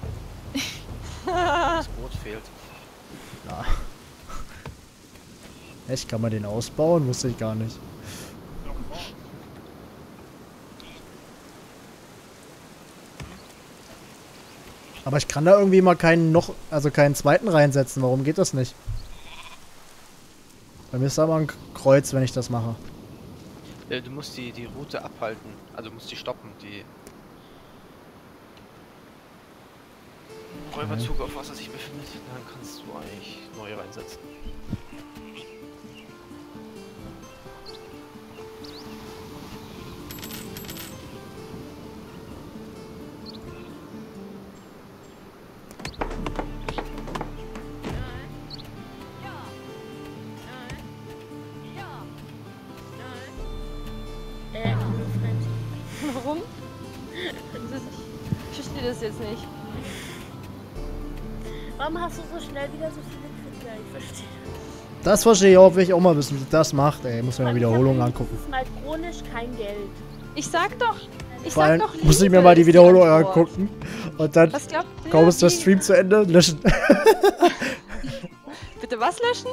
F: Das Boot fehlt.
B: Echt, kann man den ausbauen? Wusste ich gar nicht. Aber ich kann da irgendwie mal keinen noch, also keinen zweiten reinsetzen. Warum geht das nicht? Bei mir ist mal ein Kreuz, wenn ich das mache.
F: Äh, Du musst die, die Route abhalten. Also du musst die stoppen, die Räuberzug, auf was er sich befindet. Dann kannst du eigentlich neue reinsetzen.
E: Schnell wieder so viele Kritiker? Ich verstehe.
B: Das verstehe ich auch, will ich auch mal wissen, wie das macht, ey. Muss mir mal Wiederholungen angucken.
E: Mal chronisch kein Geld.
A: Ich sag doch. Ich
B: Vor
A: sag doch,
B: muss ich mir mal die Wiederholung angucken. Und dann kaum ist der Stream zu Ende, löschen. *laughs*
A: Bitte was löschen?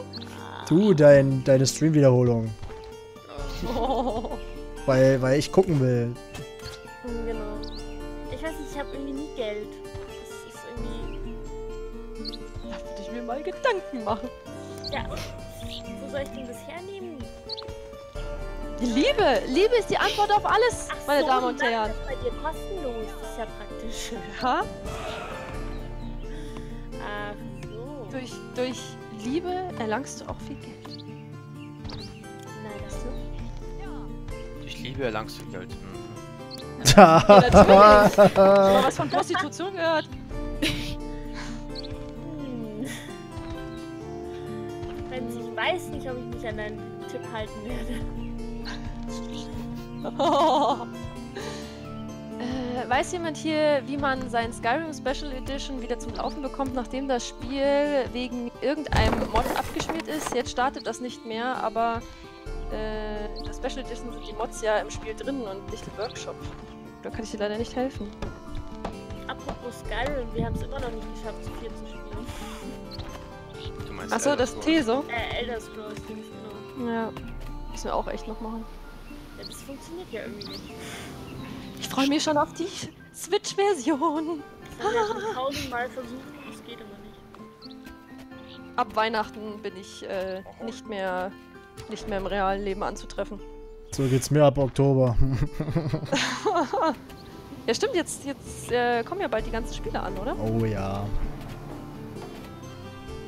B: Du, dein, deine Stream-Wiederholung.
A: Oh.
B: Weil, weil ich gucken will.
A: Mal Gedanken machen.
E: Ja. Wo soll ich denn das hernehmen?
A: Liebe. Liebe ist die Antwort auf alles,
E: Ach
A: meine
E: so,
A: Damen und Herren.
E: ist bei dir kostenlos. Das ist ja praktisch.
A: Ja?
E: Ach so.
A: Durch, durch Liebe erlangst du auch viel Geld.
E: Nein, das so.
F: Durch Liebe erlangst du Geld. Mhm.
A: Ja, natürlich. *laughs* Schon mal was von Prostitution gehört? *laughs*
E: Franzi, ich weiß nicht, ob ich mich an deinen Tipp halten werde. *laughs*
A: Äh, weiß jemand hier, wie man sein Skyrim Special Edition wieder zum Laufen bekommt, nachdem das Spiel wegen irgendeinem Mod abgeschmiert ist? Jetzt startet das nicht mehr, aber äh, in der Special Edition sind die Mods ja im Spiel drin und nicht im Workshop. Da kann ich dir leider nicht helfen.
E: Apropos Skyrim, wir haben es immer noch nicht geschafft, zu viert zu
F: meinst
A: Achso, das
F: Scrolls.
A: Teso.
E: Äh, Elder Scrolls, genau.
A: Ja. Müssen wir auch echt noch machen.
E: Ja, das funktioniert ja irgendwie nicht.
A: Ich freue mich schon auf die Switch-Version.
E: Das haben wir schon *laughs* tausendmal versucht und es geht immer nicht.
A: Ab Weihnachten bin ich äh, nicht mehr nicht mehr im realen Leben anzutreffen.
B: So geht's mir ab Oktober. *laughs*
A: Ja, stimmt, jetzt, jetzt äh, kommen ja bald die ganzen Spiele an, oder?
B: oh ja.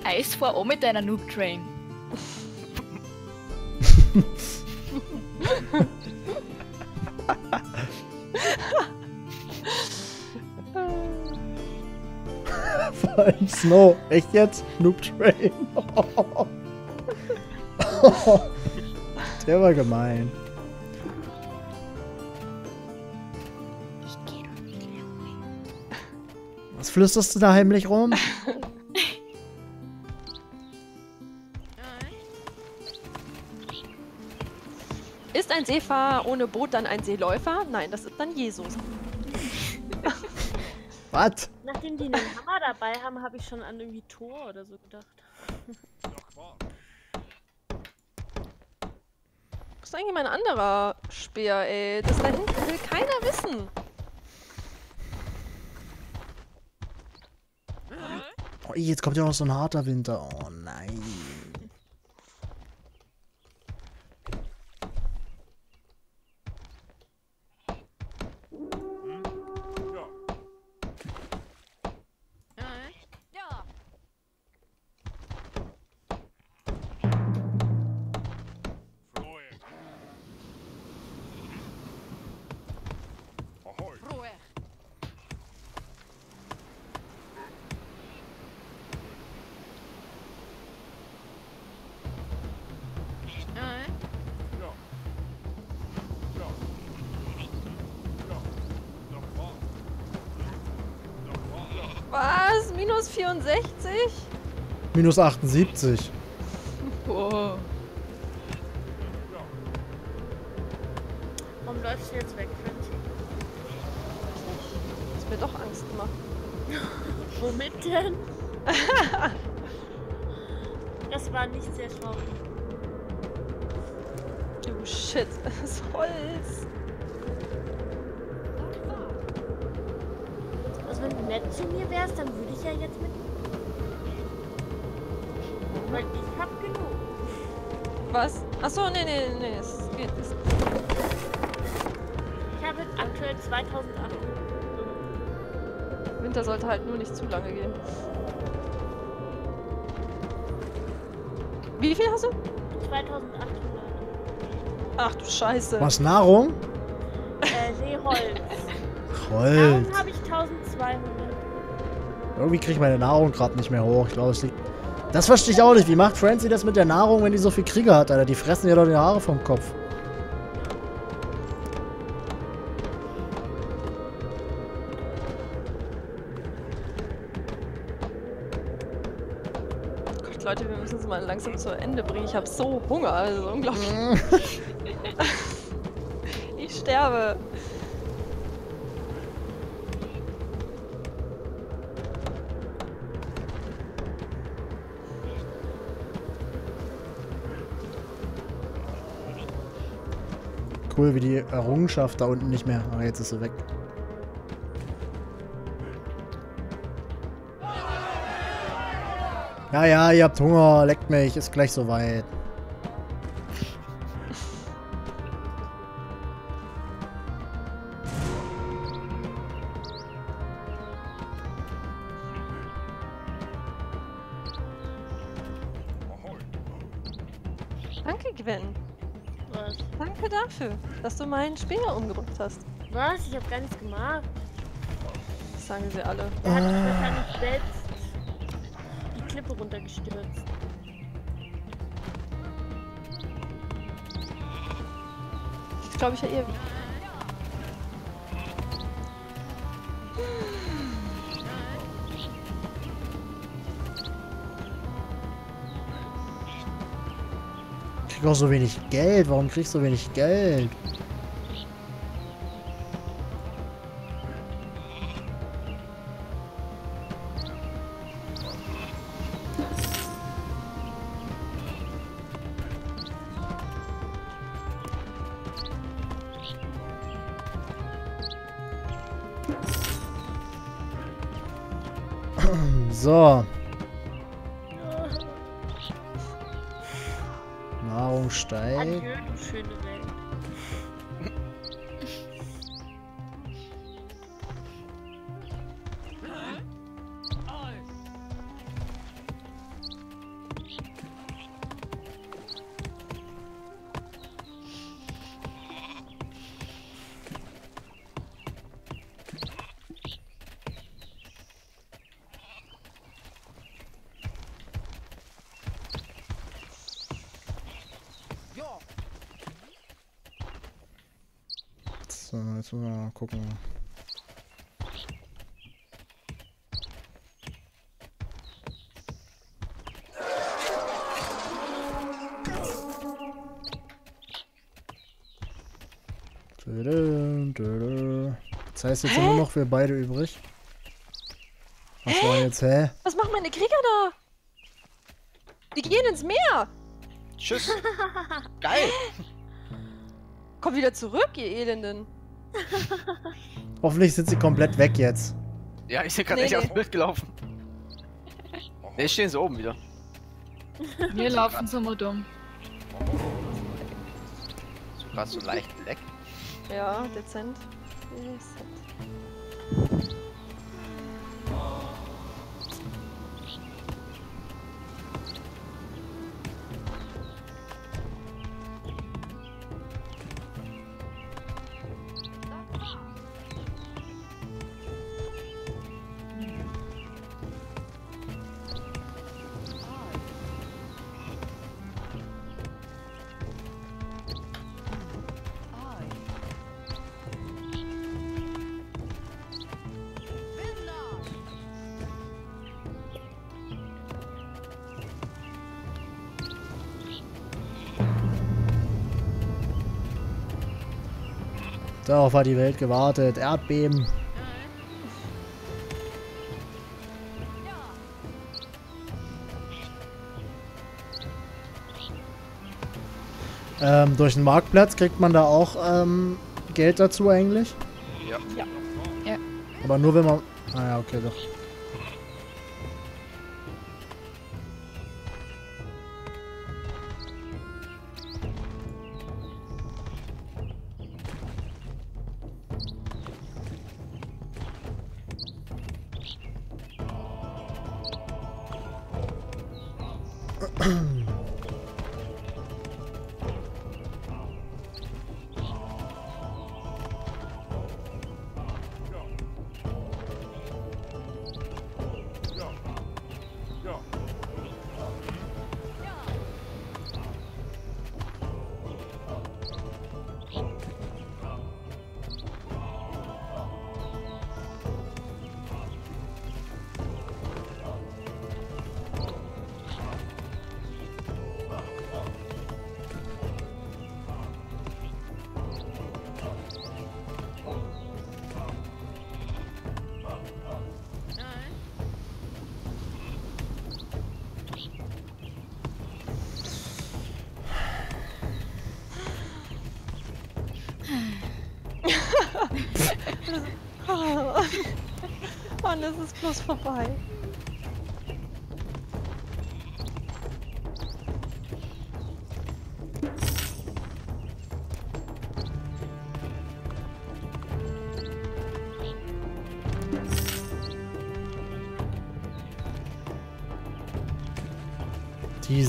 C: Eis vor auch mit deiner Noob Train.
B: Fallen Snow. Echt jetzt? Noob Train. Der war gemein. Was flüsterst du da heimlich rum? *laughs*
A: Ist ein Seefahrer ohne Boot dann ein Seeläufer? Nein, das ist dann Jesus. *laughs*
B: Was?
E: Nachdem die einen Hammer dabei haben, habe ich schon an irgendwie Tor oder so gedacht.
A: Wo ist eigentlich mein anderer Speer, ey? Das da hinten will keiner wissen.
B: Oh, jetzt kommt ja auch so ein harter Winter. Oh nein.
A: 69? Minus
B: 78.
E: Du? 2800.
A: Ach du Scheiße.
B: Was, Nahrung?
E: Äh, Seeholz. *laughs*
B: Holz.
E: Nahrung habe ich 1200.
B: Irgendwie kriege ich meine Nahrung gerade nicht mehr hoch. Ich glaube, es liegt. Das verstehe ich auch nicht. Wie macht Francie das mit der Nahrung, wenn die so viel Krieger hat, Alter? Die fressen ja doch die Haare vom Kopf.
A: Mal langsam zu Ende bringen. Ich habe so Hunger. Also unglaublich. *laughs* ich sterbe.
B: Cool, wie die Errungenschaft da unten nicht mehr. Ah, jetzt ist sie weg. Ja, ja, ihr habt Hunger, leckt mich, ist gleich soweit.
A: Danke, Gwen.
E: Was?
A: Danke dafür, dass du meinen Speer umgebracht hast.
E: Was? Ich habe gar nichts gemacht.
A: Das sagen sie alle.
E: Der hat sich wahrscheinlich selbst runtergestürzt.
A: Ich glaube, ich ja eher.
B: Ich krieg auch so wenig Geld. Warum kriegst du so wenig Geld? Das heißt, jetzt sind nur noch wir beide übrig. Was war jetzt, hä?
A: Was machen meine Krieger da? Die gehen ins Meer.
F: Tschüss. *laughs* Geil.
A: Komm wieder zurück, ihr Elenden.
B: Hoffentlich sind sie komplett weg jetzt.
F: Ja, ich bin gerade
A: Nee,
F: echt
A: nee.
F: aufs Bild gelaufen. *laughs* Ne, stehen sie oben wieder.
H: Wir laufen so mal dumm.
F: So gerade so leicht leck.
A: Ja, dezent. Dezent.
B: Darauf hat die Welt gewartet. Erdbeben. Ähm, durch den Marktplatz kriegt man da auch ähm, Geld dazu eigentlich?
F: Ja.
A: Ja.
B: Aber nur wenn man... Ah ja, okay, doch.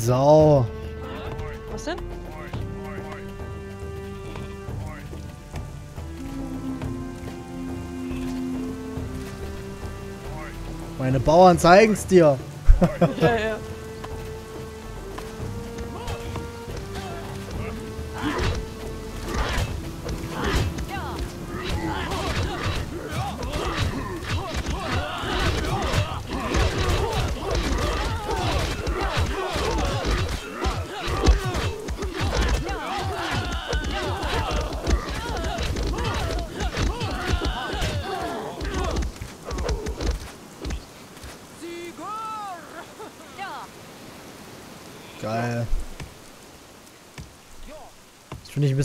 B: Sau.
A: Was denn?
B: Meine Bauern zeigen's dir.
A: Ja, ja.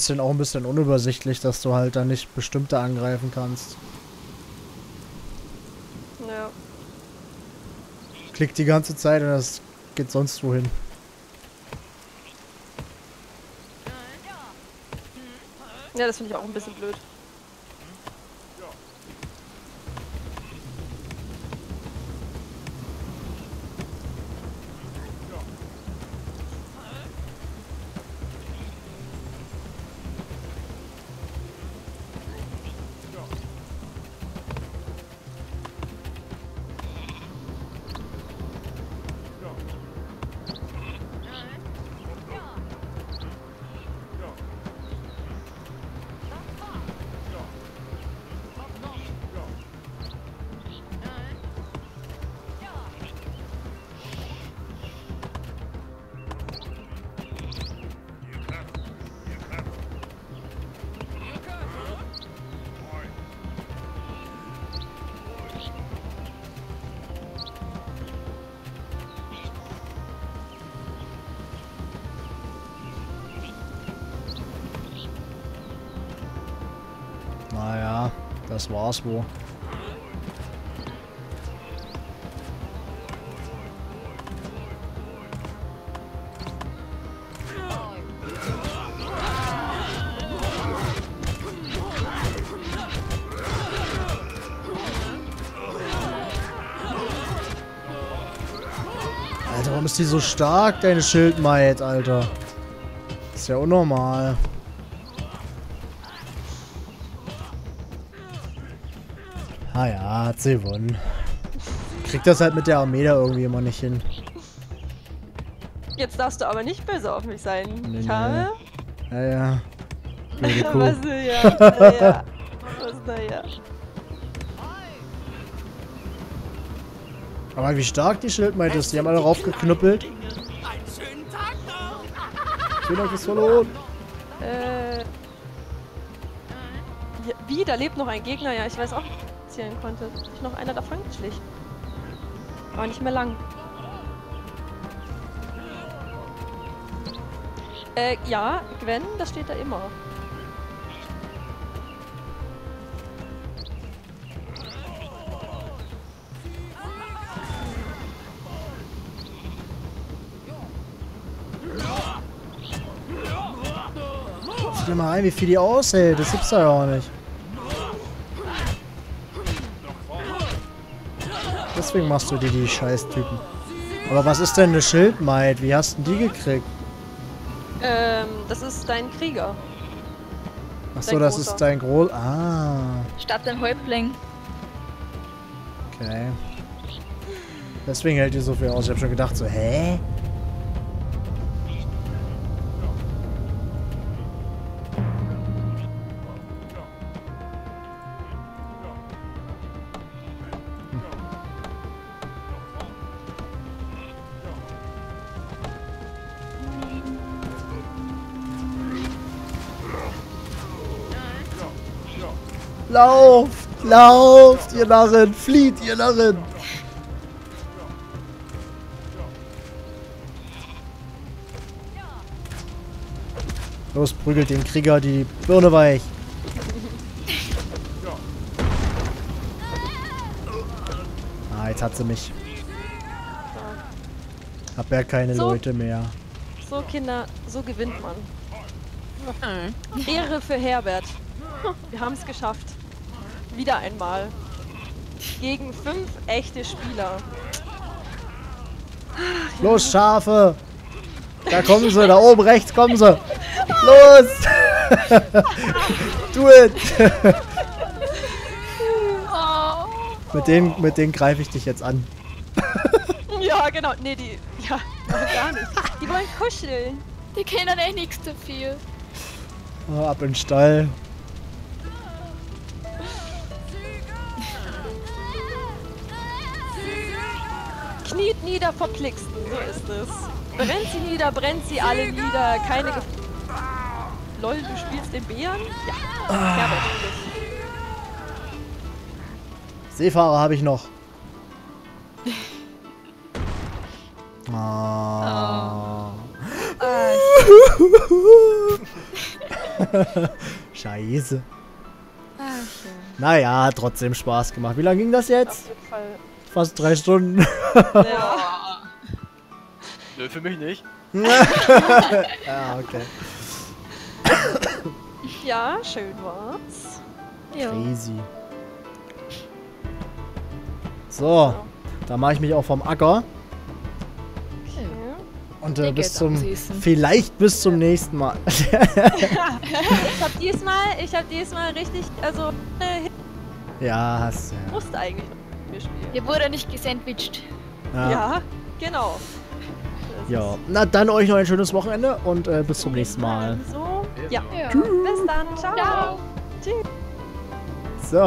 B: Bisschen auch ein bisschen unübersichtlich, dass du halt da nicht bestimmte angreifen kannst.
A: Ja.
B: Klick die ganze Zeit und das geht sonst wohin.
A: Ja, das finde ich auch ein bisschen blöd.
B: Das war's wohl. Alter, warum ist die so stark, deine Schildmaid, Alter? ist ja unnormal. Ah ja, hat sie gewonnen. Kriegt das halt mit der Armee da irgendwie immer nicht hin.
A: Jetzt darfst du aber nicht böse auf mich sein.
B: Nee,
A: ich habe.
B: Ja, ja. *laughs*
A: Was, ja, *laughs* naja. Was, naja.
B: Aber wie stark die Schildmaid ist, die haben alle raufgeknüppelt.
G: Einen schönen Tag noch.
B: König ist verloren.
A: Äh. Ja, wie? Da lebt noch ein Gegner? Ja, ich weiß auch, was ich konnte. Ist noch einer davon schlich. Aber nicht mehr lang. Äh, ja, Gwen, das steht da immer.
B: Dir mal ein, wie viel die aushält. Das gibt's ja auch nicht. Deswegen machst du dir die Scheißtypen. Aber was ist denn eine Schildmaid? Wie hast du die gekriegt?
A: Ähm, das ist dein Krieger.
B: Achso,
A: Dein
B: das
A: großer.
B: ist dein Groß... Ah,
H: Statt ein Häuptling.
B: okay. Deswegen hält die so viel aus. Ich hab schon gedacht so, hä? Lauft! Lauft, ihr Narren! Flieht, ihr Narren! Los, prügelt den Krieger die Birne weich. Ah, jetzt hat sie mich. Hab ja keine
A: So.
B: Leute mehr.
A: So, Kinder, so gewinnt man. Ehre für Herbert. Wir haben es geschafft. Wieder einmal. Gegen fünf echte Spieler.
B: Los, Schafe! Da kommen sie, da oben rechts kommen sie! Los! *laughs* Do it! mit denen, mit denen greife ich dich jetzt an.
A: Ja, genau. Nee, die. Ja, gar nicht. Die wollen kuscheln.
H: Die kennen eh nichts dafür.
B: Oh, ab in den Stall.
A: Nieder vor Plixten, so ist es. Brennt sie nieder, brennt sie alle nieder. Keine Gef Lol, du spielst den Bären? Ja. Herbert spielt.
B: Seefahrer habe ich noch. *laughs* Ah. *laughs* Scheiße. Naja, hat trotzdem Spaß gemacht. Wie lange ging das jetzt? Fast drei Stunden.
A: Ja. *laughs*
F: Nö, für mich nicht.
B: ja, *laughs* okay.
A: ja, schön war's.
H: Ja.
B: Crazy. So, da mache ich mich auch vom Acker.
A: Okay.
B: Und äh, bis zum.
H: abschießen.
B: Vielleicht bis zum nächsten *laughs* *laughs* Mal.
A: Ich hab diesmal, ich hab diesmal richtig, also, äh,
B: ja, hast ja.
A: musste eigentlich noch mit mir spielen.
H: Hier wurde nicht gesandwiched.
B: ja.
A: Ja, genau.
B: Ja, na dann euch noch ein schönes Wochenende und äh, bis zum nächsten Mal.
A: So, ja.
H: Ja.
A: Bis dann. Ciao.
H: Ciao.
B: So,